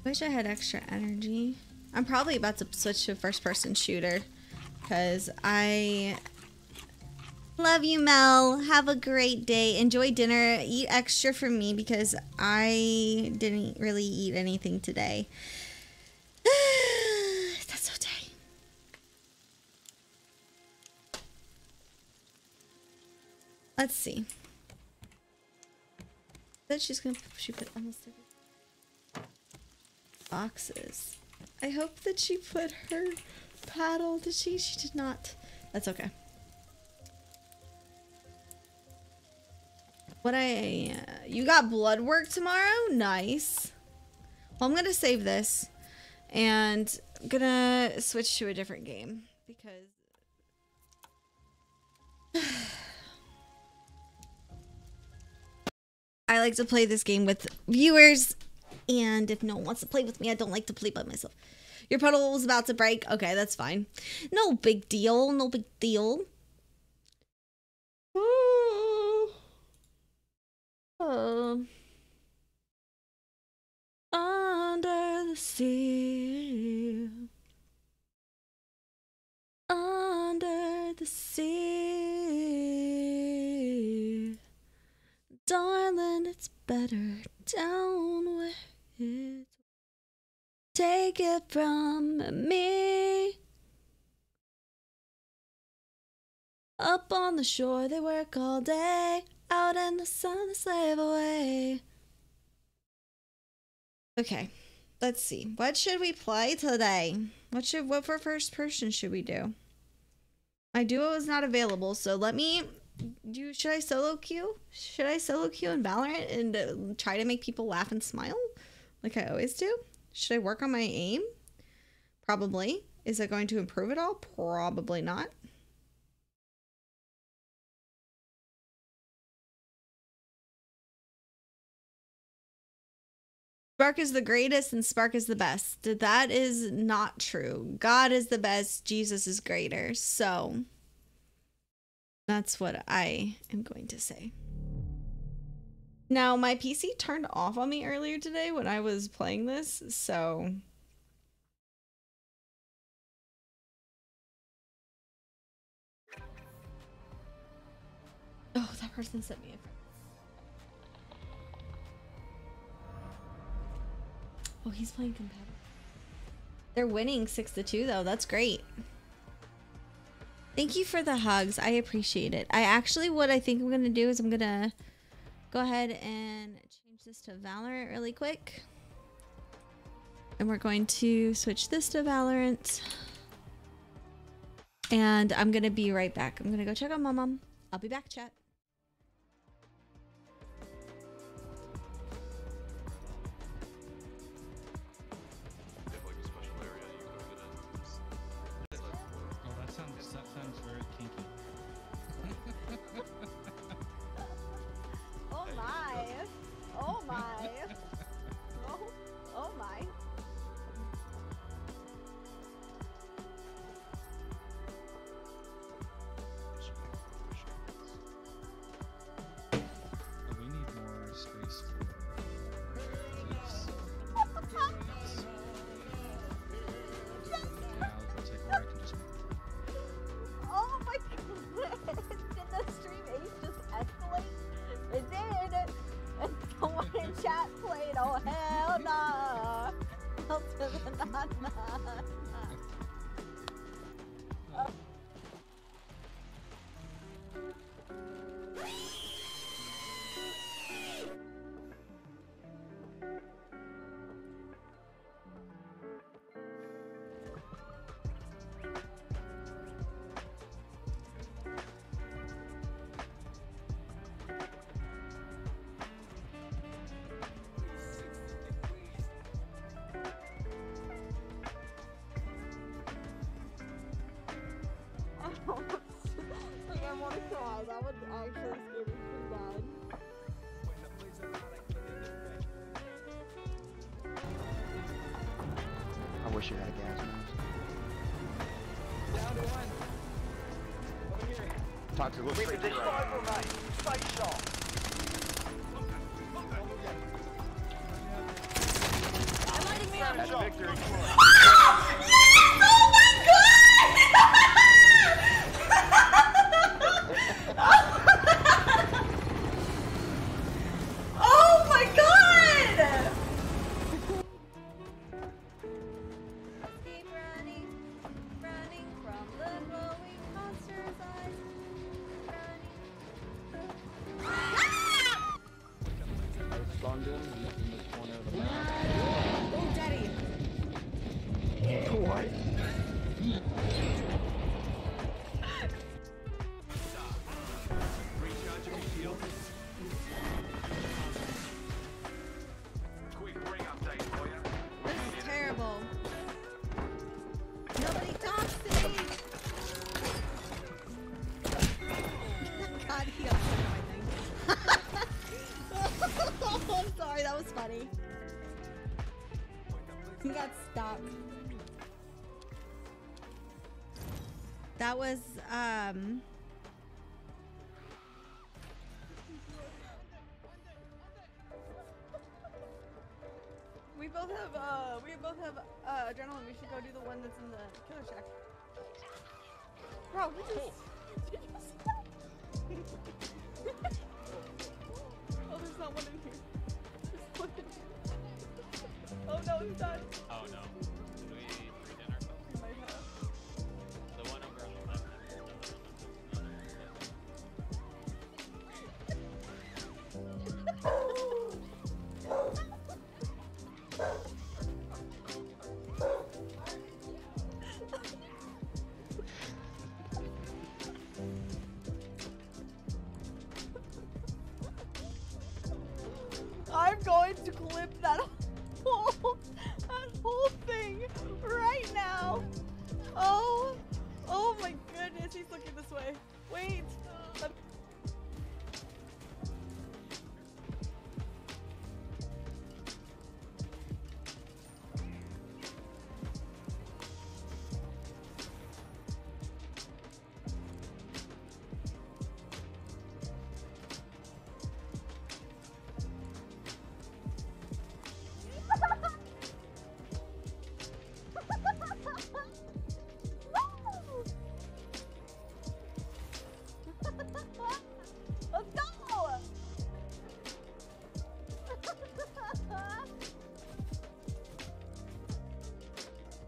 Wish I had extra energy. I'm probably about to switch to first person shooter because I love you, Mel. Have a great day. Enjoy dinner. Eat extra for me because I didn't really eat anything today. Let's see. That she's gonna she put almost every boxes. I hope that she put her paddle. Did she? She did not. That's okay. What I uh, you got blood work tomorrow? Nice. Well, I'm gonna save this, and I'm gonna switch to a different game because. I like to play this game with viewers, and if no one wants to play with me, I don't like to play by myself. Your puddle was about to break. Okay, that's fine. No big deal. No big deal. Oh. Under the sea. Under the sea. Darling, it's better down where it's. Take it from me. Up on the shore, they work all day. Out in the sun, they slave away. Okay, let's see. What should we play today? What should what for first person should we do? My duo is not available, so let me do. Should I solo queue? Should I solo queue in Valorant and uh, try to make people laugh and smile, like I always do? Should I work on my aim? Probably. Is it going to improve at all? Probably not. Spark is the greatest and Spark is the best. That is not true. God is the best, Jesus is greater. So that's what I am going to say. Now, my PC turned off on me earlier today when I was playing this, so Oh, that person sent me a Oh, he's playing competitive. They're winning 6 to 2 though. That's great. Thank you for the hugs. I appreciate it. I actually what I think I'm going to do is I'm going to go ahead and change this to Valorant really quick. And we're going to switch this to Valorant. And I'm going to be right back. I'm going to go check on my mom. I'll be back, chat. That was, um... We both have uh we both have uh adrenaline. We should go do the one that's in the killer shack. Bro, what is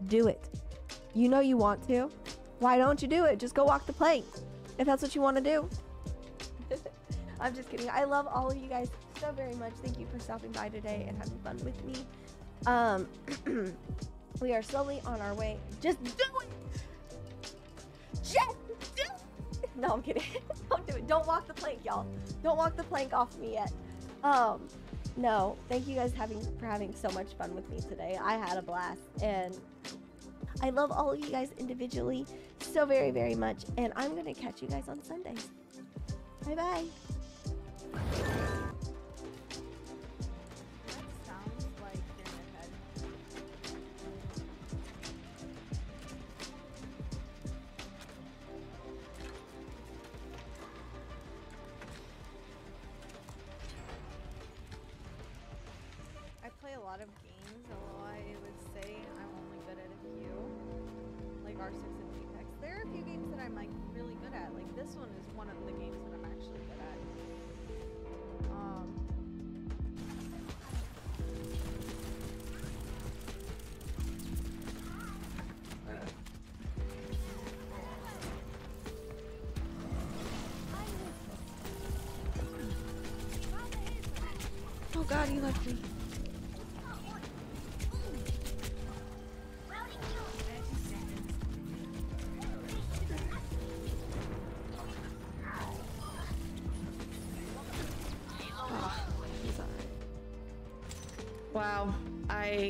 do it. You know you want to. Why don't you do it? Just go walk the plank if that's what you want to do. I'm just kidding. I love all of you guys so very much. Thank you for stopping by today and having fun with me. Um, we are slowly on our way. Just do it. Just do it. No, I'm kidding. Don't do it. Don't walk the plank, y'all. Don't walk the plank off me yet. Um, no, thank you guys having for having so much fun with me today. I had a blast and I love all of you guys individually so very very much and I'm going to catch you guys on Sunday. Bye bye.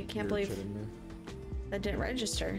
I can't believe that didn't register.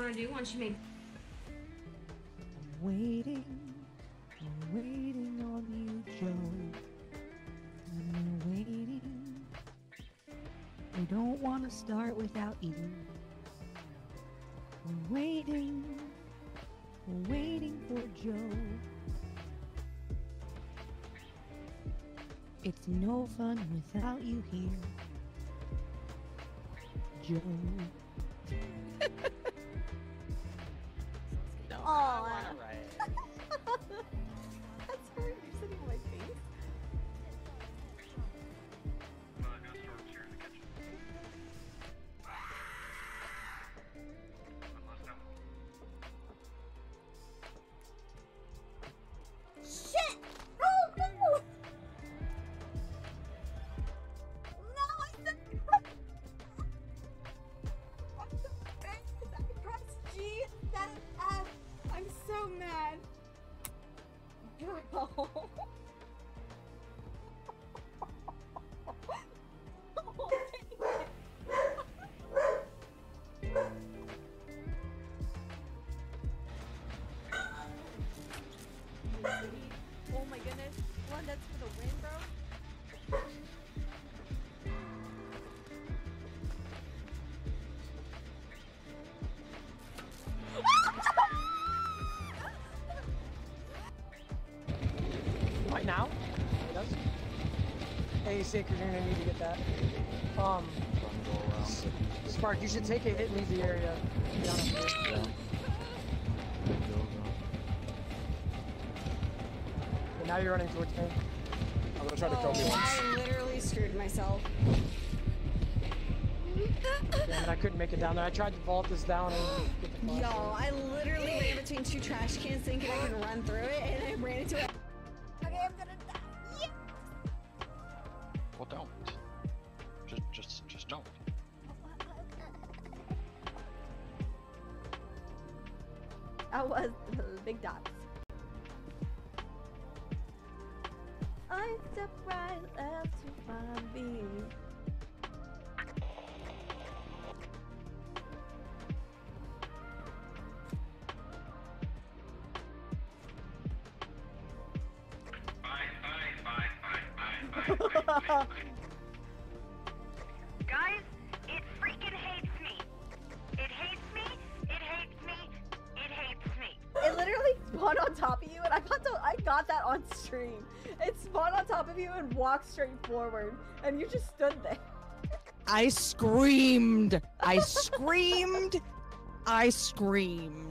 Want to do once you make waiting, I'm waiting on you, Joe. I'm waiting. I don't want to start without you. We're waiting, we're waiting for Joe. It's no fun without you here, Joe. Oh my goodness. One that's for the win, bro. Right now? It does? Hey, Sick, you're gonna need to get that. Um, Spark, you should take a hit and the area. You're running towards me. I'm gonna try to kill me oh, once. I literally screwed myself. Damn it, I couldn't make it down there. I tried to vault this down and get the. Y'all, I literally ran between two trash cans thinking I could run through it, and I ran into it. Forward, and you just stood there. I screamed. I screamed. I screamed.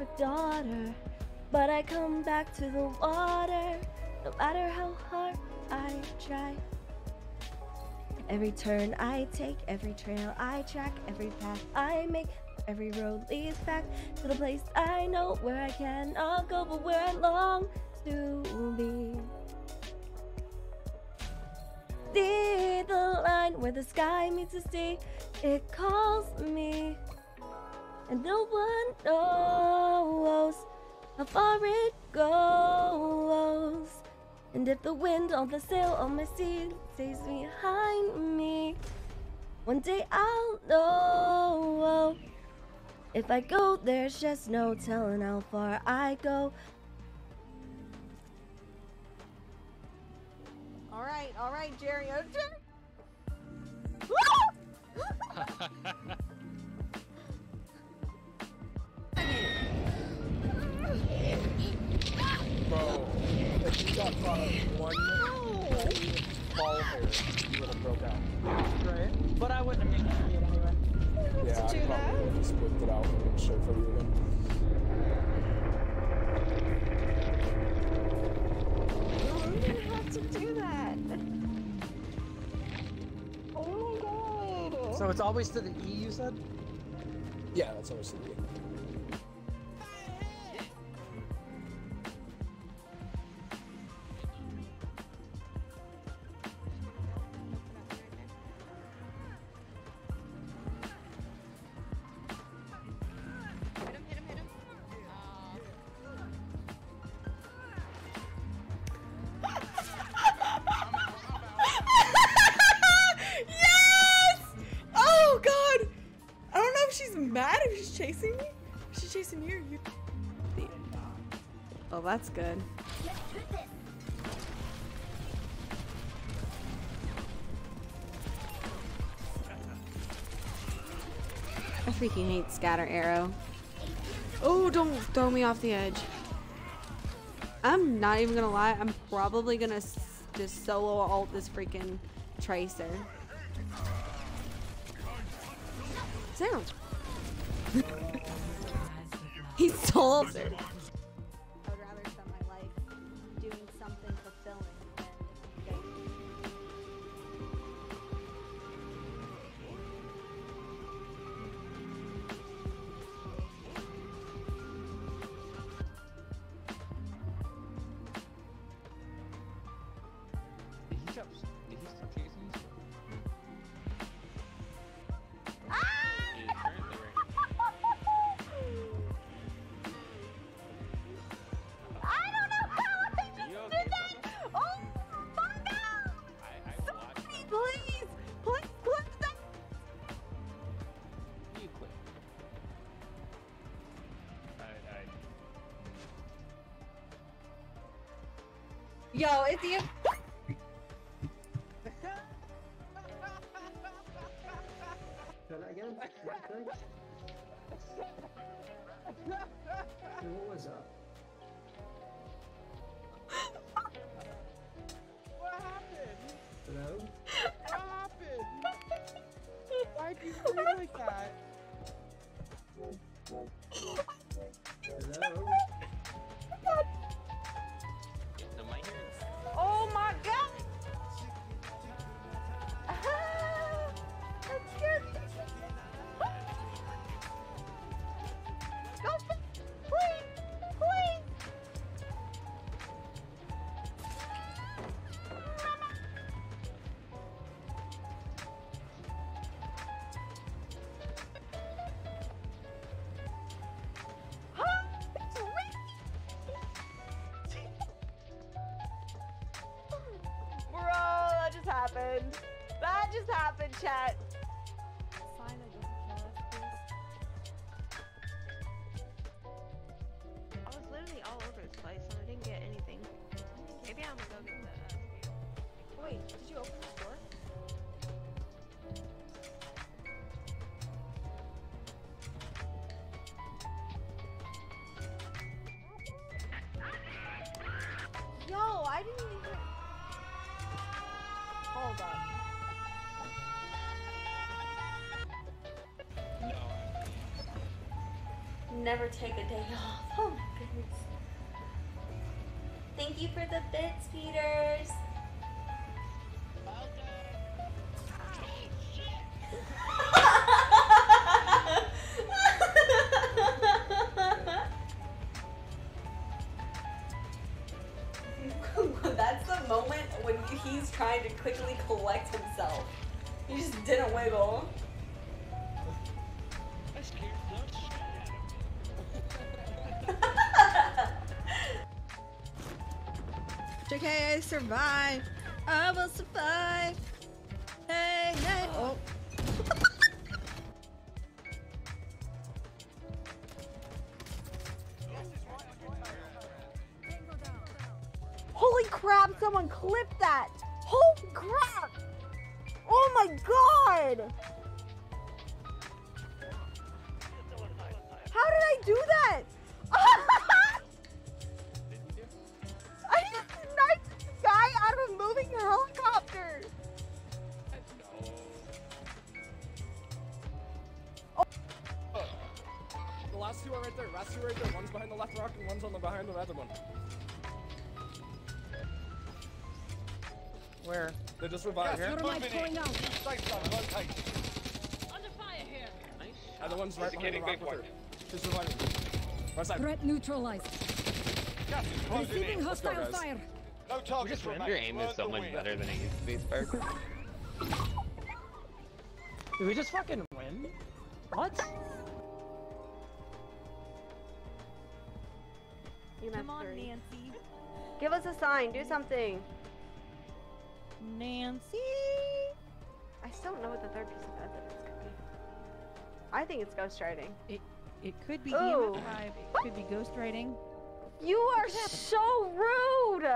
Perfect daughter. But I come back to the water, no matter how hard I try. Every turn I take, every trail I track, every path I make, every road leads back to the place I know where I cannot go, but where I long to be. See the line where the sky meets the sea, it calls me, and no one knows how far it goes. And if the wind on the sail on my sea stays behind me, one day I'll know. If I go, there's just no telling how far I go. Alright, alright, Jerry. Oh, Bro, if you got caught on one ball hair, you would have broke out. Right. But I wouldn't have made it anyway. Yeah, I probably would have just whipped it out and been straight for you again. You didn't have to do that. Oh my god. So it's always to the E, you said? Yeah, that's always to the E. that's good. I freaking hate scatter arrow. Oh, don't throw me off the edge. I'm not even gonna lie. I'm probably gonna just solo alt this freaking tracer. Sarah. He's solo. I Never take a day off. Oh my goodness. Thank you for the bits, Peters. Survived. I will survive. Where? They just revived. Yes, what am I pulling out? Sights on, one. Under fire here. Nice. And the one's right behind the Indicating rock big with her. She's reviving. Right side. Threat neutralized. Receiving Let's go, hostile guys. fire. No targets Just your aim is so much better than it used to be, Spark. Did we just fucking win? What? You Come on, Nancy. Give us a sign, do something. Nancy. I still don't know what the third piece of evidence could be. I think it's ghostwriting. It it could be Ooh. EMF5. It could be ghostwriting. You are so rude!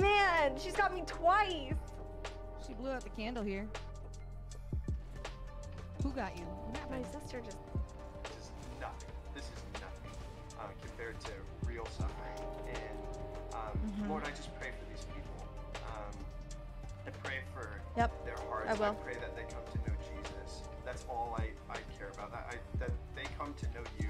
Man, she's got me twice! She blew out the candle here. Who got you? What My sister just. This is nothing. This is nothing uh, compared to real suffering. And um, Mhm. Lord, I just their hearts. I will. pray that they come to know Jesus. That's all I, I care about. That I, that they come to know you.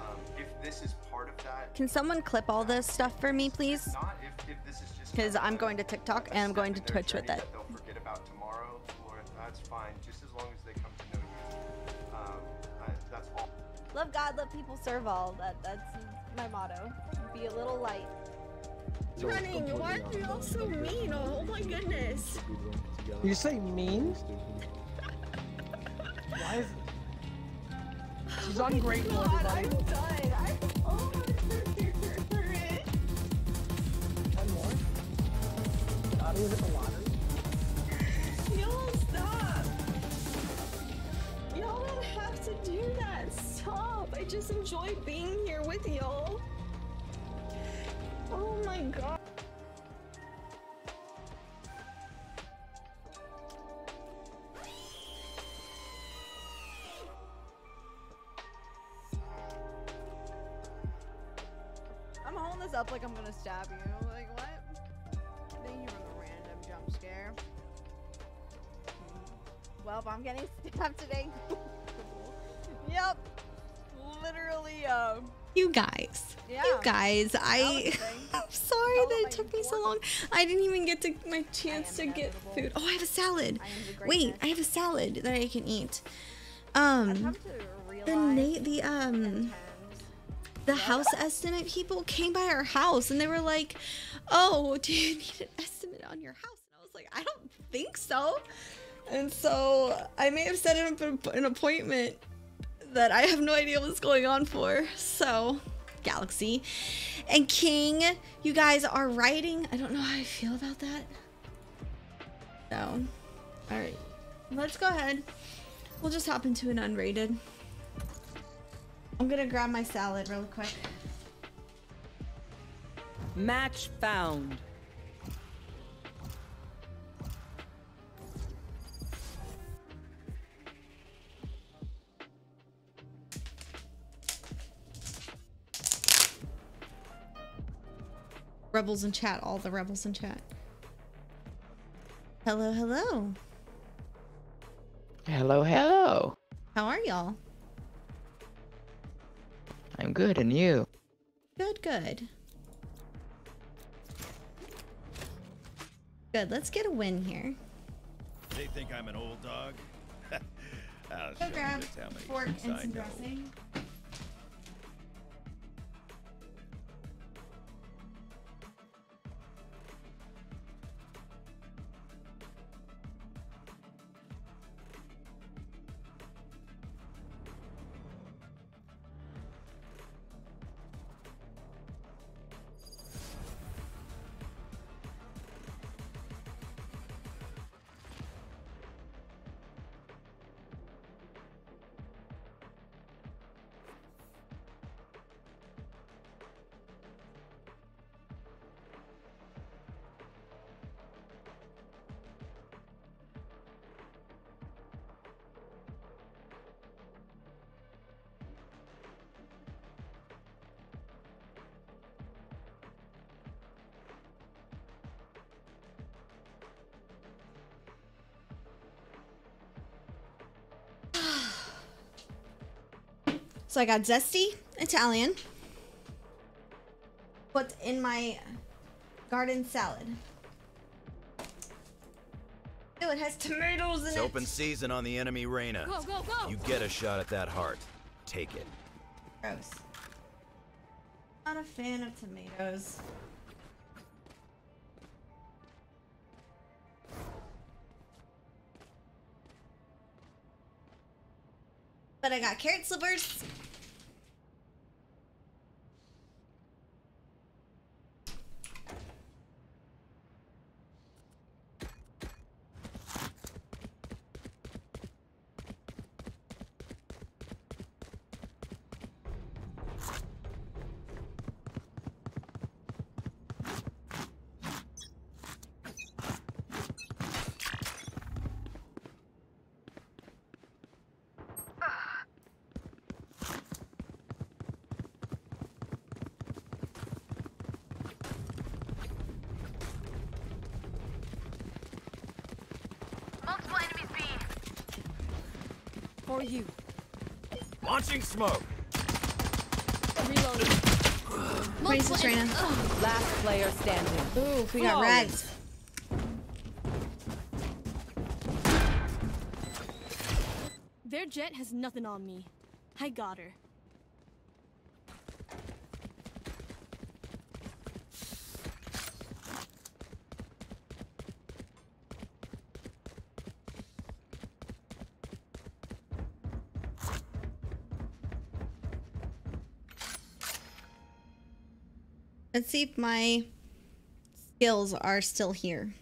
Um, if this is part of that, Can someone clip all this stuff for me, please? not if, if this is just Because I'm going to TikTok and I'm going to step in their Twitch with it. That they'll forget about tomorrow, Lord. That's fine. Just as long as they come to know you. Um, I, that's all. Love God, let people serve all. That that's my motto. Be a little light. Running, why are you all so mean? Oh my goodness. You say mean? Why is She's ungrateful, oh God, everybody. I'm done. I'm oh, I'm here for it. One more. Gotta hit the lottery. Y'all stop. Y'all don't have to do that. Stop. I just enjoy being here with y'all. Oh my god. yep. Literally, um. You guys. Yeah. You guys, I. was the thing. I'm sorry that it took me so long. I didn't even get to my chance to get food. Oh, I have a salad. Wait, I have a salad that I can eat. Um, the Nate. the um, the house estimate people came by our house and they were like, "Oh, do you need an estimate on your house?" And I was like, "I don't think so." And so I may have set up an appointment that I have no idea what's going on for. So, Galaxy and King, you guys are writing. I don't know how I feel about that. No. All right. Let's go ahead. We'll just hop into an unrated. I'm gonna grab my salad real quick. Match found. Rebels in chat, all the rebels in chat. Hello, hello. Hello, hello. How are y'all? I'm good, and you? Good, good. Good, let's get a win here. They think I'm an old dog. I'll Go show 'em grab just how many fork tricks and I some know. dressing. So I got zesty Italian. Put in my garden salad. Ew, it has tomatoes in it. It's it. open season on the enemy Reyna. Go, go, go. You get a shot at that heart. Take it. Gross. Not a fan of tomatoes. But I got carrot slivers. Launching smoke. Reloading. Princess Reyna. Last player standing. Ooh, we got rags. Their jet has nothing on me. I got her. See if my skills are still here.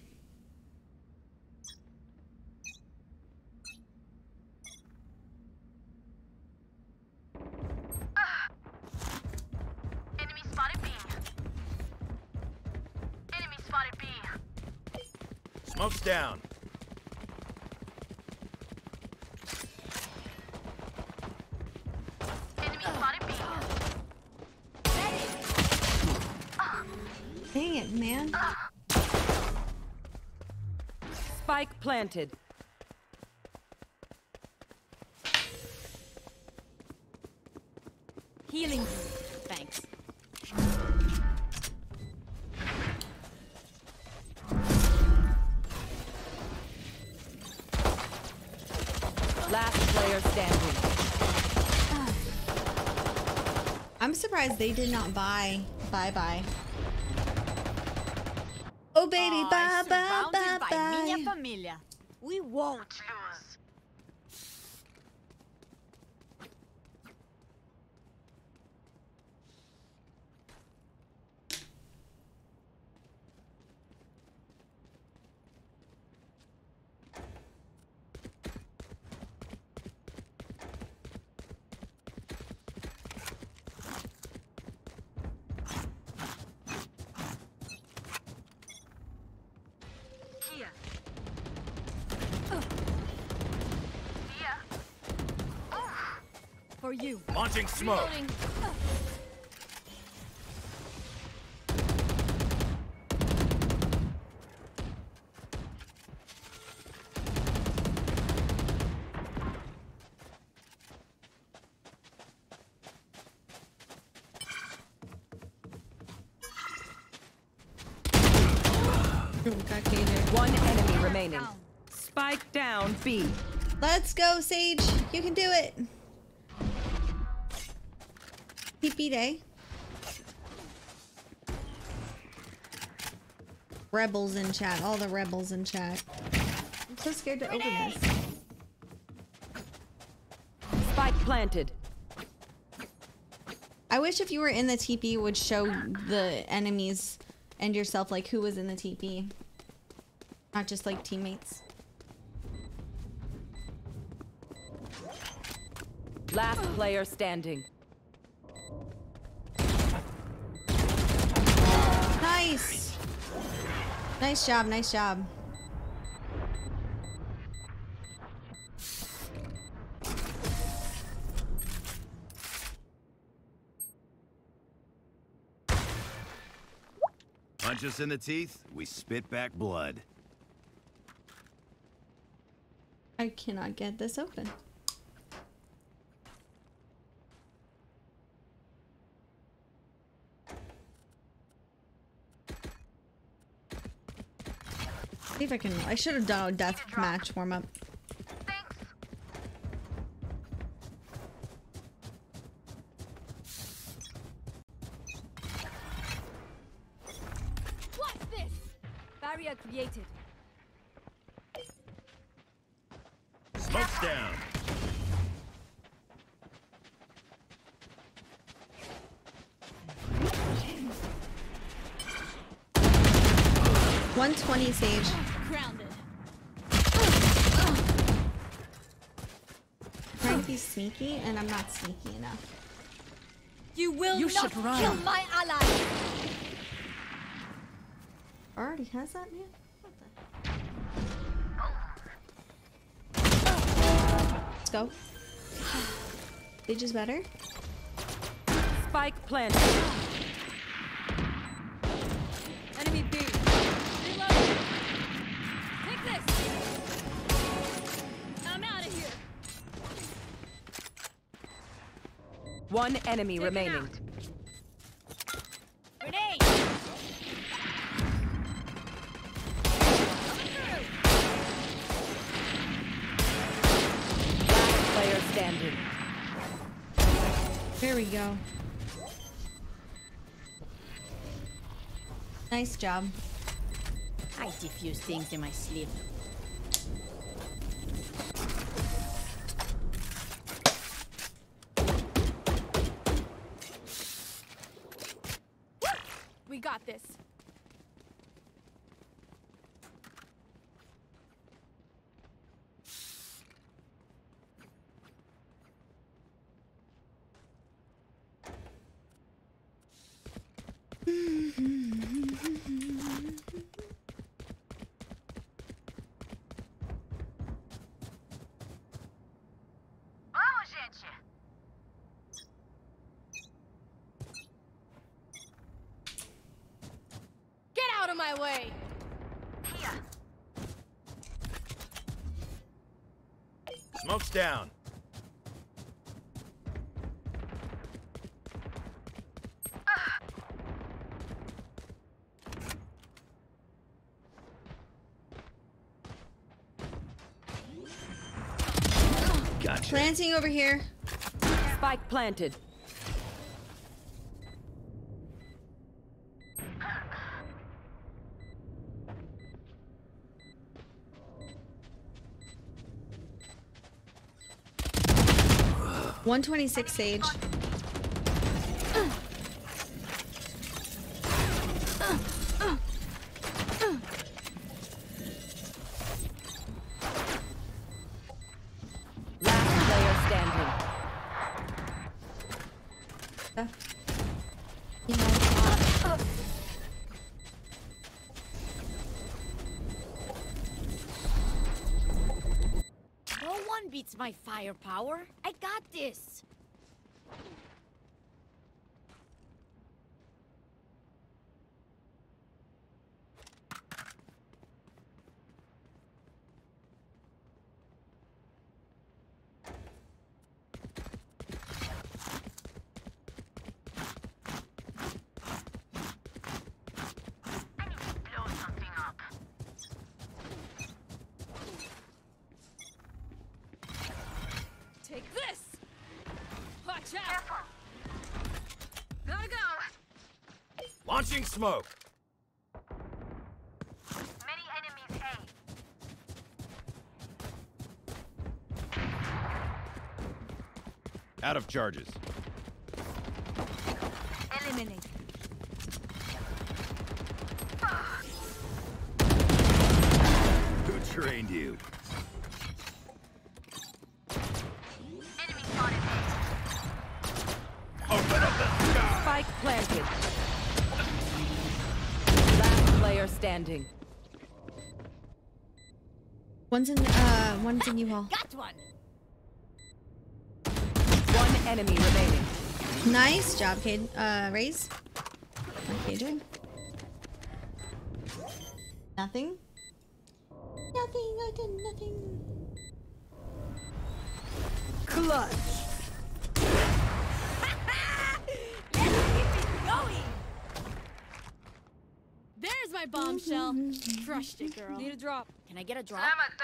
They did not buy. Bye bye. Oh baby, bye bye bye bye. We won't Launching smoke. One enemy remaining. Spike down B. Let's go, Sage. You can do it. Day. Rebels in chat. All the rebels in chat. I'm so scared to open this. Spike planted. I wish if you were in the TP would show the enemies and yourself like who was in the TP. Not just like teammates. Last player standing. Nice job, nice job. Punch us in the teeth, we spit back blood. I cannot get this open. If I can. I should have done a death match warm up. Barrier created. Smoke's down. One twenty sage. Grounded. Trying to be sneaky, and I'm not sneaky enough. You will You not should run. kill my ally. Already has that man. Let's go. Sage is better. Spike planted. One enemy remaining. Grenade. Last player standing. There we go. Nice job. I defuse things in my sleep. We got this. Oh, gente! Get out of my way. Smoke's down. Gotcha. Planting over here. Spike planted. One twenty six sage. Firepower. Smoke. Many enemies A. Out of charges. Eliminate. One's in uh one's in U-Haul. Got one. One enemy remaining. Nice job, Cade. Uh raise. KJ. Nothing. Nothing, I did nothing. Clutch. There's my bombshell. Crushed it, girl. Need a drop. Can I get a drop? thanks. Time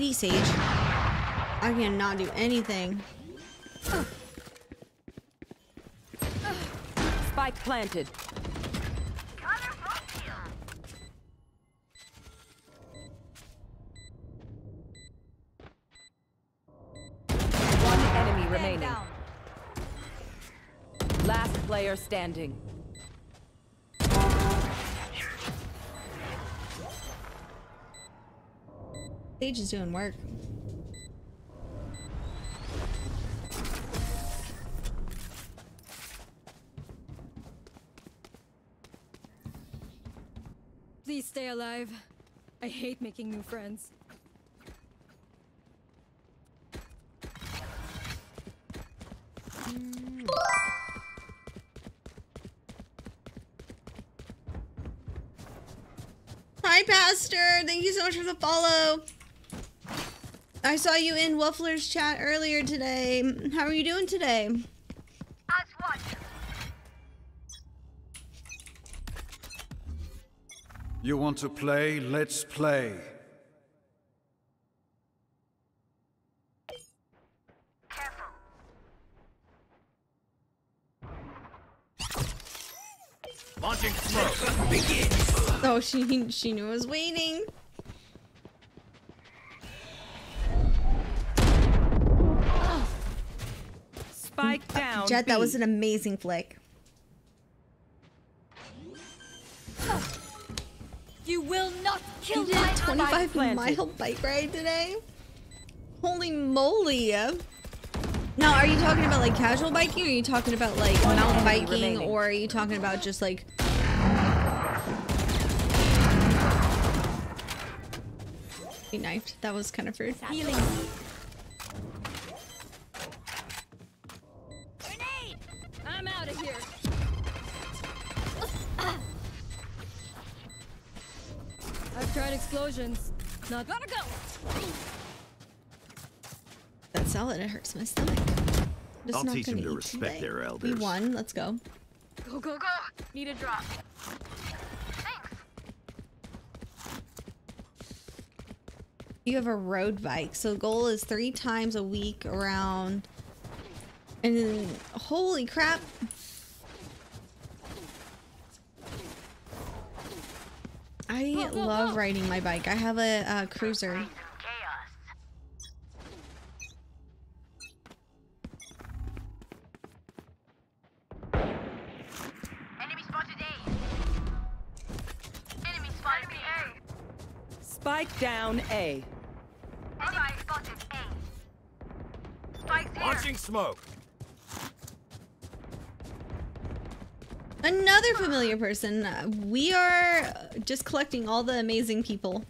sucked. 80 Sage. I cannot do anything. Spike planted. One enemy remaining. Last player standing. Sage is doing work. Please stay alive. I hate making new friends. Hi, Pastor. Thank you so much for the follow. I saw you in Waffler's chat earlier today. How are you doing today? As one. You want to play? Let's play. Launching smoke. Oh, she she knew I was waiting. Down. That was an amazing flick. You will not kill You did my 25 planted. mile bike ride today? Holy moly. Now, are you talking about like casual biking or are you talking about like One mountain biking remaining. or are you talking about just like He knifed. That was kind of rude. Healing. Explosions. Not gonna go. That salad, it hurts my stomach. Just I'll not teach 'em gonna to respect today. their We won. Let's go. Go, go, go. Need a drop. You have a road bike, so goal is three times a week around. And then, holy crap! I love riding my bike. I have a cruiser. Spike down A. Enemy spotted A. Spike's smoke. Another familiar person. Uh, We are just collecting all the amazing people.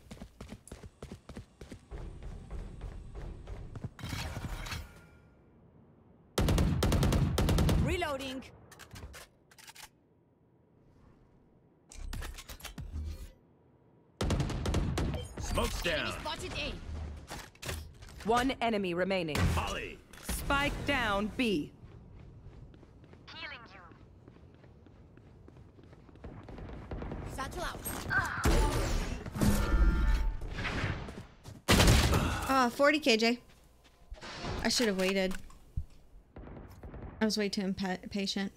Reloading. Smoke's down. One enemy remaining. Holly. Spike down B. Ah, 40 KJ. I should have waited. I was way too impatient.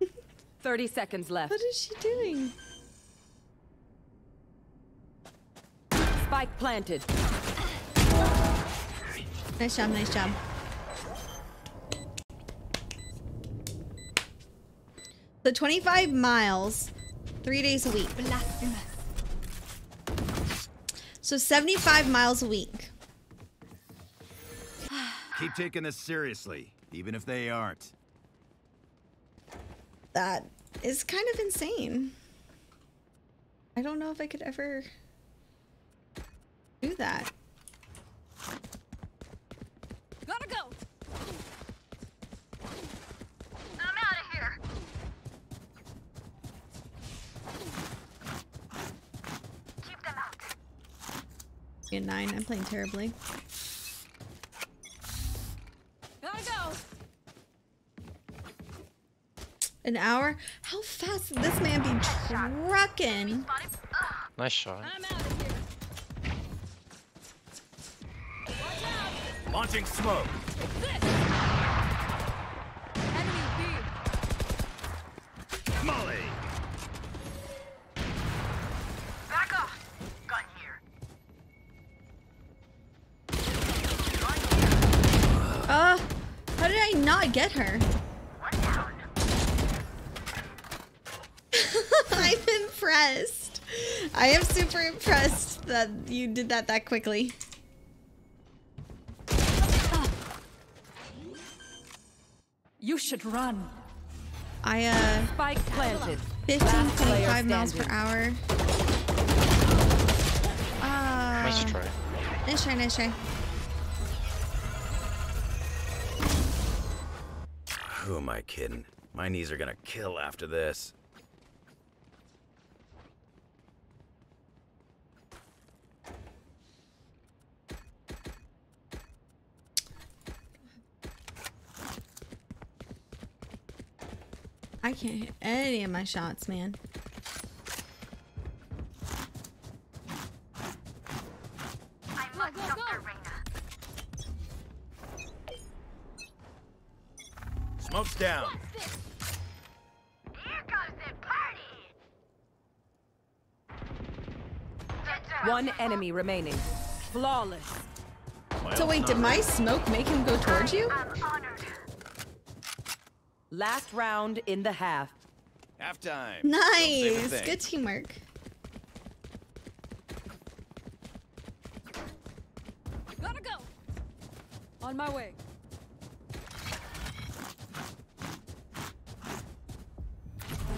Thirty seconds left. What is she doing? Spike planted. Nice job, nice job. So 25 miles, three days a week. So 75 miles a week. Keep taking this seriously, even if they aren't. That is kind of insane. I don't know if I could ever do that. Gotta go. I'm out of here. Keep them out. At nine, I'm playing terribly. Gotta go. An hour? How fast did this man be trucking? Nice shot. I'm out of here. Launching smoke. Enemy B. Molly. Back off. Gun here. Uh, how did I not get her? I'm impressed. I am super impressed that you did that that quickly. You should run. I, uh, Spike planted. Last player 15.5 miles per hour. Uh, Nice try. Nice try, nice try. Who am I kidding? My knees are gonna kill after this. I can't hit any of my shots, man. I must jump the arena. Smoke's down. Here comes the party. One enemy remaining. Flawless. So wait, did my smoke make him go towards you? Last round in the half. Halftime. Don't say a Nice. Good teamwork. Gotta go. On my way.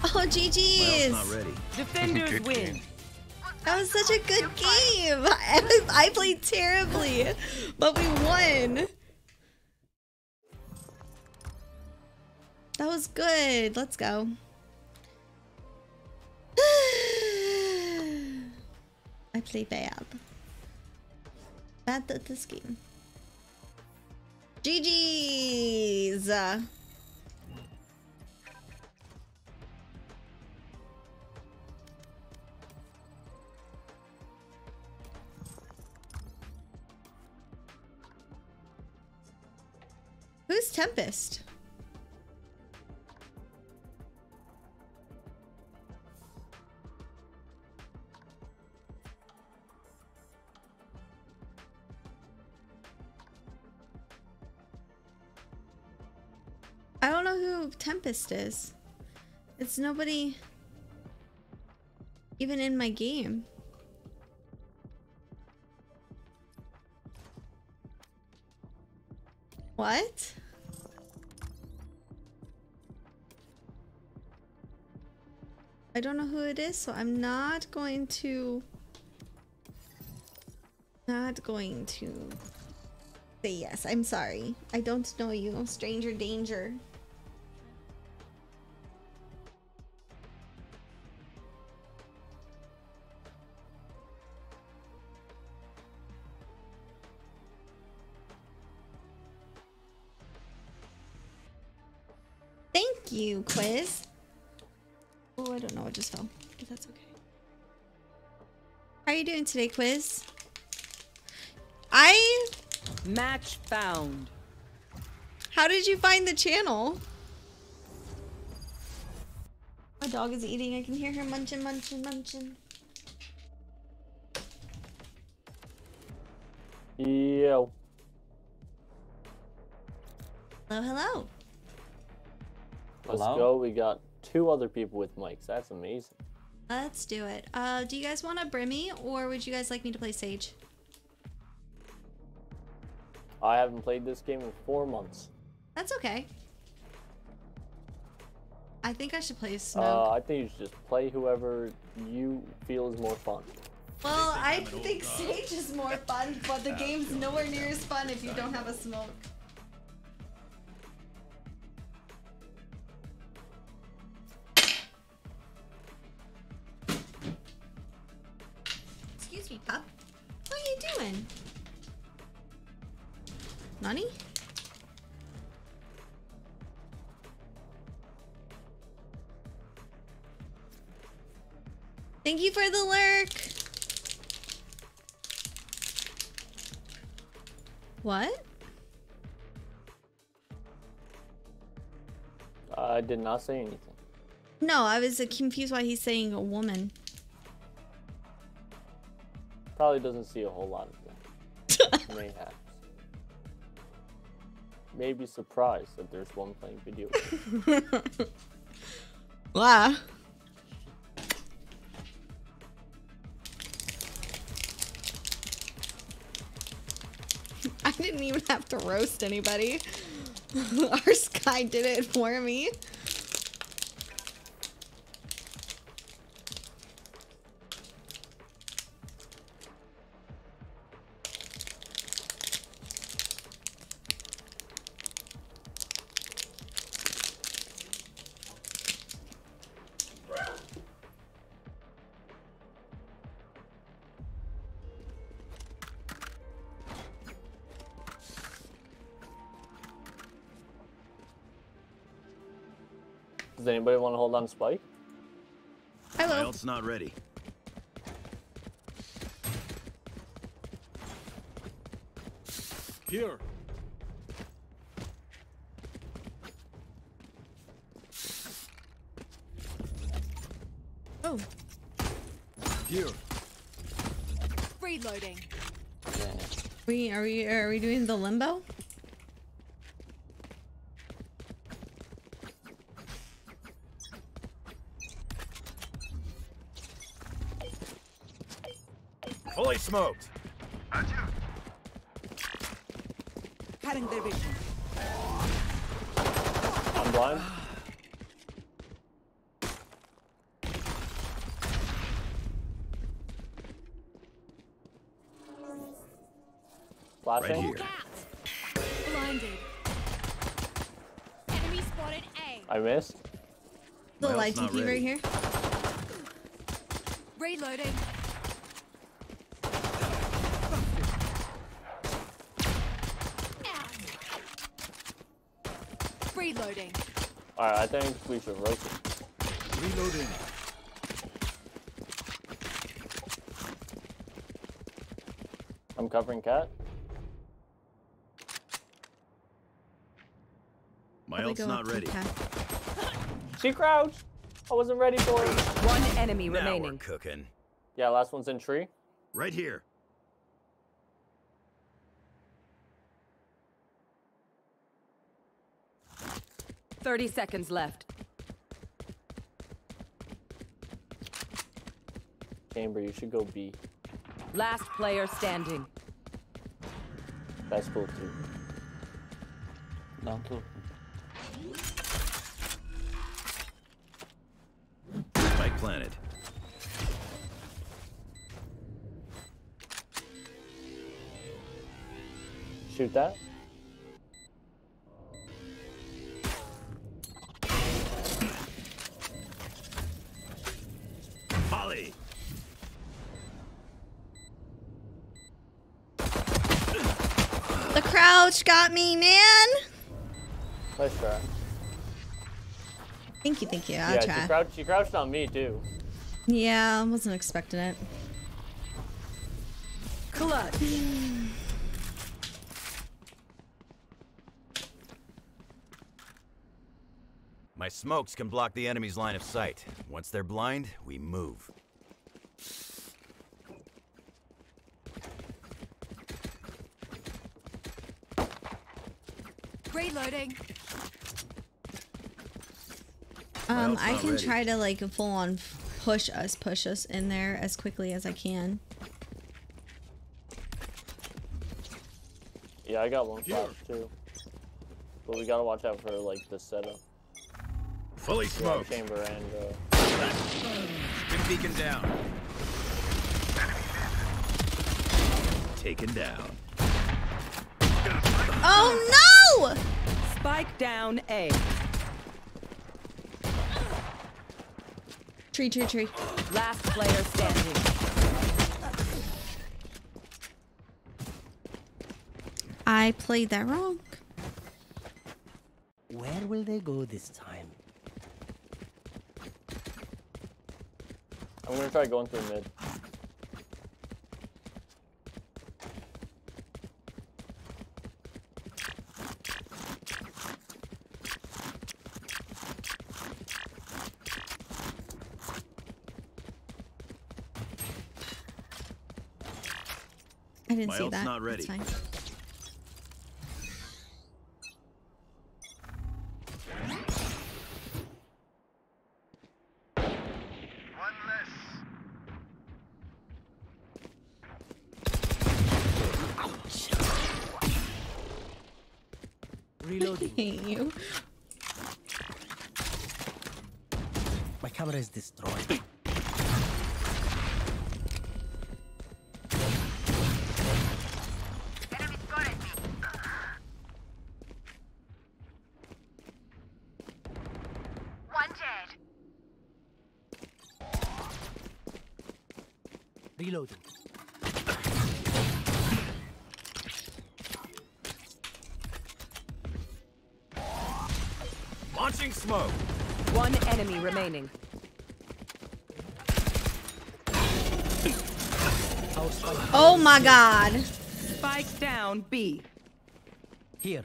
Oh, GG's. Not ready. Defenders win. game. That was such a good game. I, I played terribly, but we won. That was good. Let's go. I play bad. Bad at this game. GG's. Who's Tempest? I don't know who Tempest is. It's nobody even in my game. What? I don't know who it is, so I'm not going to not going to say yes. I'm sorry. I don't know you, stranger danger. You, quiz. Oh, I don't know what just fell, but that's okay. How are you doing today, quiz? I Match found. How did you find the channel? My dog is eating. I can hear her munching, munching, munching. Yo. Hello, hello. Let's Hello? go. We got two other people with mics. That's amazing. Let's do it. Uh, do you guys want a Brimmy or would you guys like me to play Sage? I haven't played this game in four months. That's okay. I think I should play Smoke. Uh, I think you should just play whoever you feel is more fun. well, I think Sage is more fun, but the game's nowhere near as fun if you don't have a Smoke. Doing? Nani? Thank you for the lurk. What? I did not say anything. No, I was confused why he's saying a woman. Probably doesn't see a whole lot of them. Mayhaps. Maybe surprised that there's one playing video. games. Wow. I didn't even have to roast anybody. Our Sky did it for me. Hold on Spike? I My not ready. Here. Oh. Here. Reloading. We are we are we doing the limbo? Smoked. Cutting their vision. I'm blind. Flashing. Right here. Blinded. Enemy spotted A. I missed. The My light TP right here. Reloading. Reloading. Alright, I think we should rotate. Reloading. I'm covering cat. My Probably ult's not ready. Cat. She crouched. I wasn't ready for it. One enemy Now we're remaining. cooking. Yeah, last one's in tree. Right here. 30 seconds left. Chamber, you should go B. Last player standing. That's cool too. Down two. Spike planet. Shoot that. Crouch got me, man. Nice try. Thank you, thank you. I'll yeah, try. she crouched. She crouched on me too. Yeah, I wasn't expecting it. Clutch. My smokes can block the enemy's line of sight. Once they're blind, we move. Reloading. Um, ult's I can ready. try to like full on push us, push us in there as quickly as I can. Yeah, I got one flash too. But we gotta watch out for like the setup. Fully Yeah, smoked. chamber and uh, Stim beacon down. Taken down. Oh no! Spike down A. Tree, tree, tree. Last player standing. I played that wrong. Where will they go this time? I'm gonna try going through mid. See that. not That's ready. fine. One less. Reloading. I hate you. My camera is destroyed. Enemy spotted me. One dead. Reloading. Launching smoke. One enemy remaining. Oh my god. Spike down B. Here.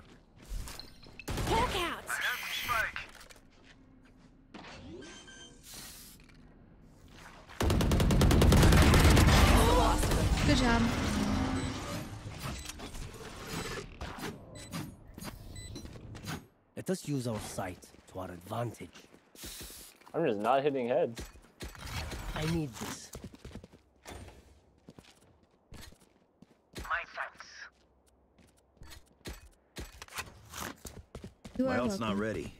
Let use our sight to our advantage. I'm just not hitting heads. I need this. My thanks. My ult's not ready.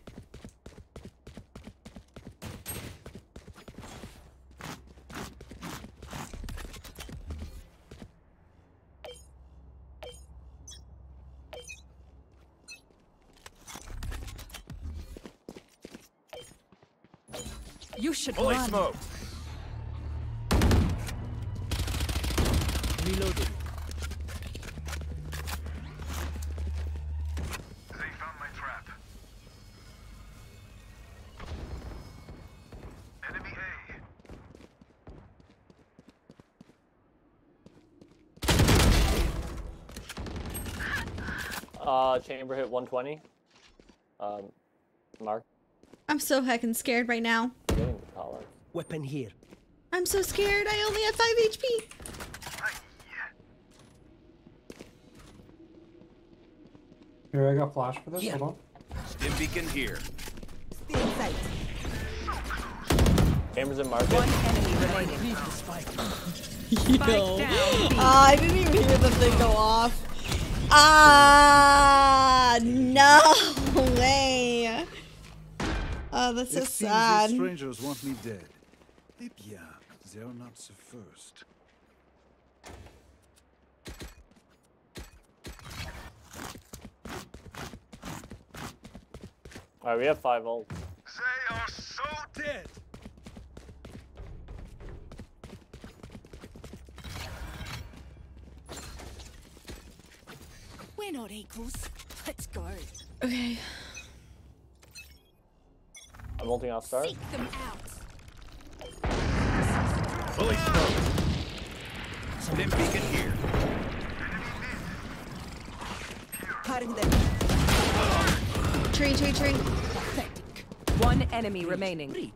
Should Fully run. smoked. Reloading. They found my trap. Enemy A. Uh, chamber hit 120. Um, Mark, I'm so heckin' scared right now. Getting the collar. Weapon here. I'm so scared. I only have 5 HP. Here, I got flash for this. Yeah. Hold Stim beacon here. Cameras in market. One enemy remaining. Yo. down, Ah, I didn't even hear the thing go off. Ah, no way. Oh, that's so it seems sad. these strangers want me dead. Bien, they're not the first. Alright, we have five ult. They are so dead. We're not equals. Let's go. Okay. I'm holding off start. Seek them out. Fully smoked. Stim beacon here. Tree, tree, tree. One enemy remaining. Enemy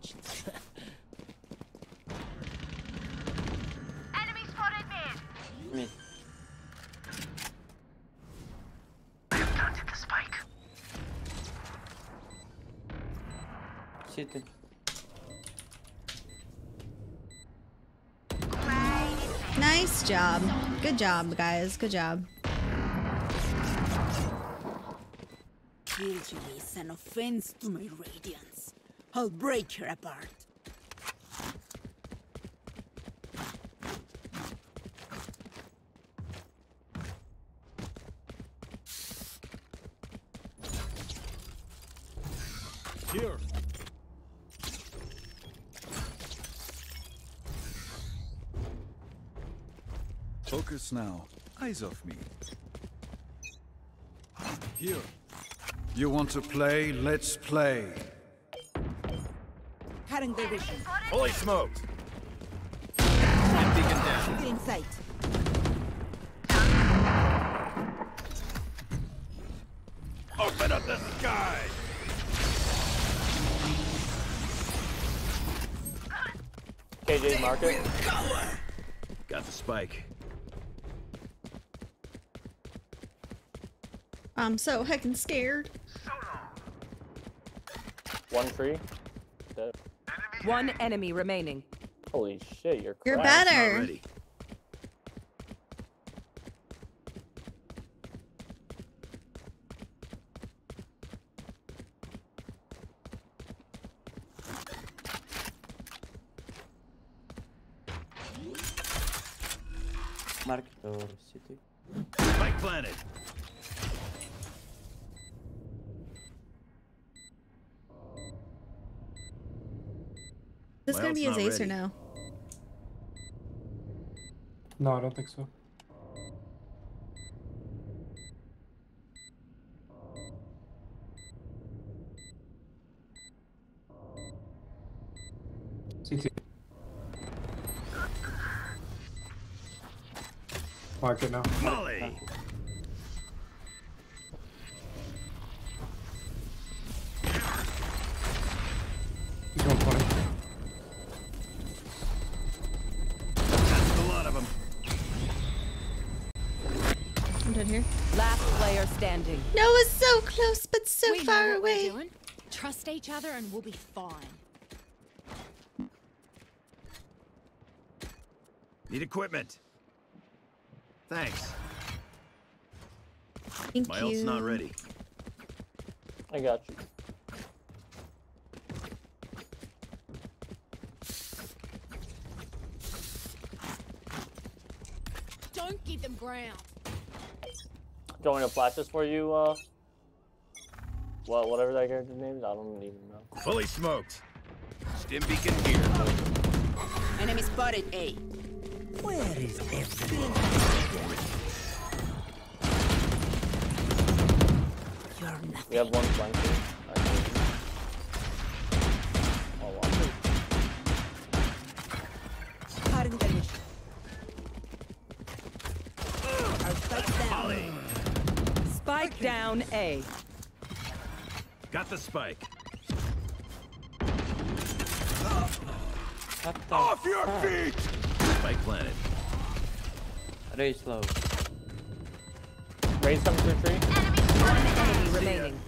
job. Good job, guys. Good job. Killjoy is an offense to my radiance. I'll break her apart. Here. Focus now. Eyes off me. Here. You want to play? Let's play. Cutting their vision. Fully smoked. Beacon down. Feeling sight. Open up the sky. KJ market. Got the spike. I'm so heckin' scared. One tree. Dead. One enemy remaining. Holy shit, you're You're cracked. better. Ready. Market or city. Spike planted. This My gonna be ult's his not ace or ready. no? No, I don't think so. CT. Mark it now. Each other and we'll be fine. Need equipment. Thanks. Thank My you. ult's not ready. I got you. Don't give them ground. Do you want me to flash this for you, uh... What, whatever that character's name is? I don't even know. Fully smoked. Stim beacon here. Enemy spotted A. Where is everyone? You're nothing. We have one flanking. actually. Oh, one. Cutting their vision. Our spike's Spike down A. Got the spike. What the Off your fuck? feet! Spike planted. Very slow. Raze comes through tree. One enemy remaining.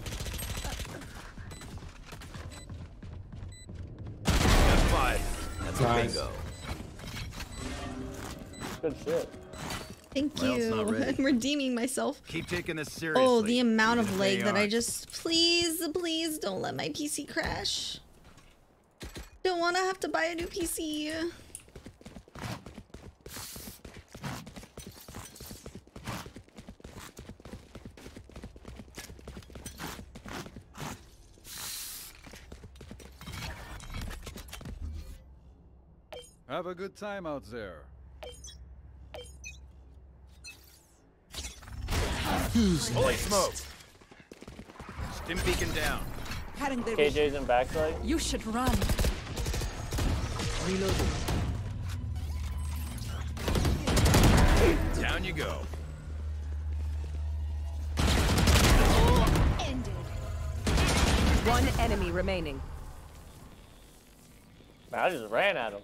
Got five. Nice. A bingo. Good shit. Thank My ult's you. not ready. I'm redeeming myself. Keep taking this seriously. Oh, the amount of if leg that I just. Please, please don't let my PC crash. Don't want to have to buy a new PC. Have a good time out there. Holy smokes! Stim beacon down. KJ's in backside. You should run. Reloading. Down you go. One enemy remaining. Man, I just ran at him.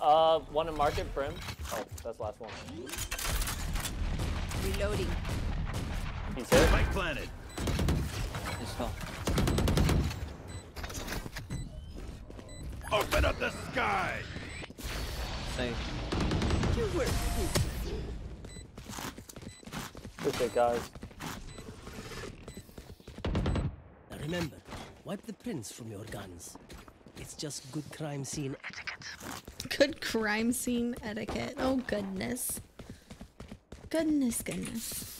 Uh, one in market prim. Oh, that's the last one. Reloading. He's hit. Spike planted. Just fell. Open up the sky. Safe. You were Good shit, guys. Now remember, wipe the prints from your guns. It's just good crime scene etiquette. Good crime scene etiquette. Oh, goodness. Goodness, goodness.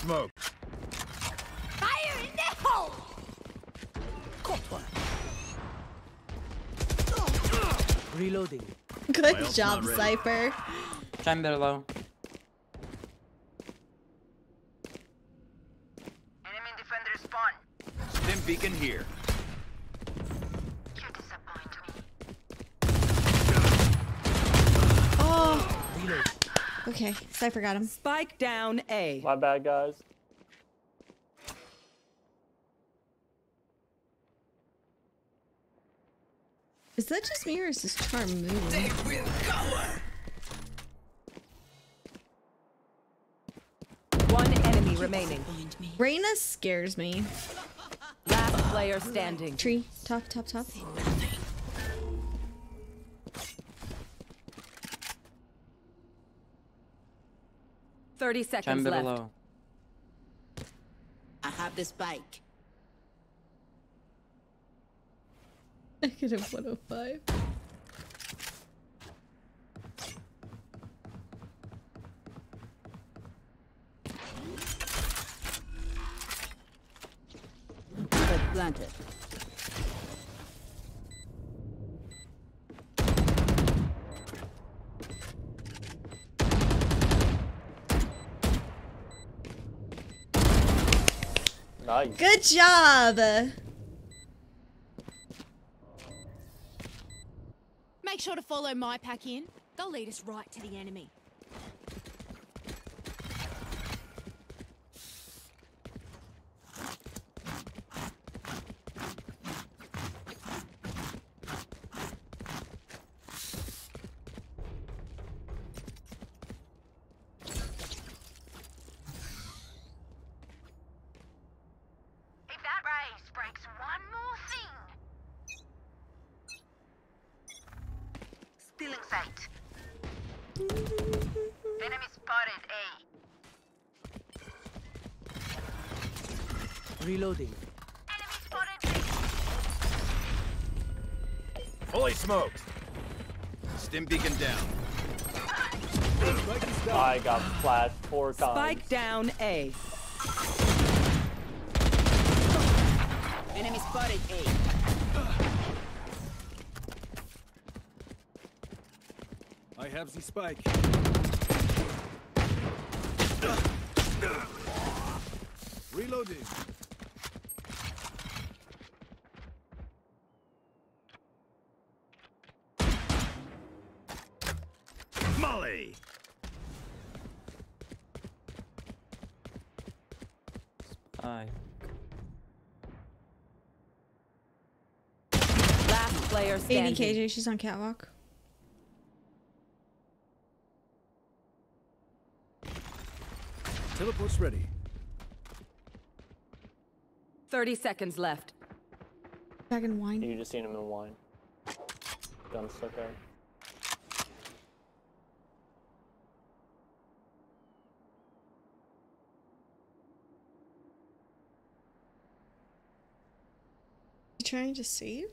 Reloading. Fully. Fire in the hole! Caught one. Reloading. Good ult's job. Cypher. Chime below. Enemy defender spawn. Stim beacon here. You disappoint me. Oh, Reload. Okay. Cypher got him. Spike down A. My bad, guys. Is that just me or is this charm moving? One enemy remaining. Reyna scares me. Last player standing. Tree, top, top, top. Thirty Chime seconds left. below. I have the spike. Negative 105. Spike planted. Nice. Good job. Make sure to follow my pack in. They'll lead us right to the enemy. If that Raze breaks one more thing. Stealing sight. Enemy spotted A. Reloading. Enemy spotted Fully smoked. Stim beacon down. I got flashed four times. Spike down A. Enemy spotted A. I have the spike. Reloading. Volley! Spike. Last player 80 standing. KJ, she's on catwalk. Teleport's ready. 30 seconds left. Back in wine. You just seen him in wine. Gun stuck out. You trying to save?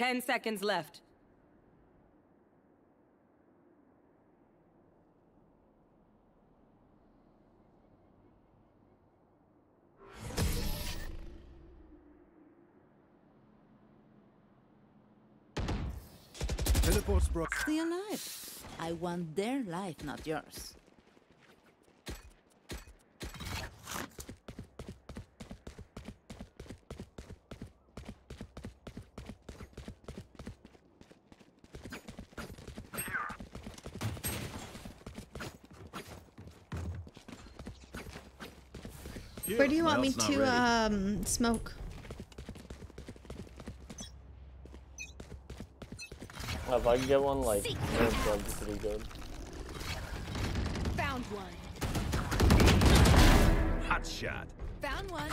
10 seconds left. Teleport's brought. Stay alive. I want their life, not yours. Where do you want me to um smoke? Uh, if I can get one, like, nerf that'd be pretty good. Found one. Hot shot. Found one.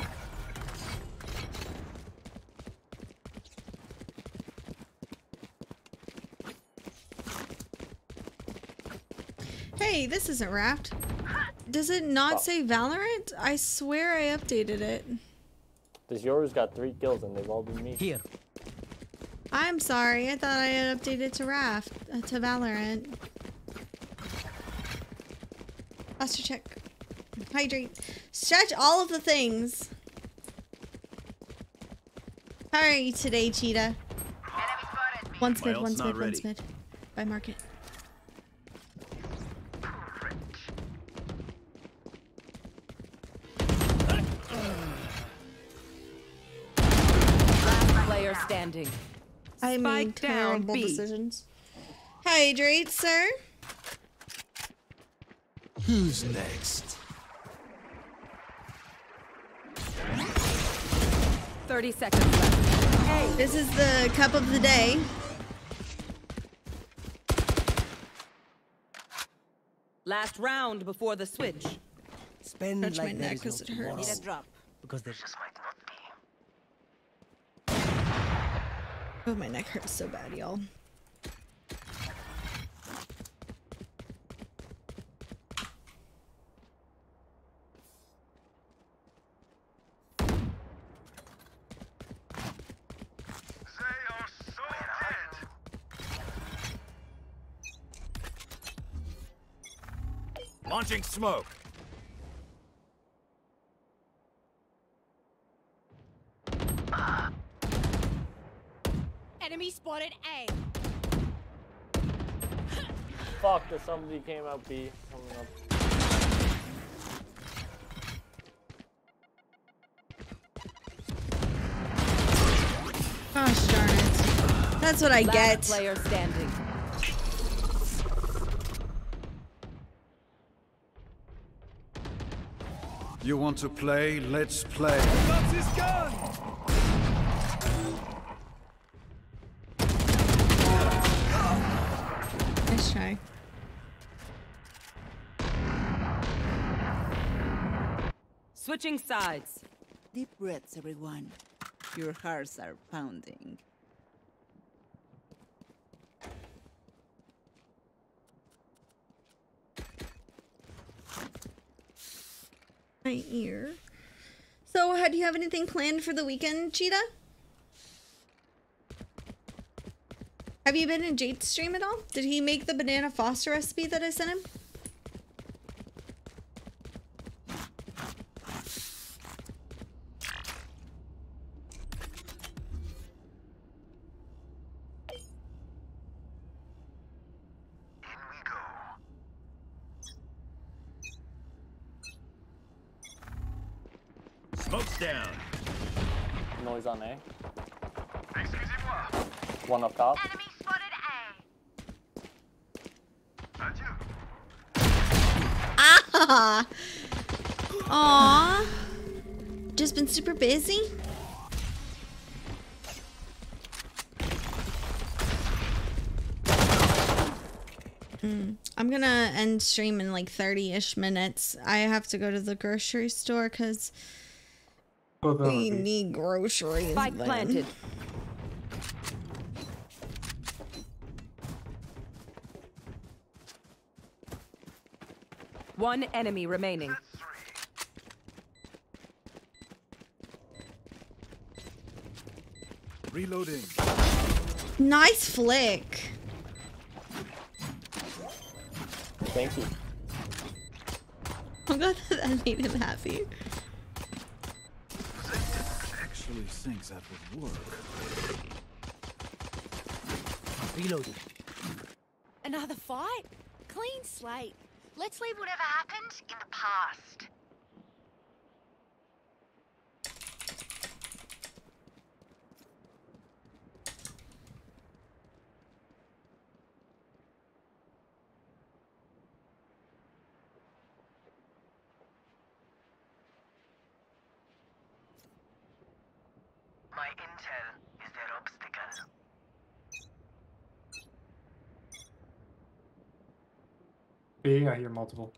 Hey, this isn't Raft. Does it not say Valorant? I swear I updated it. This yours got three kills and they've all been me. Here. I'm sorry. I thought I had updated to Raft, uh, to Valorant. Posture check. Hydrate. Stretch all of the things. How are you today, Cheetah? One My smid, one ult's not smid, one ready. By market. Spike down terrible B. decisions. Hydrate, sir. Who's next? 30 seconds left. Hey, this is the cup of the day. Last round before the switch. Spend Touch like there neck is 'cause no it hurts. Need a drop. Because there's Oh, my neck hurts so bad, y'all. Launching smoke. Enemy spotted A. Fuck, that somebody came out B. Coming up. Gosh darn it. That's what I Last get. player standing. You want to play? Let's play. That's his gun! Switching sides. Deep breaths, everyone. Your hearts are pounding. My ear. So, uh, do you have anything planned for the weekend, Cheetah? Have you been in Jade's stream at all? Did he make the banana foster recipe that I sent him? Smoke's down. Noise on A. One up top. Enemy spotted A. Aw. Just been super busy? Hmm. I'm gonna end stream in like 30-ish minutes. I have to go to the grocery store because Oh, we be- need groceries. Spike planted. One enemy remaining. Reloading. Nice flick. Thank you. I'm glad that that made him happy. Actually thinks that would work. Reloading. Another fight? Clean slate. Let's leave whatever happened in the past. My intel is their obstacle. B, I hear multiple.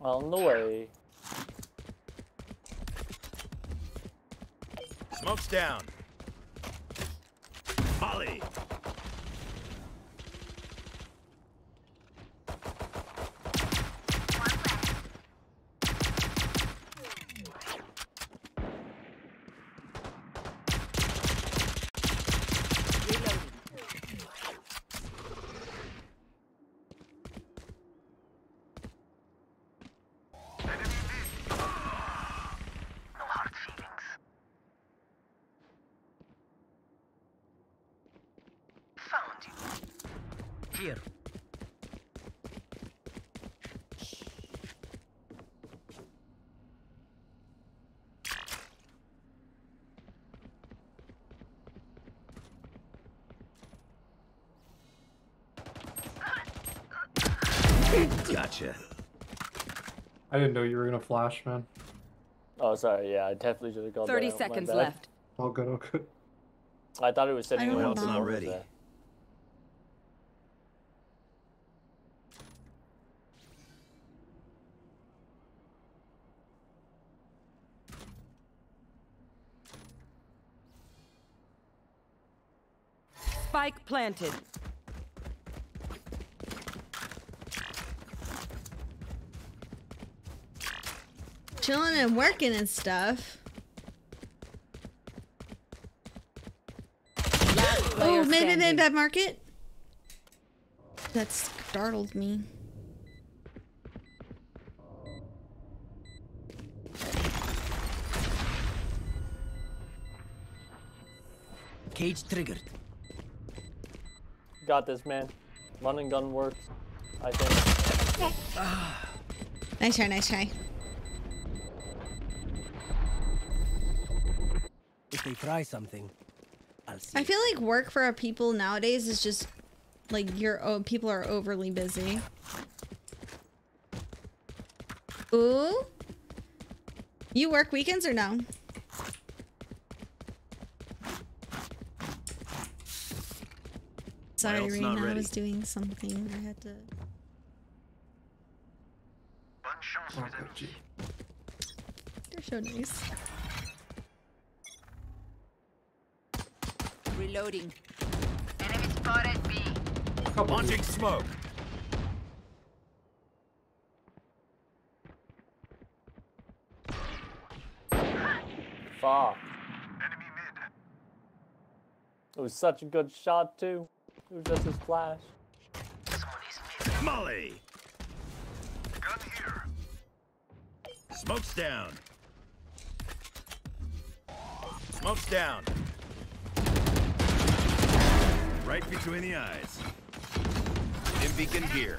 On the way. Smoke's down. Molly. Gotcha. I didn't know you were gonna flash, man. Oh, sorry. Yeah, I definitely should have gone. 30 that out. My seconds left. All good, all good. I thought it was sitting I don't where know else about- was ready. there. Spike planted. Chilling and working and stuff. Last Oh, player maybe maybe standing. bad market. That startled me. Cage triggered. Got this, man. Run and gun works. I think. Nice try, nice try. If try something, I'll see. I feel like work for our people nowadays is just like you're oh people are overly busy. Ooh. You work weekends or no? Sorry, ult's Reyna, I was doing something. I had to. Bonne chance, oh, mes amis. You're so nice. Reloading. Enemy spotted B. Launching smoke. Fuck. Enemy mid. It was such a good shot too. It was just his flash. Someone is mid. Molly. Gun here. Smoke's down. Smoke's down. Right between the eyes. In beacon here.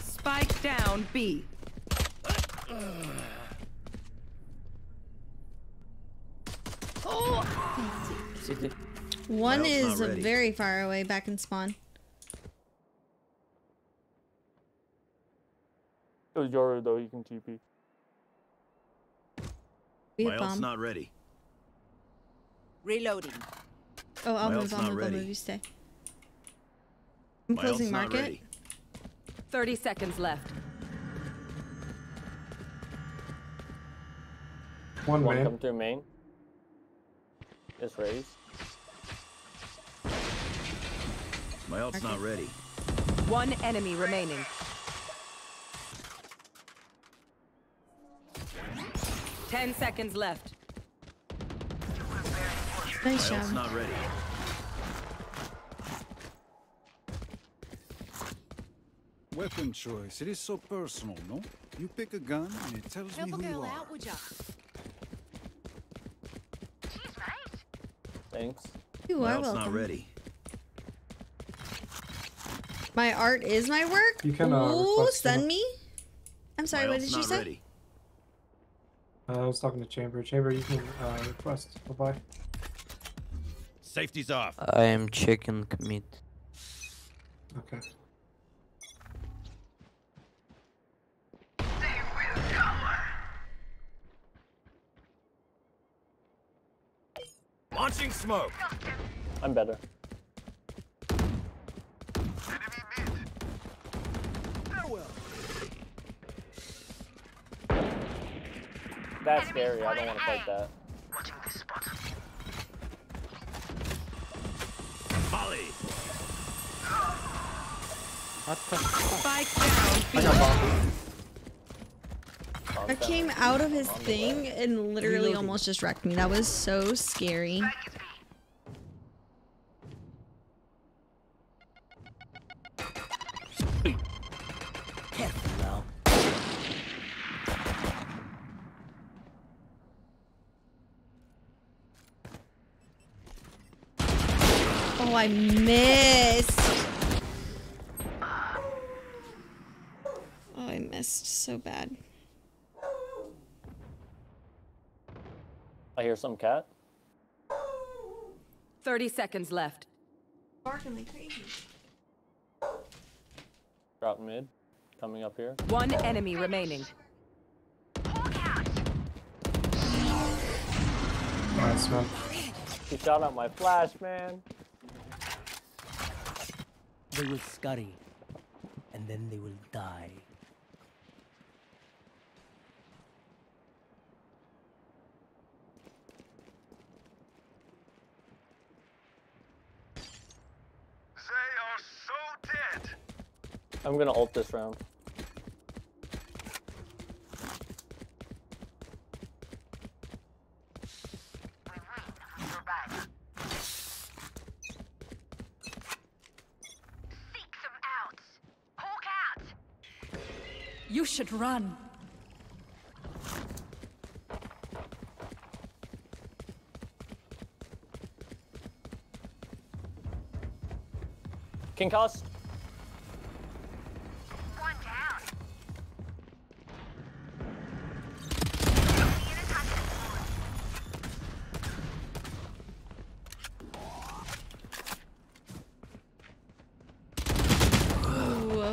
Spike down, B. oh! One is very far away back in spawn. It was Yoru though, you can TP. him. My ult's not ready. Reloading. Oh, I'll My move. ult's I'll move. I'll move. You stay. I'm My ult's closing not market. ready. 30 seconds left. One One man. come through main. Is raised. My ult's not ready. One enemy remaining. Ten seconds left. Nice My job. not ready. Weapon choice. It is so personal, no? You pick a gun and it tells Help me a who you girl are. out, would ya? Thanks. You My are ult's not ready. My art is my work. You can, uh, Ooh, request send me. I'm sorry. My What did you not say? ready. Uh, I was talking to Chamber. Chamber, you can uh, request. Bye bye. Safety's off. I am checking commit. Okay. Launching smoke. I'm better. That's scary. I don't want to fight that. Molly. What the Spike down. I. I came out of his thing and literally almost just wrecked me. That was so scary. I missed. Oh, I missed so bad. I hear some cat. 30 seconds left. Barking like crazy. Drop mid. Coming up here. One enemy remaining. Nice, man. He shot out my flash, man. They will scurry, and then they will die. They are so dead. I'm gonna ult this round. We're back. Seek some outs. Hawk out. You should run. King Cost.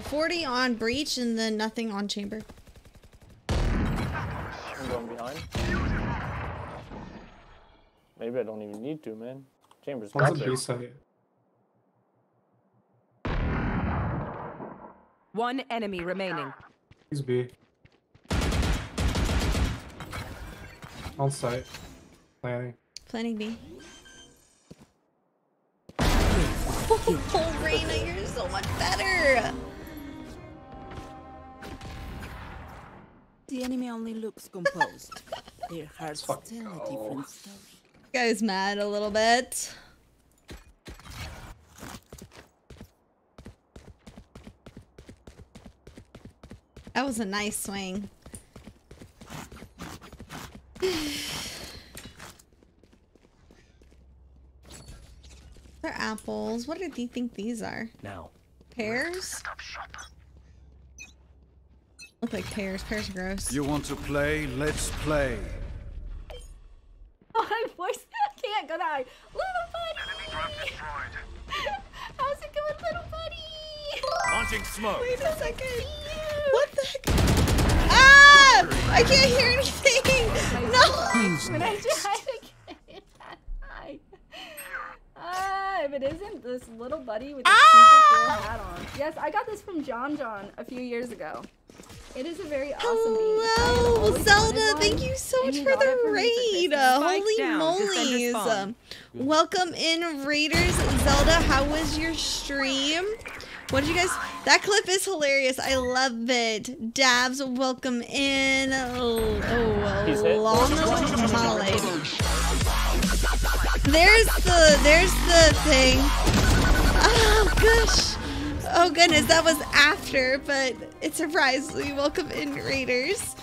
40 on breach and then nothing on chamber. I'm going behind. Maybe I don't even need to, man. Chambers One's got a B this. One enemy remaining. He's B. On site. Planning. Planning B. Oh, Reyna, you're so much better. The enemy only looks composed. Their hearts tell a different story. Guy's mad a little bit. That was a nice swing. They're apples. What do you think these are? Now. Pears? Look like pears. Pears are gross. You want to play? Let's play. Oh, my voice. I can't go die. Little buddy. How's it going, little buddy? Launching smoke. Wait a second. What the heck? I can't hear anything. No. Can I try it again? Hi. Ah, if it isn't this little buddy with the super cool hat on. Yes, I got this from John John a few years ago. It is a very awesome Hello, Zelda. Thank you so much for the raid. Spike holy down, defender Um, welcome in, Raiders. Zelda, how was your stream? What did you guys? That clip is hilarious. I love it. Dabs, welcome in. Oh, He's oh hit. long Molly. There's the there's the thing. Oh gosh. Oh goodness, that was after, but it surprised me. Welcome in, Raiders.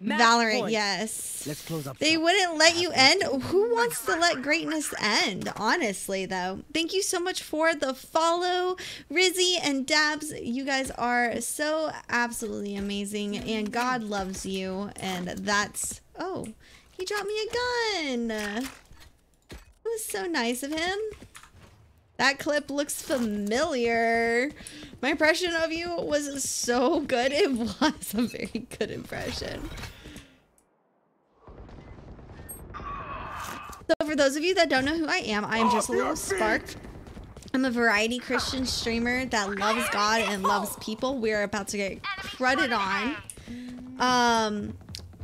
Valorant, point. yes. Let's close up. They wouldn't let you end. Who wants to let greatness end? Honestly, though. Thank you so much for the follow, Rizzy and Dabs. You guys are so absolutely amazing, and God loves you. And that's oh, he dropped me a gun. It was so nice of him. That clip looks familiar. My impression of you was so good. It was a very good impression. So for those of you that don't know who I am, I am just a little spark. I'm a variety Christian streamer that loves God and loves people. We're about to get crudded on. Um,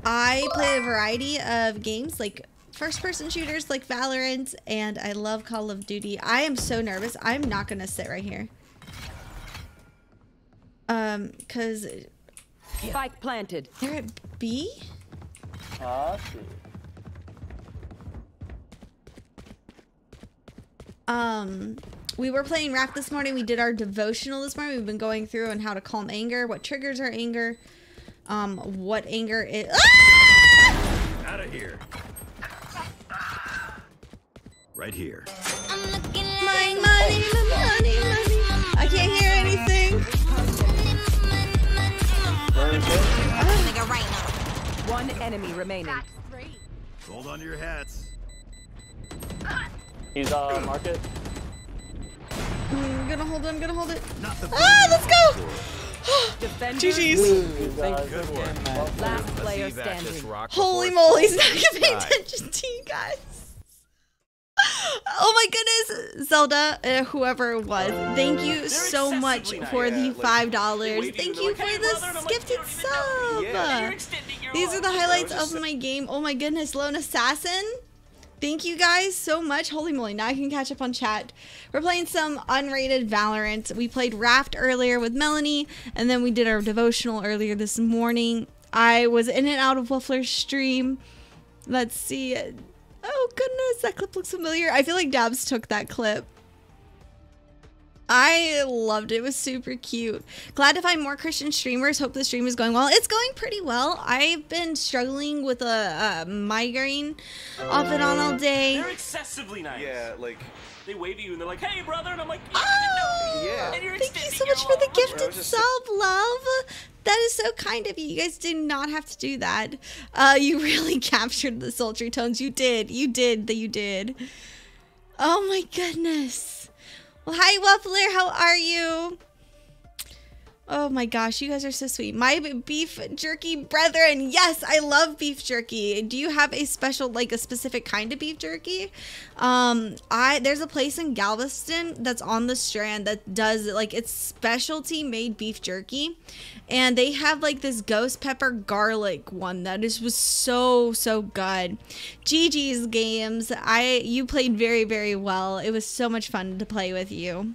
I play a variety of games like first-person shooters like Valorant, and I love Call of Duty. I am so nervous. I'm not gonna sit right here. Um, cause Spike planted. they're at B. Ah, see. Um, we were playing Raft this morning. We did our devotional this morning. We've been going through on how to calm anger, what triggers our anger, um, what anger is. Ah! Out of here. Right here. My money, my money, money. I can't hear anything. One enemy remaining. Hold on to your hats. He's uh market. I'm gonna hold it. I'm gonna hold it. Not the Ah, let's go. Defenders GG's. Good work. Last player standing. Holy moly, he's not falls gonna pay attention to you guys. Oh my goodness, Zelda, uh, whoever it was, thank you so much for the five dollars. Thank you for the gifted sub. These are the highlights of my game. Oh my goodness, Lone Assassin. Thank you guys so much. Holy moly, now I can catch up on chat. We're playing some unrated Valorant. We played Raft earlier with Melanie, and then we did our devotional earlier this morning. I was in and out of Wuffler's stream. Let's see. Oh goodness, that clip looks familiar. I feel like Dabs took that clip. I loved it. It was super cute. Glad to find more Christian streamers. Hope the stream is going well. It's going pretty well. I've been struggling with a, a migraine off and on all day. They're excessively nice. Yeah, like They wave at you and they're like, "Hey, brother," and I'm like, Oh, Yeah. And you're thank you so much for the arm. gifted just- sub, love. That is so kind of you. You guys did not have to do that. Uh, you really captured the sultry tones. You did. You did. That you did. Oh my goodness. Well, hi, Waffler. How are you? Oh my gosh, you guys are so sweet. My beef jerky brethren. Yes, I love beef jerky. Do you have a special like a specific kind of beef jerky? Um I there's a place in Galveston that's on the strand that does like it's specialty made beef jerky. And they have like this ghost pepper garlic one that is was so so good. GG's games. I you played very very well. It was so much fun to play with you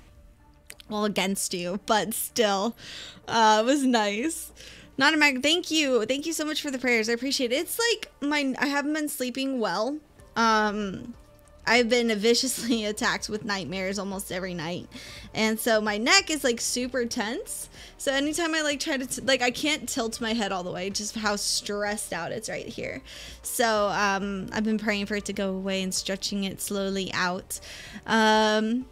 well against you but still uh it was nice not a mag thank you thank you so much for the prayers i appreciate it it's like my i haven't been sleeping well um i've been viciously attacked with nightmares almost every night and so my neck is like super tense so anytime i like try to like i can't tilt my head all the way just how stressed out it's right here so um i've been praying for it to go away and stretching it slowly out um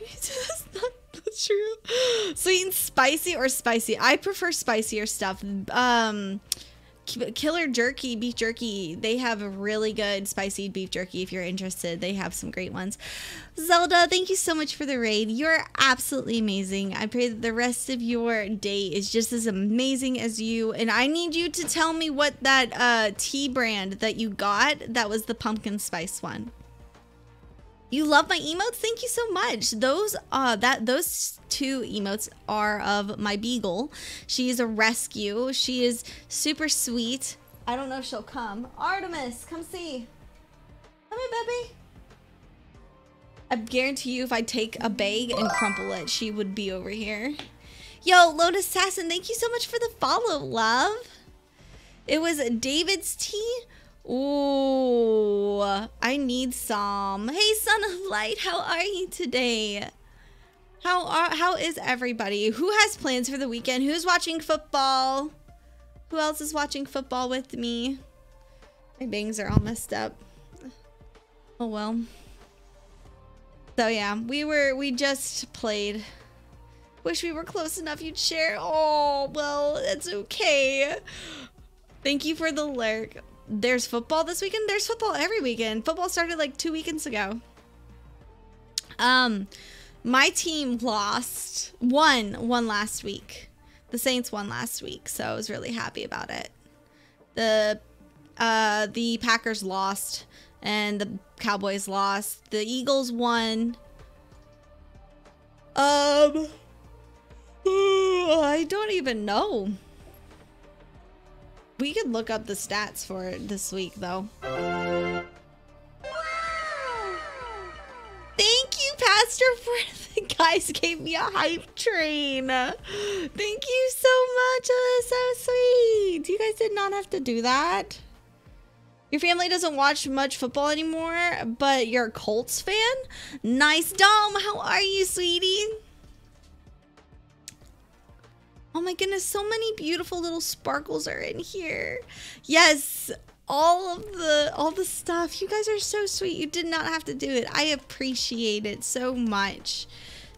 That's not true. Sweet and spicy or spicy? I prefer spicier stuff. Um, Killer Jerky, beef jerky. They have a really good spicy beef jerky if you're interested. They have some great ones. Zelda, thank you so much for the raid. You're absolutely amazing. I pray that the rest of your day is just as amazing as you. And I need you to tell me what that uh, tea brand that you got that was the pumpkin spice one. You love my emotes? Thank you so much. Those uh that those two emotes are of my beagle. She is a rescue. She is super sweet. I don't know if she'll come. Artemis, come see. Come here, baby. I guarantee you if I take a bag and crumple it, she would be over here. Yo, Lotus Assassin, thank you so much for the follow, love. It was David's tea. Ooh, I need some. Hey, Son of Light, how are you today? How are how is everybody? Who has plans for the weekend? Who's watching football? Who else is watching football with me? My bangs are all messed up. Oh well. So yeah, we were we just played. Wish we were close enough you'd share. Oh, well, it's okay. Thank you for the lurk. There's football this weekend. There's football every weekend. Football started like 2 weekends ago. Um my team lost. Won one last week. The Saints won last week, so I was really happy about it. The uh the Packers lost and the Cowboys lost. The Eagles won. Um I don't even know. We could look up the stats for it this week though. Thank you, Pastor, for the guys gave me a hype train. Thank you so much. Oh, that's so sweet. You guys did not have to do that. Your family doesn't watch much football anymore, but you're a Colts fan? Nice, Dom. How are you, sweetie? Oh my goodness, so many beautiful little sparkles are in here. Yes, all of the all the stuff. You guys are so sweet. You did not have to do it. I appreciate it so much.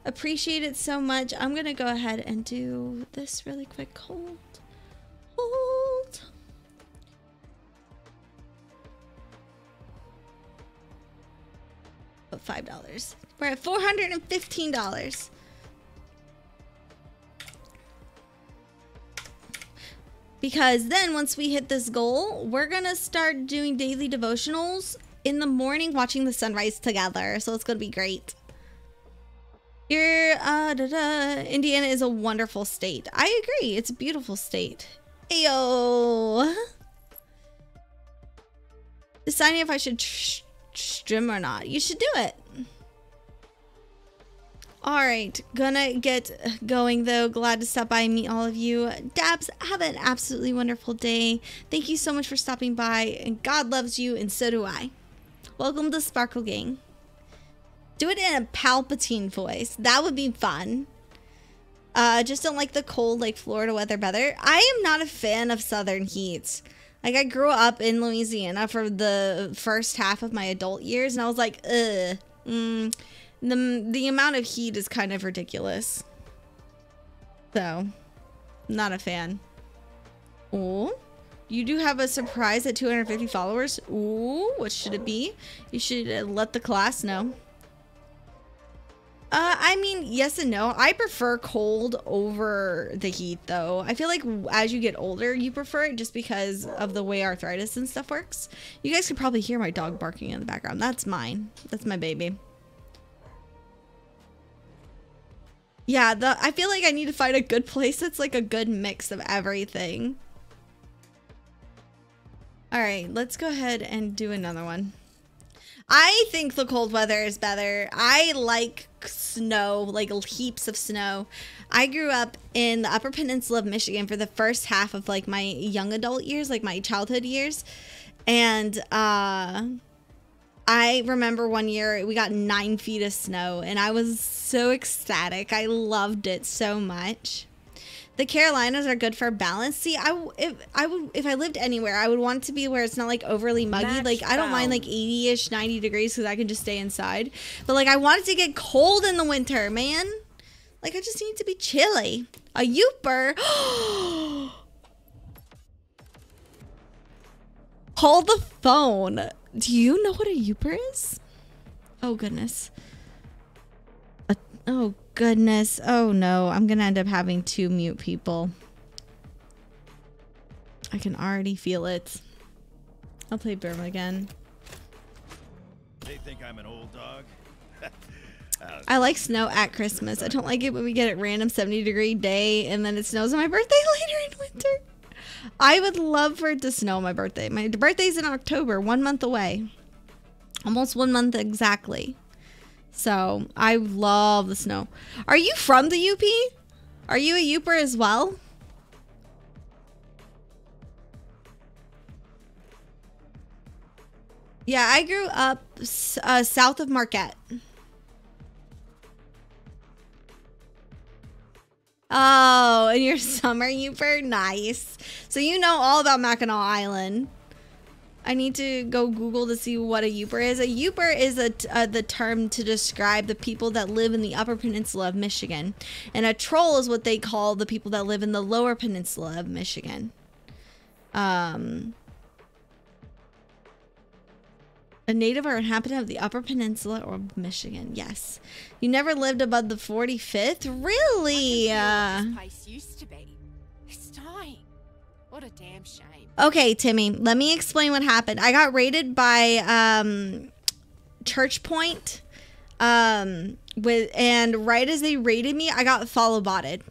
Appreciate it so much. I'm going to go ahead and do this really quick. Hold. Hold. But $5. We're at $415. Because then once we hit this goal, we're gonna start doing daily devotionals in the morning, watching the sunrise together. So it's gonna be great. Your uh, da, da. Indiana is a wonderful state. I agree. It's a beautiful state. Ayo. Deciding if I should tr- stream or not. You should do it. All right, gonna get going though. Glad to stop by and meet all of you. Dabs, have an absolutely wonderful day. Thank you so much for stopping by, and God loves you, and so do I. Welcome to Sparkle Gang. Do it in a Palpatine voice. That would be fun. Uh, just don't like the cold, like Florida weather better. I am not a fan of southern heat. Like I grew up in Louisiana for the first half of my adult years, and I was like, ugh. Mm, the the amount of heat is kind of ridiculous. So, not a fan. Oh, you do have a surprise at 250 followers. Ooh, what should it be? You should uh, let the class know. Uh, I mean, yes and no. I prefer cold over the heat, though. I feel like as you get older, you prefer it just because of the way arthritis and stuff works. You guys could probably hear my dog barking in the background. That's mine. That's my baby. Yeah, the I feel like I need to find a good place that's like a good mix of everything. All right, let's go ahead and do another one. I think the cold weather is better. I like snow, like heaps of snow. I grew up in the Upper Peninsula of Michigan for the first half of like my young adult years, like my childhood years. And uh I remember one year we got nine feet of snow and I was so ecstatic. I loved it so much. The Carolinas are good for balance. See, I if I would if I lived anywhere, I would want to be where it's not like overly muggy. Match like I don't mind like 80ish, 90 degrees because I can just stay inside. But like I want it to get cold in the winter, man. Like I just need to be chilly. A Yooper. Hold the phone. Do you know what a Yooper is? Oh goodness. A- oh goodness. Oh no. I'm gonna end up having two mute people. I can already feel it. I'll play Burma again. They think I'm an old dog. Uh, I like snow at Christmas. I don't like it when we get a random 70 degree day and then it snows on my birthday later in winter. I would love for it to snow my birthday. My birthday's in October, one month away. Almost one month exactly. So I love the snow. Are you from the UP? Are you a Yooper as well? Yeah, I grew up uh, south of Marquette. Oh, and your summer Yooper? Nice. So you know all about Mackinac Island. I need to go Google to see what a Yooper is. A Yooper is a, uh, the term to describe the people that live in the Upper Peninsula of Michigan, and a troll is what they call the people that live in the Lower Peninsula of Michigan. Um, a native or inhabitant of the Upper Peninsula or Michigan. Yes, you never lived above the forty fifth. Really? Uh, This place used to be. It's dying. What a damn shame. Okay, Timmy, let me explain what happened. I got raided by um Church Point. Um with and right as they raided me, I got follow botted.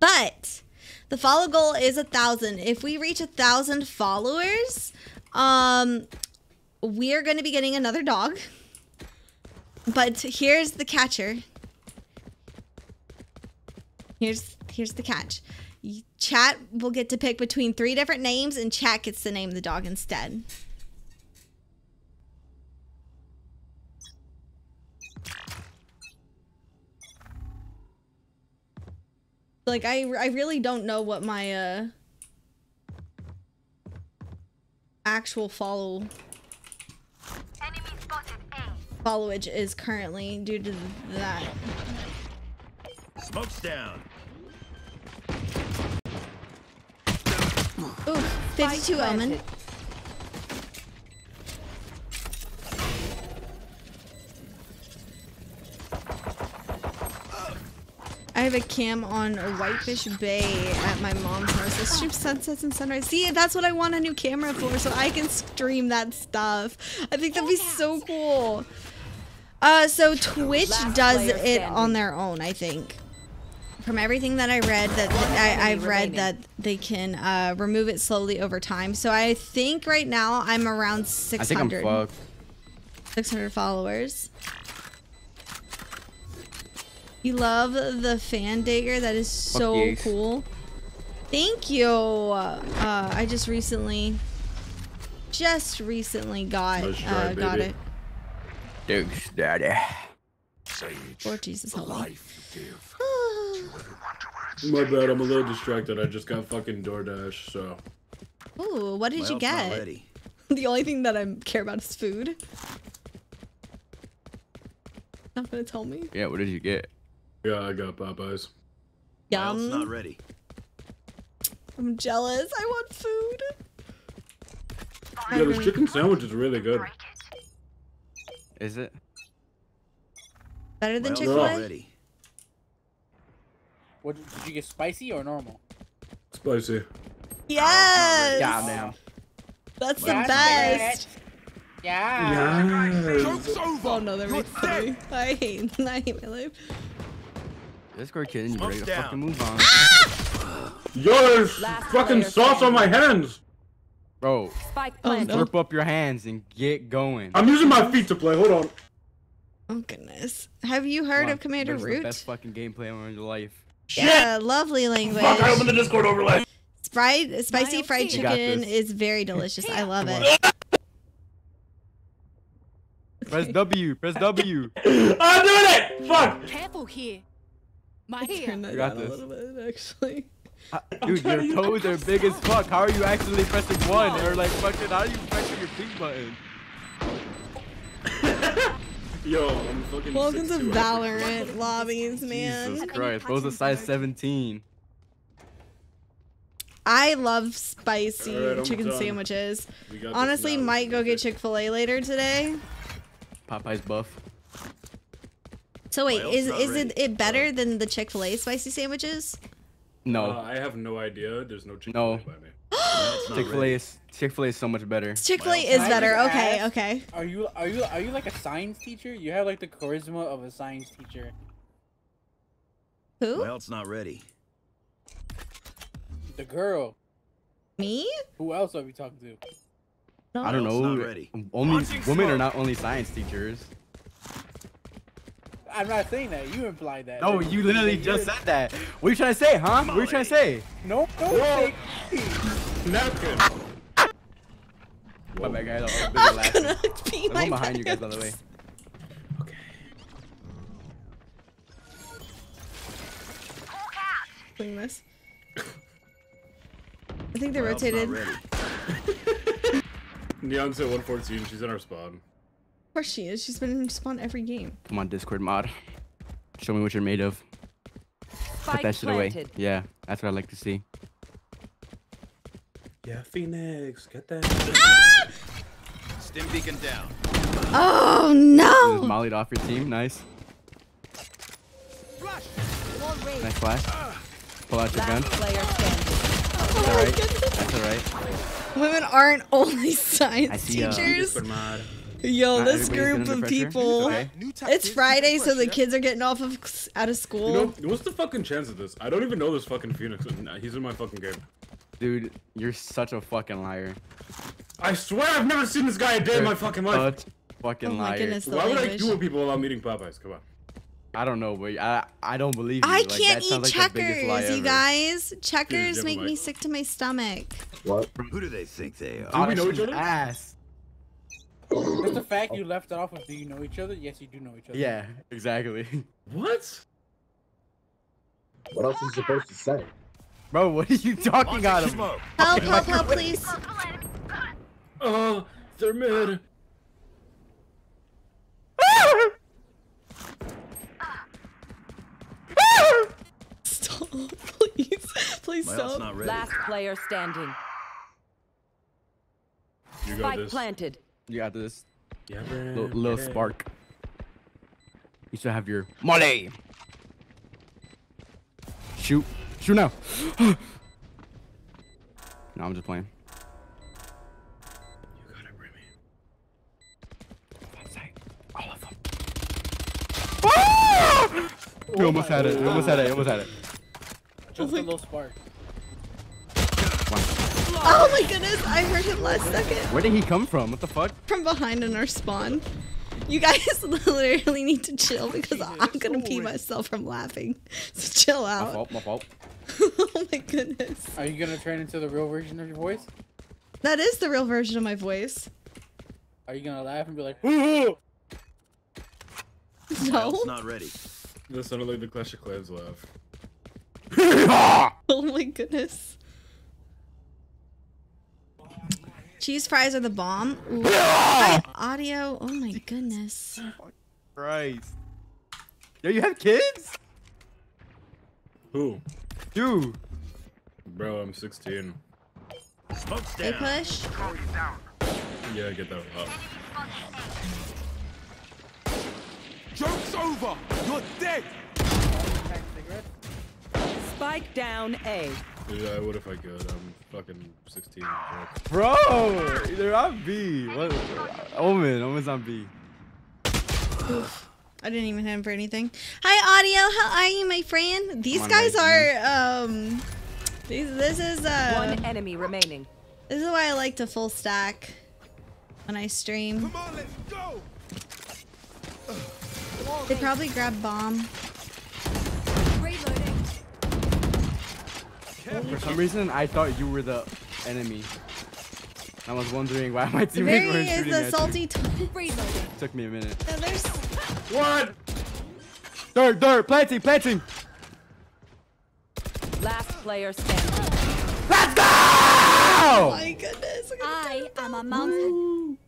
But the follow goal is a thousand. If we reach a thousand followers, um we're gonna be getting another dog. But here's the catcher. Here's here's the catch. Chat will get to pick between three different names, and chat gets to name the dog instead. Like I, I really don't know what my uh actual follow followage is currently due to that. Smoke's down. Ooh, 52 Omen. I have a cam on Whitefish Bay at my mom's house. I stream sunsets and sunrise. See, that's what I want a new camera for, so I can stream that stuff. I think that'd be so cool. Uh, so Twitch does it on their own, I think. From everything that I read, that I, I've read that they can uh, remove it slowly over time. So I think right now I'm around 600. I think I'm fucked. 600 followers. You love the fan dagger. That is so yes. cool. Thank you. Uh, I just recently, just recently got Nice try, uh, got baby. it. Thanks, daddy. Lord Jesus, help me. My bad, I'm a little distracted. I just got fucking DoorDash, so. Ooh, what did Well, you get? the only thing that I care about is food. Not gonna tell me. Yeah, what did you get? Yeah, I got Popeyes. Yum. It's not ready. I'm jealous. I want food. Yeah, this chicken sandwich is really good. Is it? Better than Well, Chick Fil A. ready. What did you get? Spicy or normal? Spicy. Yes. Goddamn. That's the Yes, best. Yeah. Yes. Oh no, that makes me. I hate. I hate my life. This girl kidding you ready to down. fucking move on. Ah! Yo, there's fucking sauce on my hands. Bro, Spike planted. slurp up your hands and get going. I'm using my feet to play. Hold on. Oh goodness. Have you heard on, of Commander that's the best fucking gameplay ever in your life. Yeah, lovely language. Fuck, I opened the Discord overlay. Fried, spicy fried You chicken is very delicious. I love it. Press W. Press W. I'm doing it. Fuck. Careful here. My Turn here. that You got down a this. little bit, actually. Uh, Dude, your toes are big as fuck. How are you actually pressing one? Or like fucking, how are you pressing your pink button? Yo, I'm fucking. Welcome to Valorant lobbies, man. Jesus Christ. Those are size 17. I love spicy Alright, I'm chicken done. sandwiches. We got this Honestly, might go get Chick Fil A later today. Popeye's buff. So wait, Well, is not is ready. it, it better than the Chick Fil A spicy sandwiches? No. Uh, I have no idea. There's no chicken No. by me. not Chick Fil A ready. is Chick Fil A is so much better. Chick Fil A is I better. just Okay, ask, okay. Are you are you are you like a science teacher? You have like the charisma of a science teacher. Who? Well, it's not ready. The girl. Me? Who else are we talking to? I don't Well, it's know. not ready. Only Launching women are smoke. not only science teachers. I'm not saying that. You implied that. No, you literally just said that. What are you trying to say, huh? What are you trying to say? No, don't say. Napkin. My bad, guys. I was busy I'm laughing. gonna pee I'm my going behind you guys, by the way. Okay. Doing this. I think they Well, rotated. Neon's at 114. She's in our spawn. Of course she is. She's been in spawn every game. Come on, Discord mod. Show me what you're made of. Put that shit away. Yeah, that's what I like to see. Yeah, Phoenix, get that. Stim beacon down. Oh no! just mollied off your team. Nice. Nice flash. Pull out your gun. Last player. Oh That's alright. That's alright. Women aren't only science I see, uh, teachers. Discord mod. Yo, Not this group of people. It's okay. It's Friday, so the kids are getting off of out of school. You know, what's the fucking chance of this? I don't even know this fucking Phoenix. He's in my fucking game. Dude, you're such a fucking liar. I swear I've never seen this guy a day in my fucking life. Such fucking Oh my liar. goodness, the Why would I language. do with people without meeting Popeyes? Come on. I don't know, but I I don't believe you. I Like, can't that eat sounds like the biggest lie checkers, you guys. Checkers never make me sick to my stomach. What? Who do they think they are? Do we know each other? Ass. Just the fact you oh. left it off of do you know each other? Yes, you do know each other. Yeah, exactly. What? What else is supposed to say? Bro, what are you talking about? him? Help, help, help, please. Oh, they're mid. Stop, please. Please Well, stop. not ready. Last player standing. You got Spike this. planted. You got this. Yeah, Little, little spark. You still have your money. Shoot. Shoot now. no, I'm just playing. You gotta bring me. All of them. Ah! You almost had it. You almost had it. You almost had it. Just oh a little spark. Oh my goodness, I heard him last second. Where did he come from? What the fuck? From behind in our spawn. You guys literally need to chill because I'm gonna pee myself from laughing. So chill out. My fault. My fault. oh my goodness. Are you gonna turn into the real version of your voice? That is the real version of my voice. Are you gonna laugh and be like, "Ooh"? Well, No. it's not ready. That sounded like the Clash of Clans laugh. Oh my goodness. Cheese fries are the bomb. Ooh. Audio. Oh my goodness. Christ. Yo, you have kids? Who? You. Bro, I'm 16. Smoke's They down. push. Yeah, get that up. Joke's over! You're dead! Spike down A. Yeah, I would if I could. I'm fucking 16. Bro, they're on B. What? Omen, Omen's on B. I didn't even hit him for anything. Hi, audio. How are you, my friend? These on, guys are um. These, this is uh. One enemy remaining. This is why I like to full stack when I stream. Come on, let's go. They probably grab bomb. For some reason, I thought you were the enemy. I was wondering why my There teammates were he is, shooting the at salty. you. Took me a minute. Yeah, there's. What? Dirt, dirt, planting, planting. Last player standing. Let's go! Oh my goodness. I am a mountain.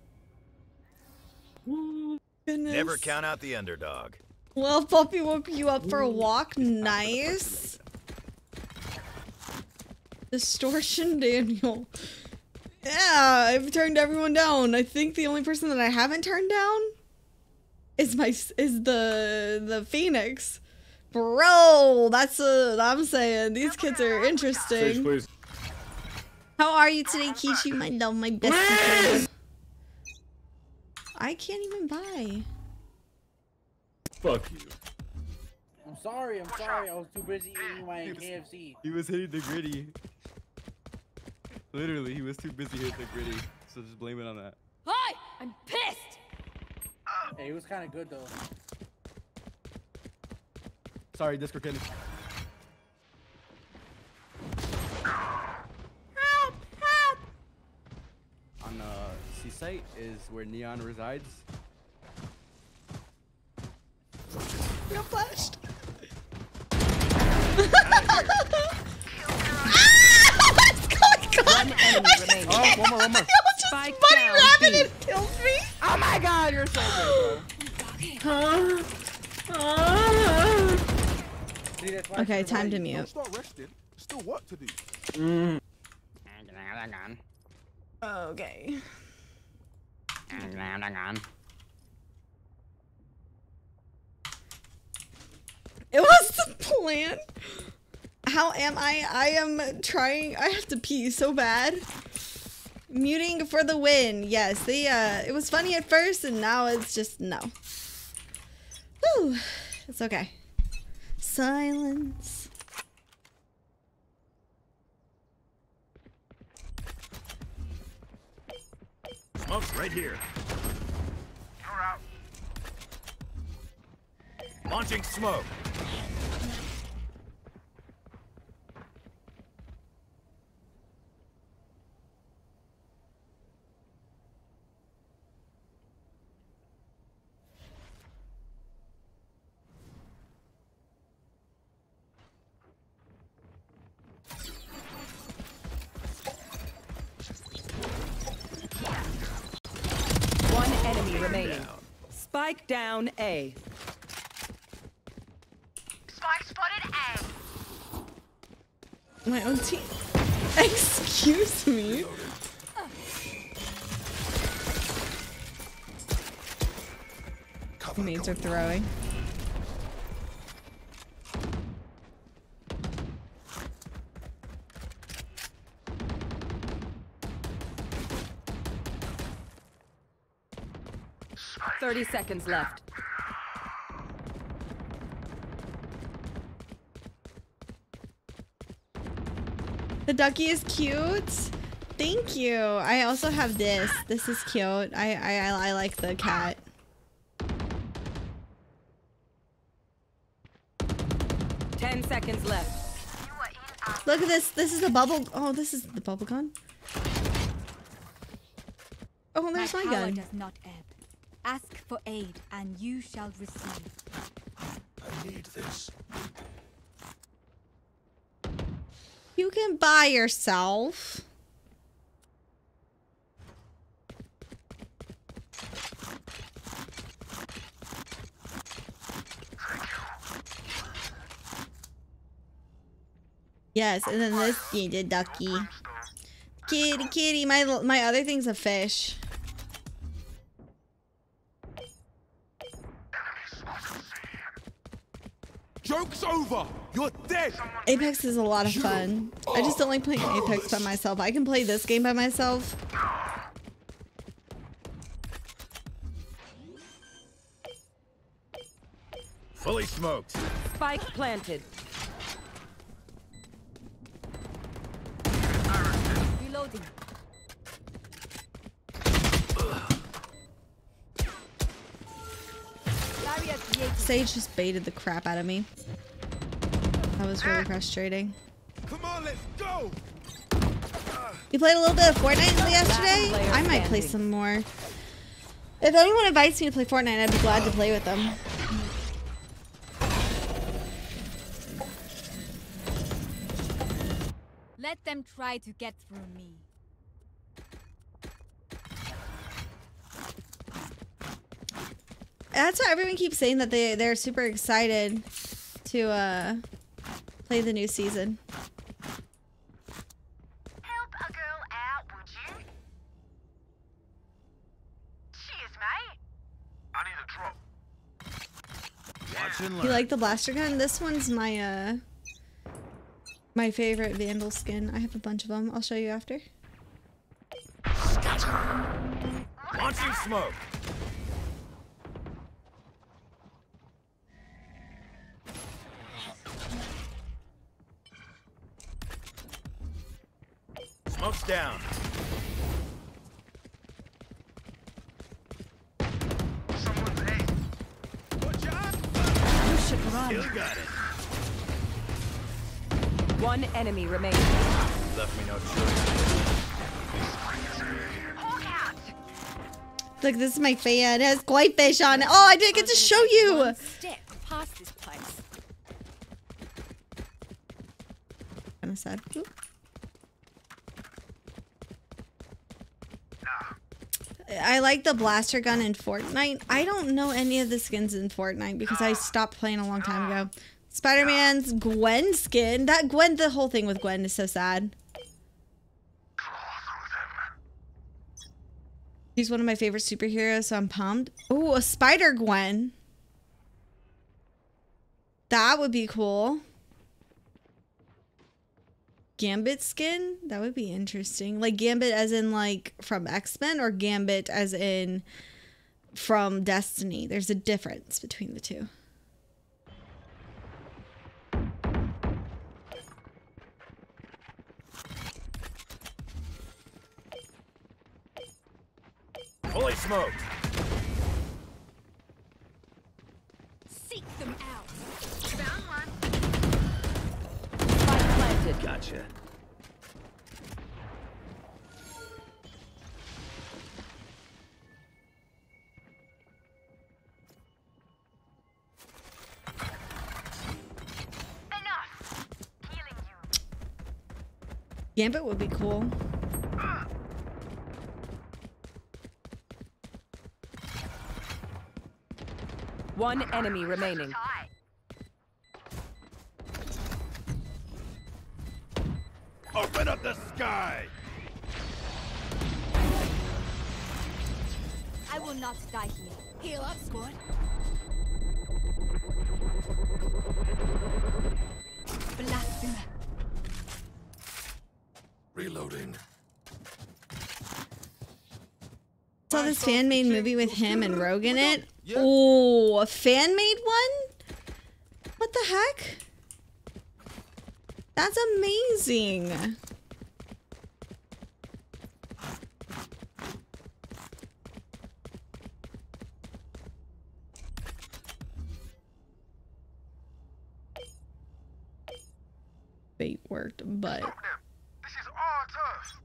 Goodness. Never count out the underdog. Well, Poppy woke you up for a walk. Nice. Distortion Daniel. Yeah, I've turned everyone down. I think the only person that I haven't turned down is my is the the Phoenix. Bro, that's uh, what I'm saying. These kids are Sage, interesting. please. How are you today, Kichi? My love, my best. I can't even buy. Fuck you. I'm sorry, I'm sorry. I was too busy eating my KFC. He was hitting the gritty. Literally, he was too busy hitting the gritty. So just blame it on that. Hi! I'm pissed! Hey, it was kind of good though. Sorry, Discord kid. On uh, C site is where Neon resides. You're flashed. One enemy remaining. Oh, one more, one more. Spike Bunny down. Rabbit B. and kills me. Oh my god, you're so good, See, that's why Okay, time right. to Don't mute. start resting. Still work to do. Mm. Okay. It was the plan. How am I? I am trying. I have to pee so bad. Muting for the win. Yes, they. Uh, it was funny at first, and now it's just no. Whew. It's okay. Silence. Smoke right here. Power out. Launching smoke. Spike down A. Spike spotted A. My own team. Excuse me. Teammates are throwing. Thirty seconds left. The ducky is cute. Thank you. I also have this. This is cute. I I I, I like the cat. Ten seconds left. Look at this. This is a bubble. Oh, this is the bubble gun. Oh, there's my, my power gun. Does not ebb. Ask for aid, and you shall receive. I need this. You can buy yourself. Yes, and then this yeah, the ducky. Kitty, kitty. My my other thing's a fish. Joke's over. You're dead. Apex is a lot of fun. I just don't like playing Apex by myself. I can play this game by myself. Fully smoked. Spike planted. Reloading. Barrier created. Sage just baited the crap out of me. That was really frustrating. Come on, let's go. You played a little bit of Fortnite yesterday? I might play some more. If anyone invites me to play Fortnite, I'd be glad to play with them. Let them try to get through me. That's why everyone keeps saying that they they're super excited to uh, play the new season. You like the blaster gun? This one's my uh my favorite vandal skin. I have a bunch of them. I'll show you after. Launching smoke. Smoke's down. You should run. Still got it. One enemy remains. Left me no choice. Look, this is my fan. It has koi fish on it. Oh, I didn't get to show you. Step past this place. Kind of sad. Oop. I like the blaster gun in Fortnite. I don't know any of the skins in Fortnite because I stopped playing a long time ago. Spider-Man's Gwen skin. That Gwen, the whole thing with Gwen is so sad. He's one of my favorite superheroes, so I'm pumped. Oh, a Spider Gwen. That would be cool. Gambit skin? That would be interesting. Like Gambit as in like from X-Men or Gambit as in from Destiny. There's a difference between the two. Fully smoked. Seek them out. Found one. Spike planted. Gotcha. Enough. Healing you. Gambit would be cool. One enemy remaining. Open up the sky. I will not die here. Heal up, squad. Blasphemer. Reloading. Saw this fan made movie with him and Rogue in it. Oh, a fan made one? What the heck? That's amazing. Bait worked, but This is our turf.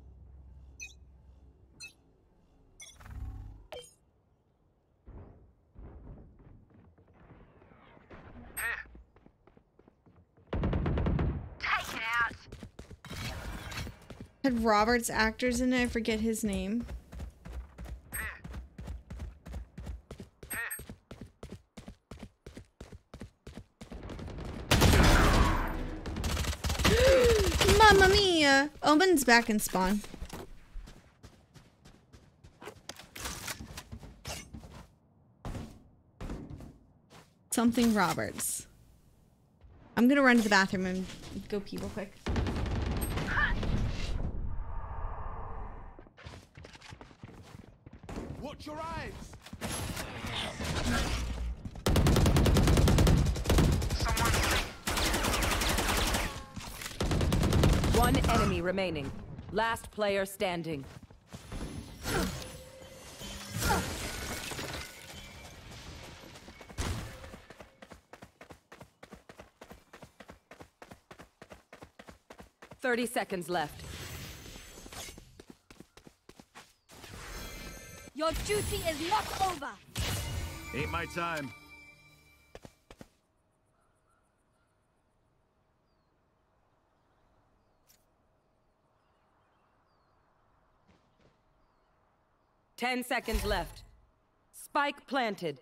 Take it out. Had Robert's actors in it. I forget his name. Mamma mia! Omen's back in spawn. Something Roberts. I'm gonna run to the bathroom and go pee real quick. Watch your eyes. One enemy remaining. Last player standing. Thirty seconds left. Your duty is not over. Ain't my time. Ten seconds left. Spike planted.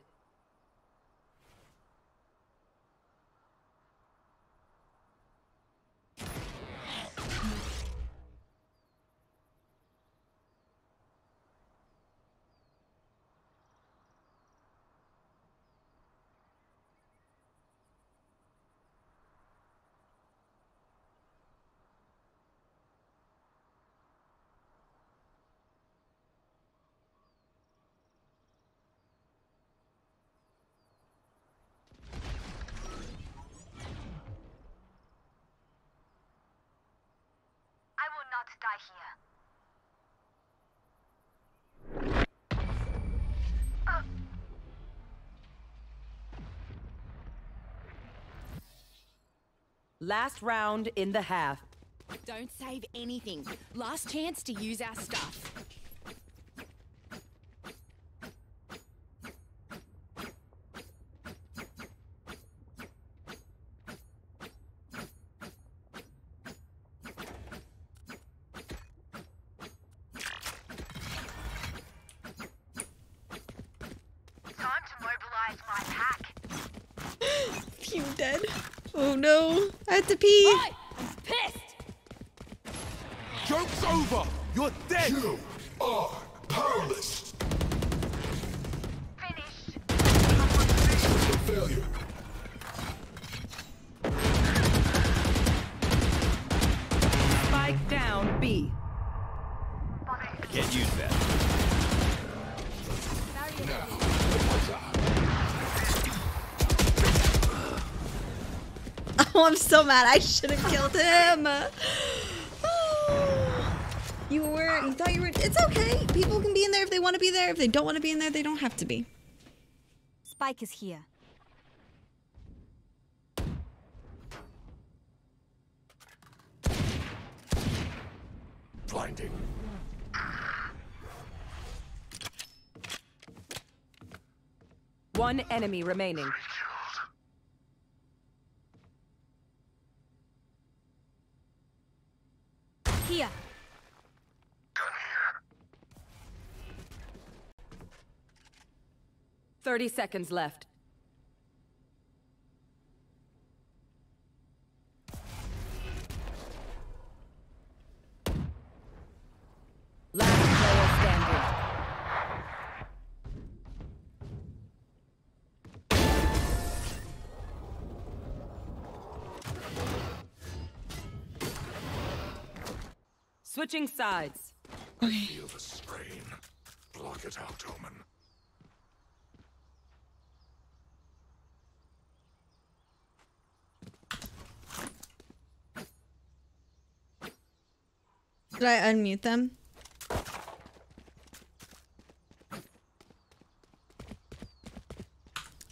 About to die here. Last round in the half. Don't save anything. Last chance to use our stuff. Time to mobilize my pack. You dead? Oh no, I have to pee. Pissed! Joke's over! You're dead! You Oh, I'm so mad. I should have killed him. You were, you thought you were, it's okay. People can be in there if they want to be there. If they don't want to be in there, they don't have to be. Spike is here. Blinding. One enemy remaining. 30 seconds left. Switching sides. Okay. Feel the strain. Block it out, Omen. Did I unmute them?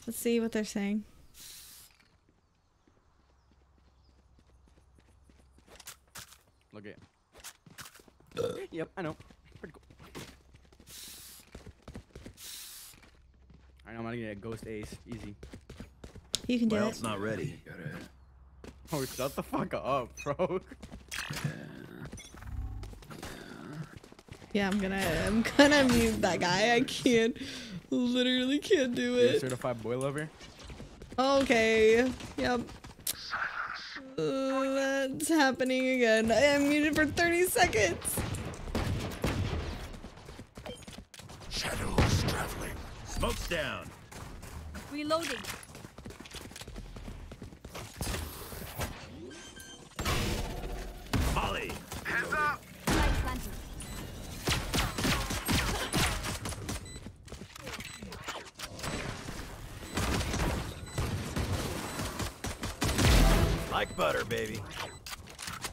Let's see what they're saying. Look at. yep, I know. Pretty cool. I know I'm gonna get a ghost ace. Easy. You can do well, it. it's not ready. Oh, shut the fuck up, bro. Yeah, I'm gonna, I'm gonna mute that guy. I can't, literally can't do You're a it. certified boy lover. Okay. Yep. Uh, that's happening again. I am muted for 30 seconds. Shadows traveling. Smoke's down. Reloading.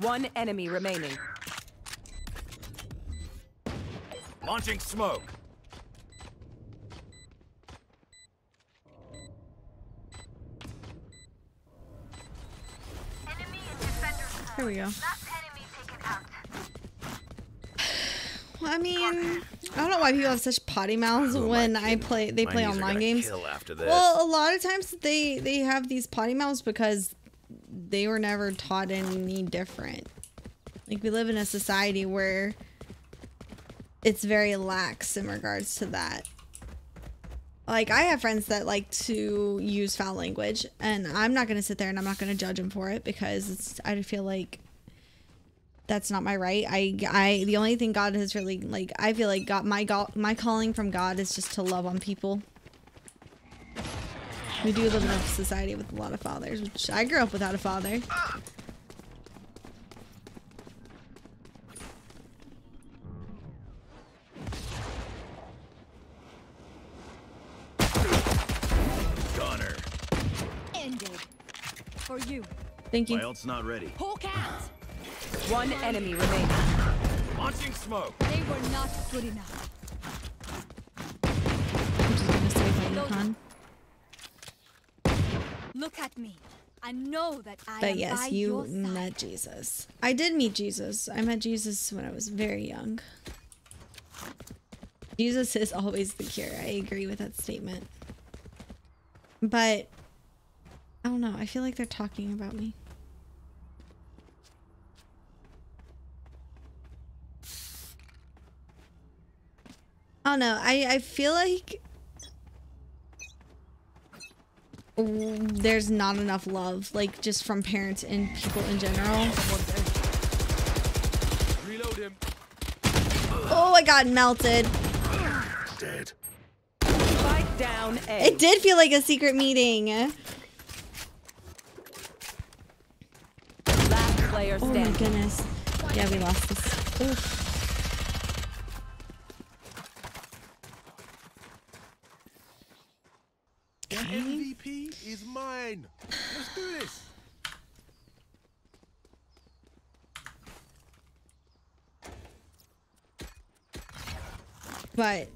One enemy remaining. Launching smoke. Here we go. Well, I mean, I don't know why people have such potty mouths when I play. They My play online games. after this. Well, a lot of times they they have these potty mouths because they were never taught any different. Like we live in a society where it's very lax in regards to that. Like I have friends that like to use foul language, and I'm not gonna sit there and I'm not gonna judge them for it because it's. I feel like that's not my right. I I the only thing God has really like I feel like God my God my calling from God is just to love on people. We do live in a society with a lot of fathers, which I grew up without a father. Gunner. Ended. For you. Thank you. My ult's not ready. Hawk out. One enemy remaining. Launching smoke. They were not good enough. I'm just gonna save my econ. Look at me. I know that I But am yes, you met Jesus. I did meet Jesus. I met Jesus when I was very young. Jesus is always the cure. I agree with that statement. But I don't know. I feel like they're talking about me. I don't know. I, I feel like mm, there's not enough love, like just from parents and people in general. Reload him. Oh, I got melted. Dead. Down A. It did feel like a secret meeting. Last player Oh my goodness. Yeah, we lost this. Oof. The MVP is mine. Let's do this. But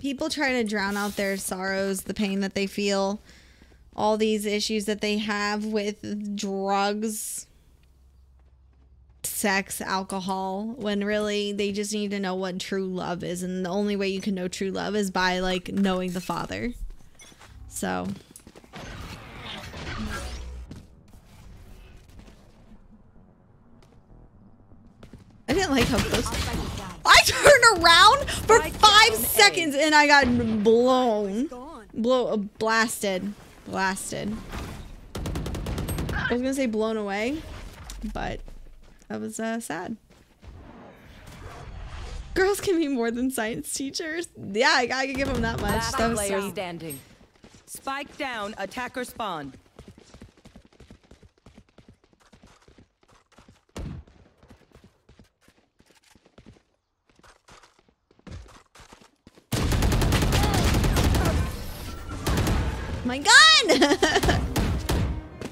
people try to drown out their sorrows, the pain that they feel, all these issues that they have with drugs, sex, alcohol, when really they just need to know what true love is. And the only way you can know true love is by like knowing the Father. So. I didn't like how close. I turned around for five seconds and I got blown. Blow, uh, blasted. Blasted. I was gonna say blown away, but that was uh, sad. Girls can be more than science teachers. Yeah, I gotta give them that much. Last That was player sweet. standing. Spike down. Attacker spawn. My gun!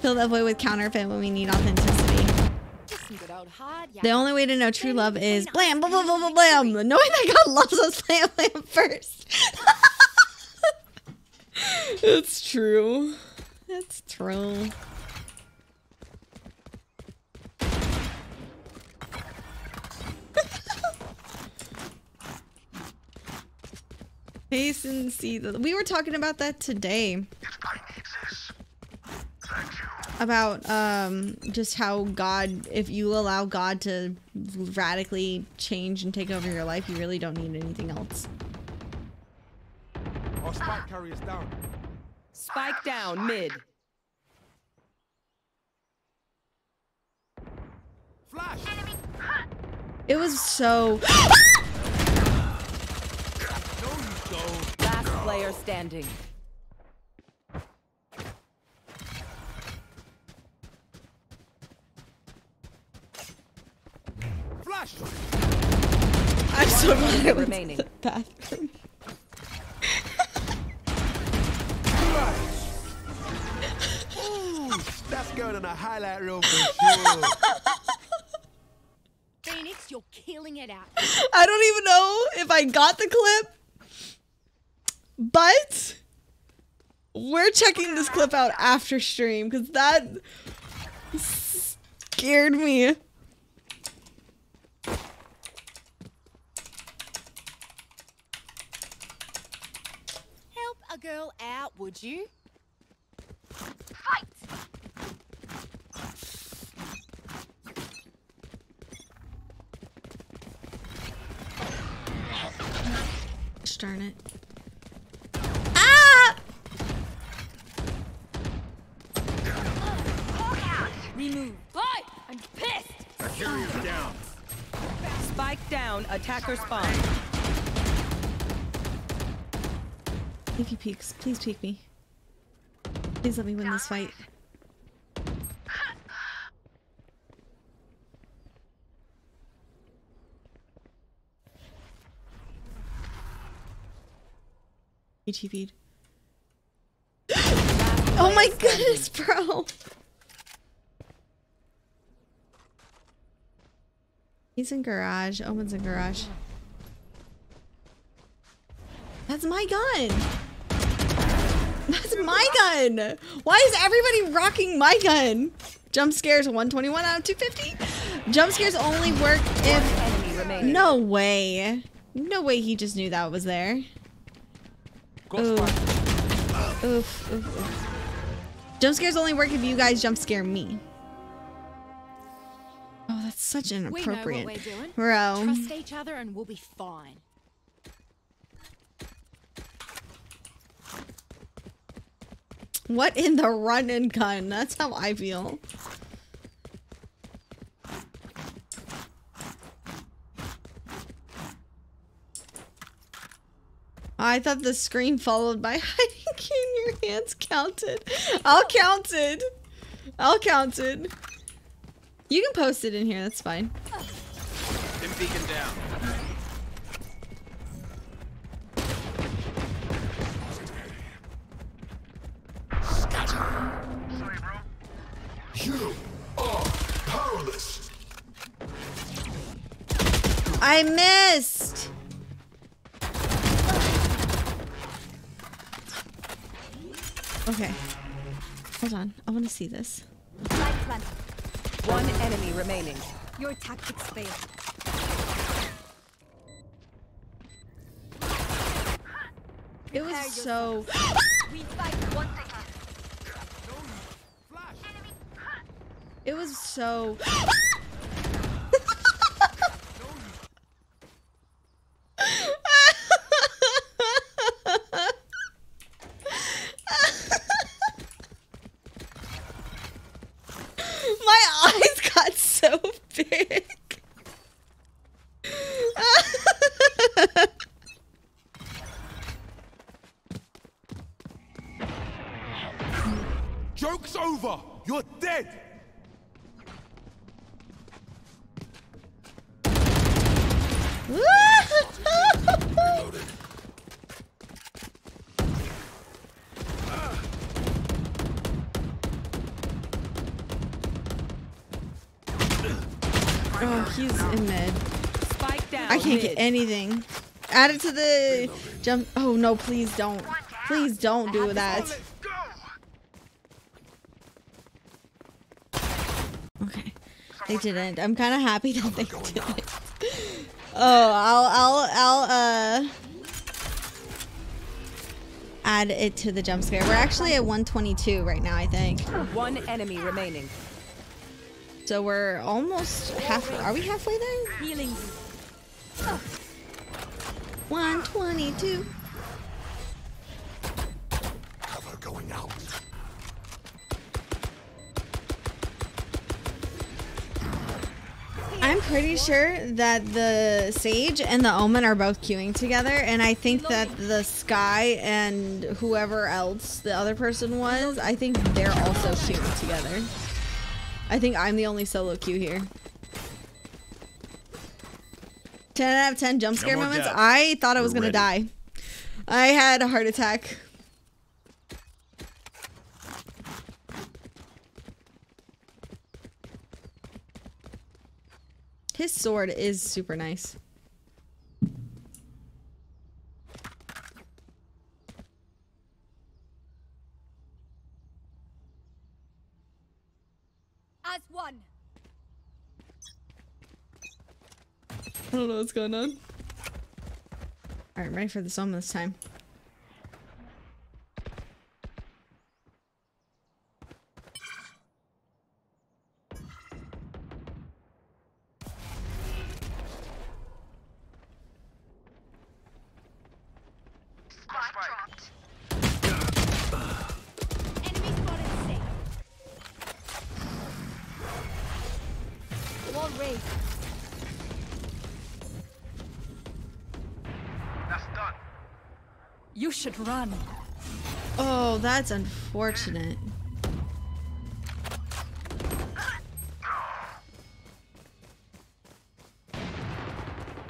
Fill that void with counterfeit when we need authenticity. Just some good old hard The only way to know true love is blam, blam, blam, blam, blam, blam. Knowing that God loves us, blam, blam first. it's true. It's true. Taste and see. The, we were talking about that today. About um just how God, if you allow God to radically change and take over your life, you really don't need anything else. Our spike carrier's down. Spike down mid. Flash. It was so. Last player standing. Flash. I'm so glad I went to remaining. the bathroom. That's going on a highlight reel for sure. Phoenix, you're killing it out. I don't even know if I got the clip, but we're checking this clip out after stream because that scared me. Help a girl out, would you? Fight! Darn it. Remove. Bye! I'm pissed! Carrier's down. Spike down. Attacker spawn. If he peeks, please peek me. Please let me win this fight. He TP'd. Oh my goodness, bro! He's in garage. Omen's in garage. That's my gun. That's my gun. Why is everybody rocking my gun? Jump scares 121 out of 250. Jump scares only work if. No way. No way he just knew that was there. Oof. Oof, oof, oof. Jump scares only work if you guys jump scare me. Oh, that's such an We know what appropriate we're doing. bro. Trust each other and we'll be fine. What in the run and gun? That's how I feel. I thought the screen followed by hiding in your hands counted. I'll count it. I'll count it. You can post it in here. That's fine. Dim beacon down. You are powerless. I missed. Okay. Hold on. I want to see this. One enemy remaining. Your tactics failed. It was so. we fight one It was so. can't get anything. Add it to the jump. Oh no, please don't. Please don't do that. Okay, they didn't. I'm kind of happy that they didn't. Oh, I'll, I'll, I'll, uh, add it to the jump scare. We're actually at 122 right now, I think. One enemy remaining. So we're almost half. Are we halfway there? Healing. 122. Cover going out. I'm pretty sure that the Sage and the Omen are both queuing together, and I think that the Skye and whoever else the other person was, I think they're also queuing together. I think I'm the only solo queue here. 10 out of 10 jump scare more moments. doubts. I thought I was gonna die. I had a heart attack. His sword is super nice. As one. I don't know what's going on. Alright, I'm ready for the one this time. Run. Oh, that's unfortunate.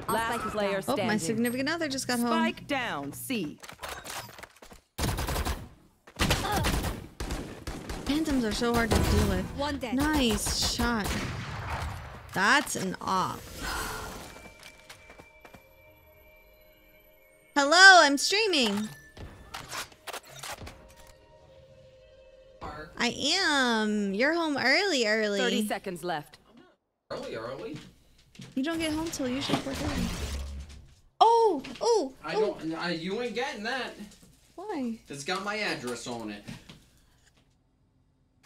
Last player standing. Oh, my significant other just got Spike home. Spike down, C. Phantoms are so hard to deal with. One dead. Nice shot. That's an off. Hello, I'm streaming. I am. You're home early, early. 30 seconds left. Early, early. You don't get home till usually 4:30. Oh, oh, I oh. don't. I, you ain't getting that. Why? It's got my address on it.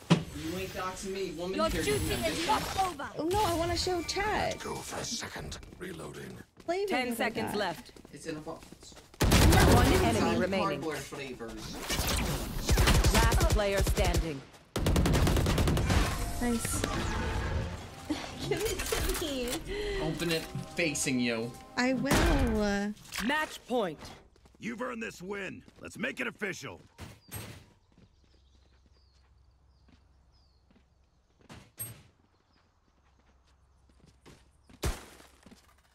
You ain't doxing me, woman. Your Here, duty you have is it. not over. Oh no, I want to show chat. Go for a second. Reloading. Flavor 10 seconds that. left. It's in a box. One enemy remaining. cardboard flavors. Last player standing. Nice. Give it to me. Open it facing you. I will. Match point. You've earned this win. Let's make it official.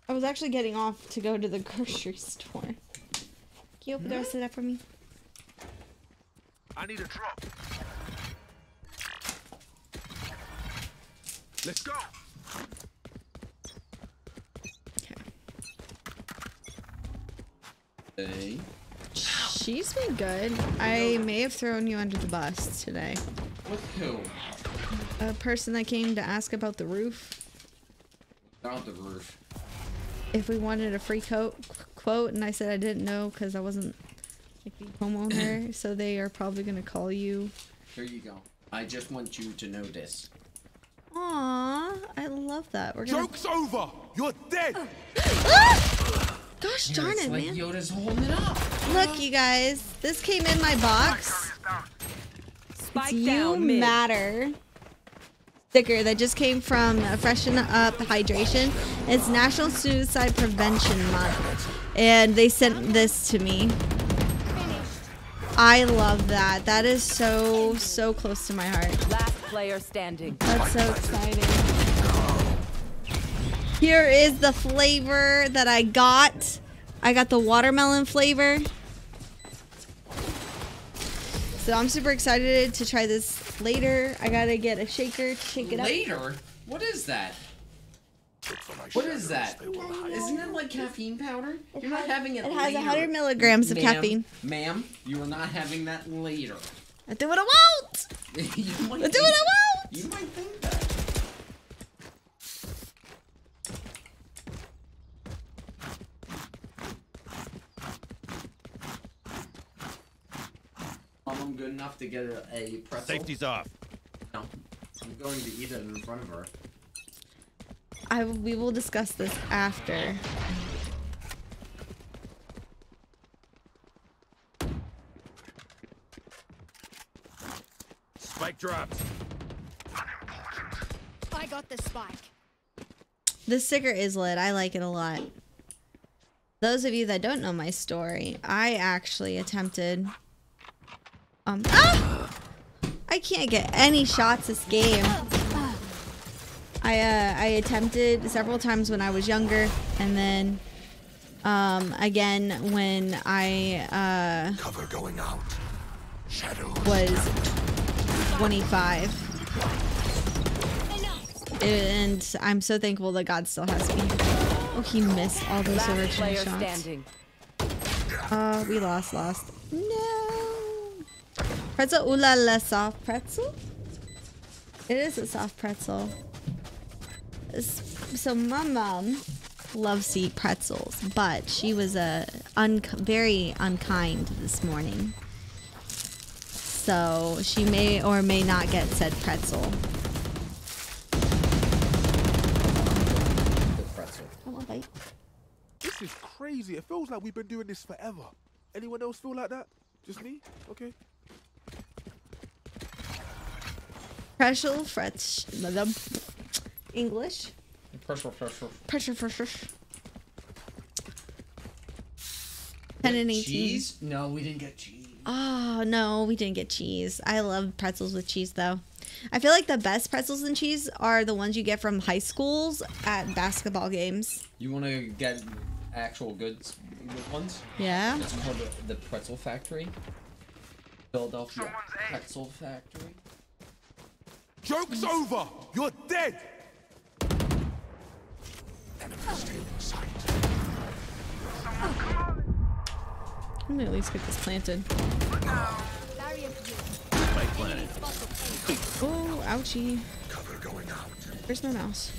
I was actually getting off to go to the grocery store. Can you open the rest of that for me? I need a drop. Let's go. Hey. She's been good. I may have thrown you under the bus today. With who? A person that came to ask about the roof. Not the roof. If we wanted a free coat quote, and I said I didn't know because I wasn't like the homeowner. so they are probably gonna call you. Here you go. I just want you to know this. Aw, I love that. We're gonna. Joke's over. You're dead. Gosh Yeah, darn it, like man. Yoda's holding it up. Look, you guys, this came in my box. Spike It's down you mid. matter sticker that just came from Freshen Up Hydration. It's National Suicide Prevention Month, and they sent this to me. I love that. That is so so close to my heart. Last player standing. That's so exciting. Here is the flavor that I got. I got the watermelon flavor. So I'm super excited to try this later. I gotta get a shaker to shake it up. Later? What is that? What is that? Isn't it like caffeine powder? You're not having it it has later. 100 milligrams of Ma'am, caffeine. Ma'am, you are not having that later. I do what I want. you might I do what I want. You might think that. I'm good enough to get a, a pretzel. Safety's off. No, I'm going to eat it in front of her. I we will discuss this after. Spike dropped. I got the spike. This sticker is lit. I like it a lot. Those of you that don't know my story, I actually attempted. Um. Ah! I can't get any shots this game. I uh, I attempted several times when I was younger, and then um, again when I uh, Cover going out. Shadow. was 25. And I'm so thankful that God still has me. Oh, he missed all those Last original shots. standing. Uh, we lost, lost. No. Pretzel, ooh la la, soft pretzel? It is a soft pretzel. S- So my mom loves to eat pretzels, but she was uh, un- very unkind this morning. So she may or may not get said pretzel. I want a. This is crazy. It feels like we've been doing this forever. Anyone else feel like that? Just me? Okay. Pretzel, French, madam. English. Pressure, pressure. Pressure, pressure. 10 and 18. Cheese? No, we didn't get cheese. Oh, no, we didn't get cheese. I love pretzels with cheese, though. I feel like the best pretzels and cheese are the ones you get from high schools at basketball games. You want to get actual goods, good ones? Yeah? It's called the, the Pretzel Factory. Philadelphia Pretzel Factory. Joke's over. You're dead. Enemy still in sight. Let me at least get this planted. Oh, ouchie. Cover going out. Where's my mouse?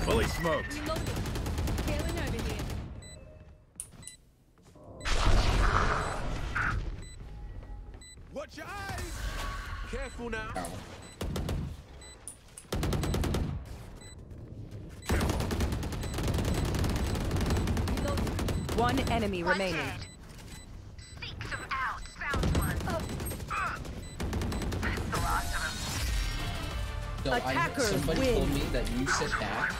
Fully smoked. Scaling over here. Watch your eyes. Careful now. One enemy remaining. So oh. I, Attackers somebody win. told me that you sit back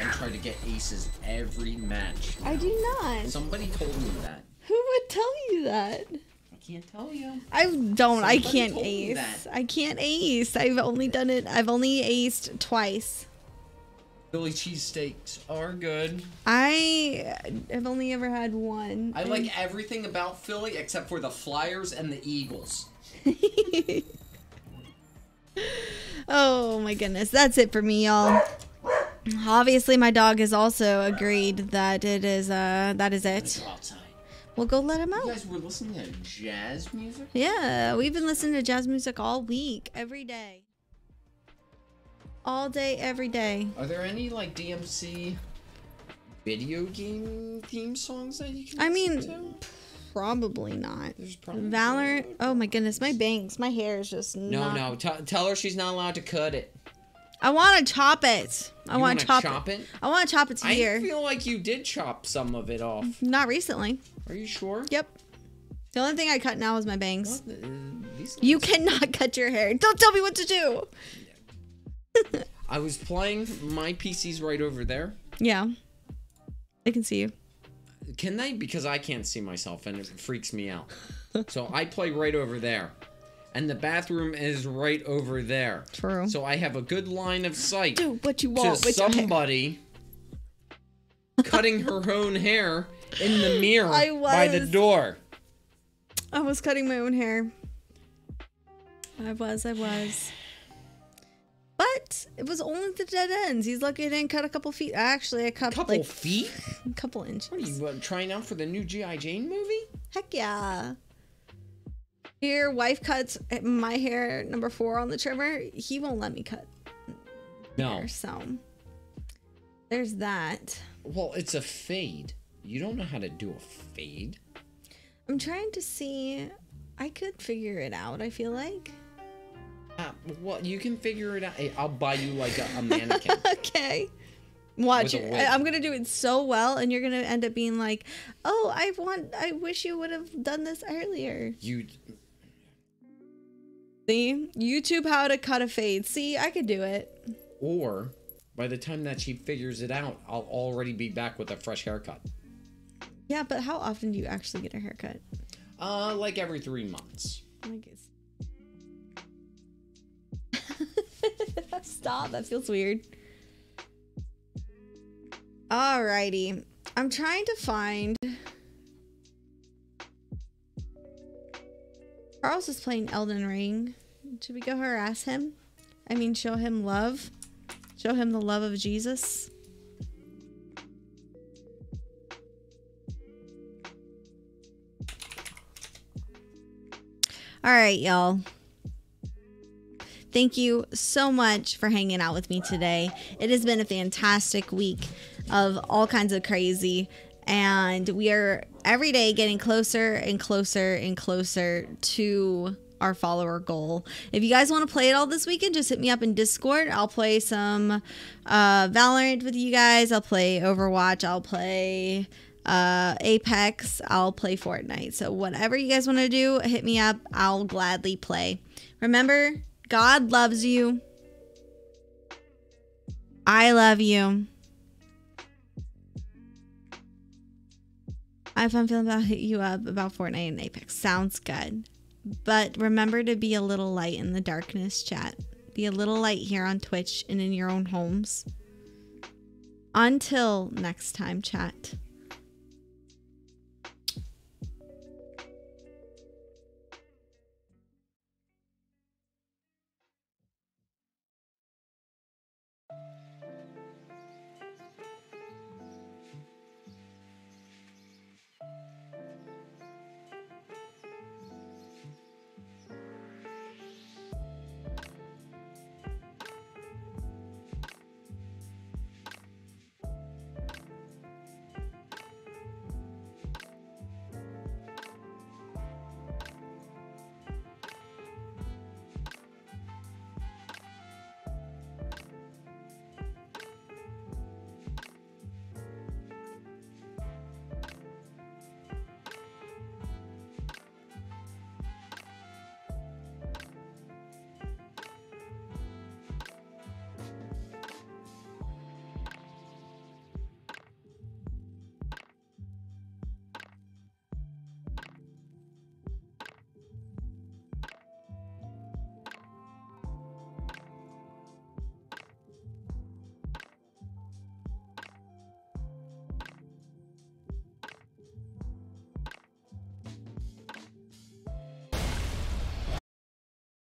and try to get aces every match. I do not. Somebody told me that. Who would tell you that? I can't tell you. I don't. I can't ace. I can't ace. I've only done it. I've only aced twice. Philly cheesesteaks are good. I have only ever had one. I like everything about Philly except for the Flyers and the Eagles. Oh my goodness, that's it for me, y'all. Obviously, my dog has also agreed that it is. Uh, that is it. We'll go let him out. You guys were listening to jazz music? Yeah, we've been listening to jazz music all week, every day. All day, every day. Are there any like DMC video game theme songs that you can I mean, probably not. There's probably Valorant. Oh my goodness, my bangs, my hair is just No, not- no. T- tell her she's not allowed to cut it. I want to chop it. I want wanna chop, chop it. it? I want to chop it to I feel like you did chop some of it off. Not recently. Are you sure? Yep. The only thing I cut now is my bangs. Uh, these You cannot cut your hair. Don't tell me what to do. I was playing. My PC's right over there. Yeah. I can see you. Can they? Because I can't see myself and it freaks me out. so I play right over there. And the bathroom is right over there. True. So I have a good line of sight Do what you want hair. somebody cutting her own hair in the mirror I by the door. I was cutting my own hair. I was, I was. But it was only the dead ends. He's lucky I didn't cut a couple feet. Actually, I cut Couple like feet? a couple inches. What are you uh, trying out for the new GI Jane movie? Heck yeah. Here, wife cuts my hair number four on the trimmer. He won't let me cut. No. Hair, so there's that. Well, it's a fade. You don't know how to do a fade. I'm trying to see. I could figure it out. I feel like. Uh, well, you can figure it out. Hey, I'll buy you like a, a mannequin. okay. Watch it. I, am gonna do it so well, and you're gonna end up being like, "Oh, I want. I wish you would have done this earlier." You See, YouTube how to cut a fade. See, I could do it. or by the time that she figures it out, I'll already be back with a fresh haircut. Yeah, but how often do you actually get a haircut? Uh, like every three months. Like it's. Stop. That feels weird. Alrighty. I'm trying to find. Charles is playing Elden Ring. Should we go harass him? I mean, show him love? Show him the love of Jesus? All right, y'all. Thank you so much for hanging out with me today. It has been a fantastic week of all kinds of crazy. And we are every day getting closer and closer and closer to our follower goal. If you guys want to play it all this weekend, just hit me up in Discord. I'll play some uh, Valorant with you guys. I'll play Overwatch. I'll play uh, Apex. I'll play Fortnite. So whatever you guys want to do, hit me up. I'll gladly play. Remember, God loves you. I love you. I have fun feeling about hit you up about Fortnite and Apex. Sounds good. But remember to be a little light in the darkness, chat. Be a little light here on Twitch and in your own homes. Until next time, chat.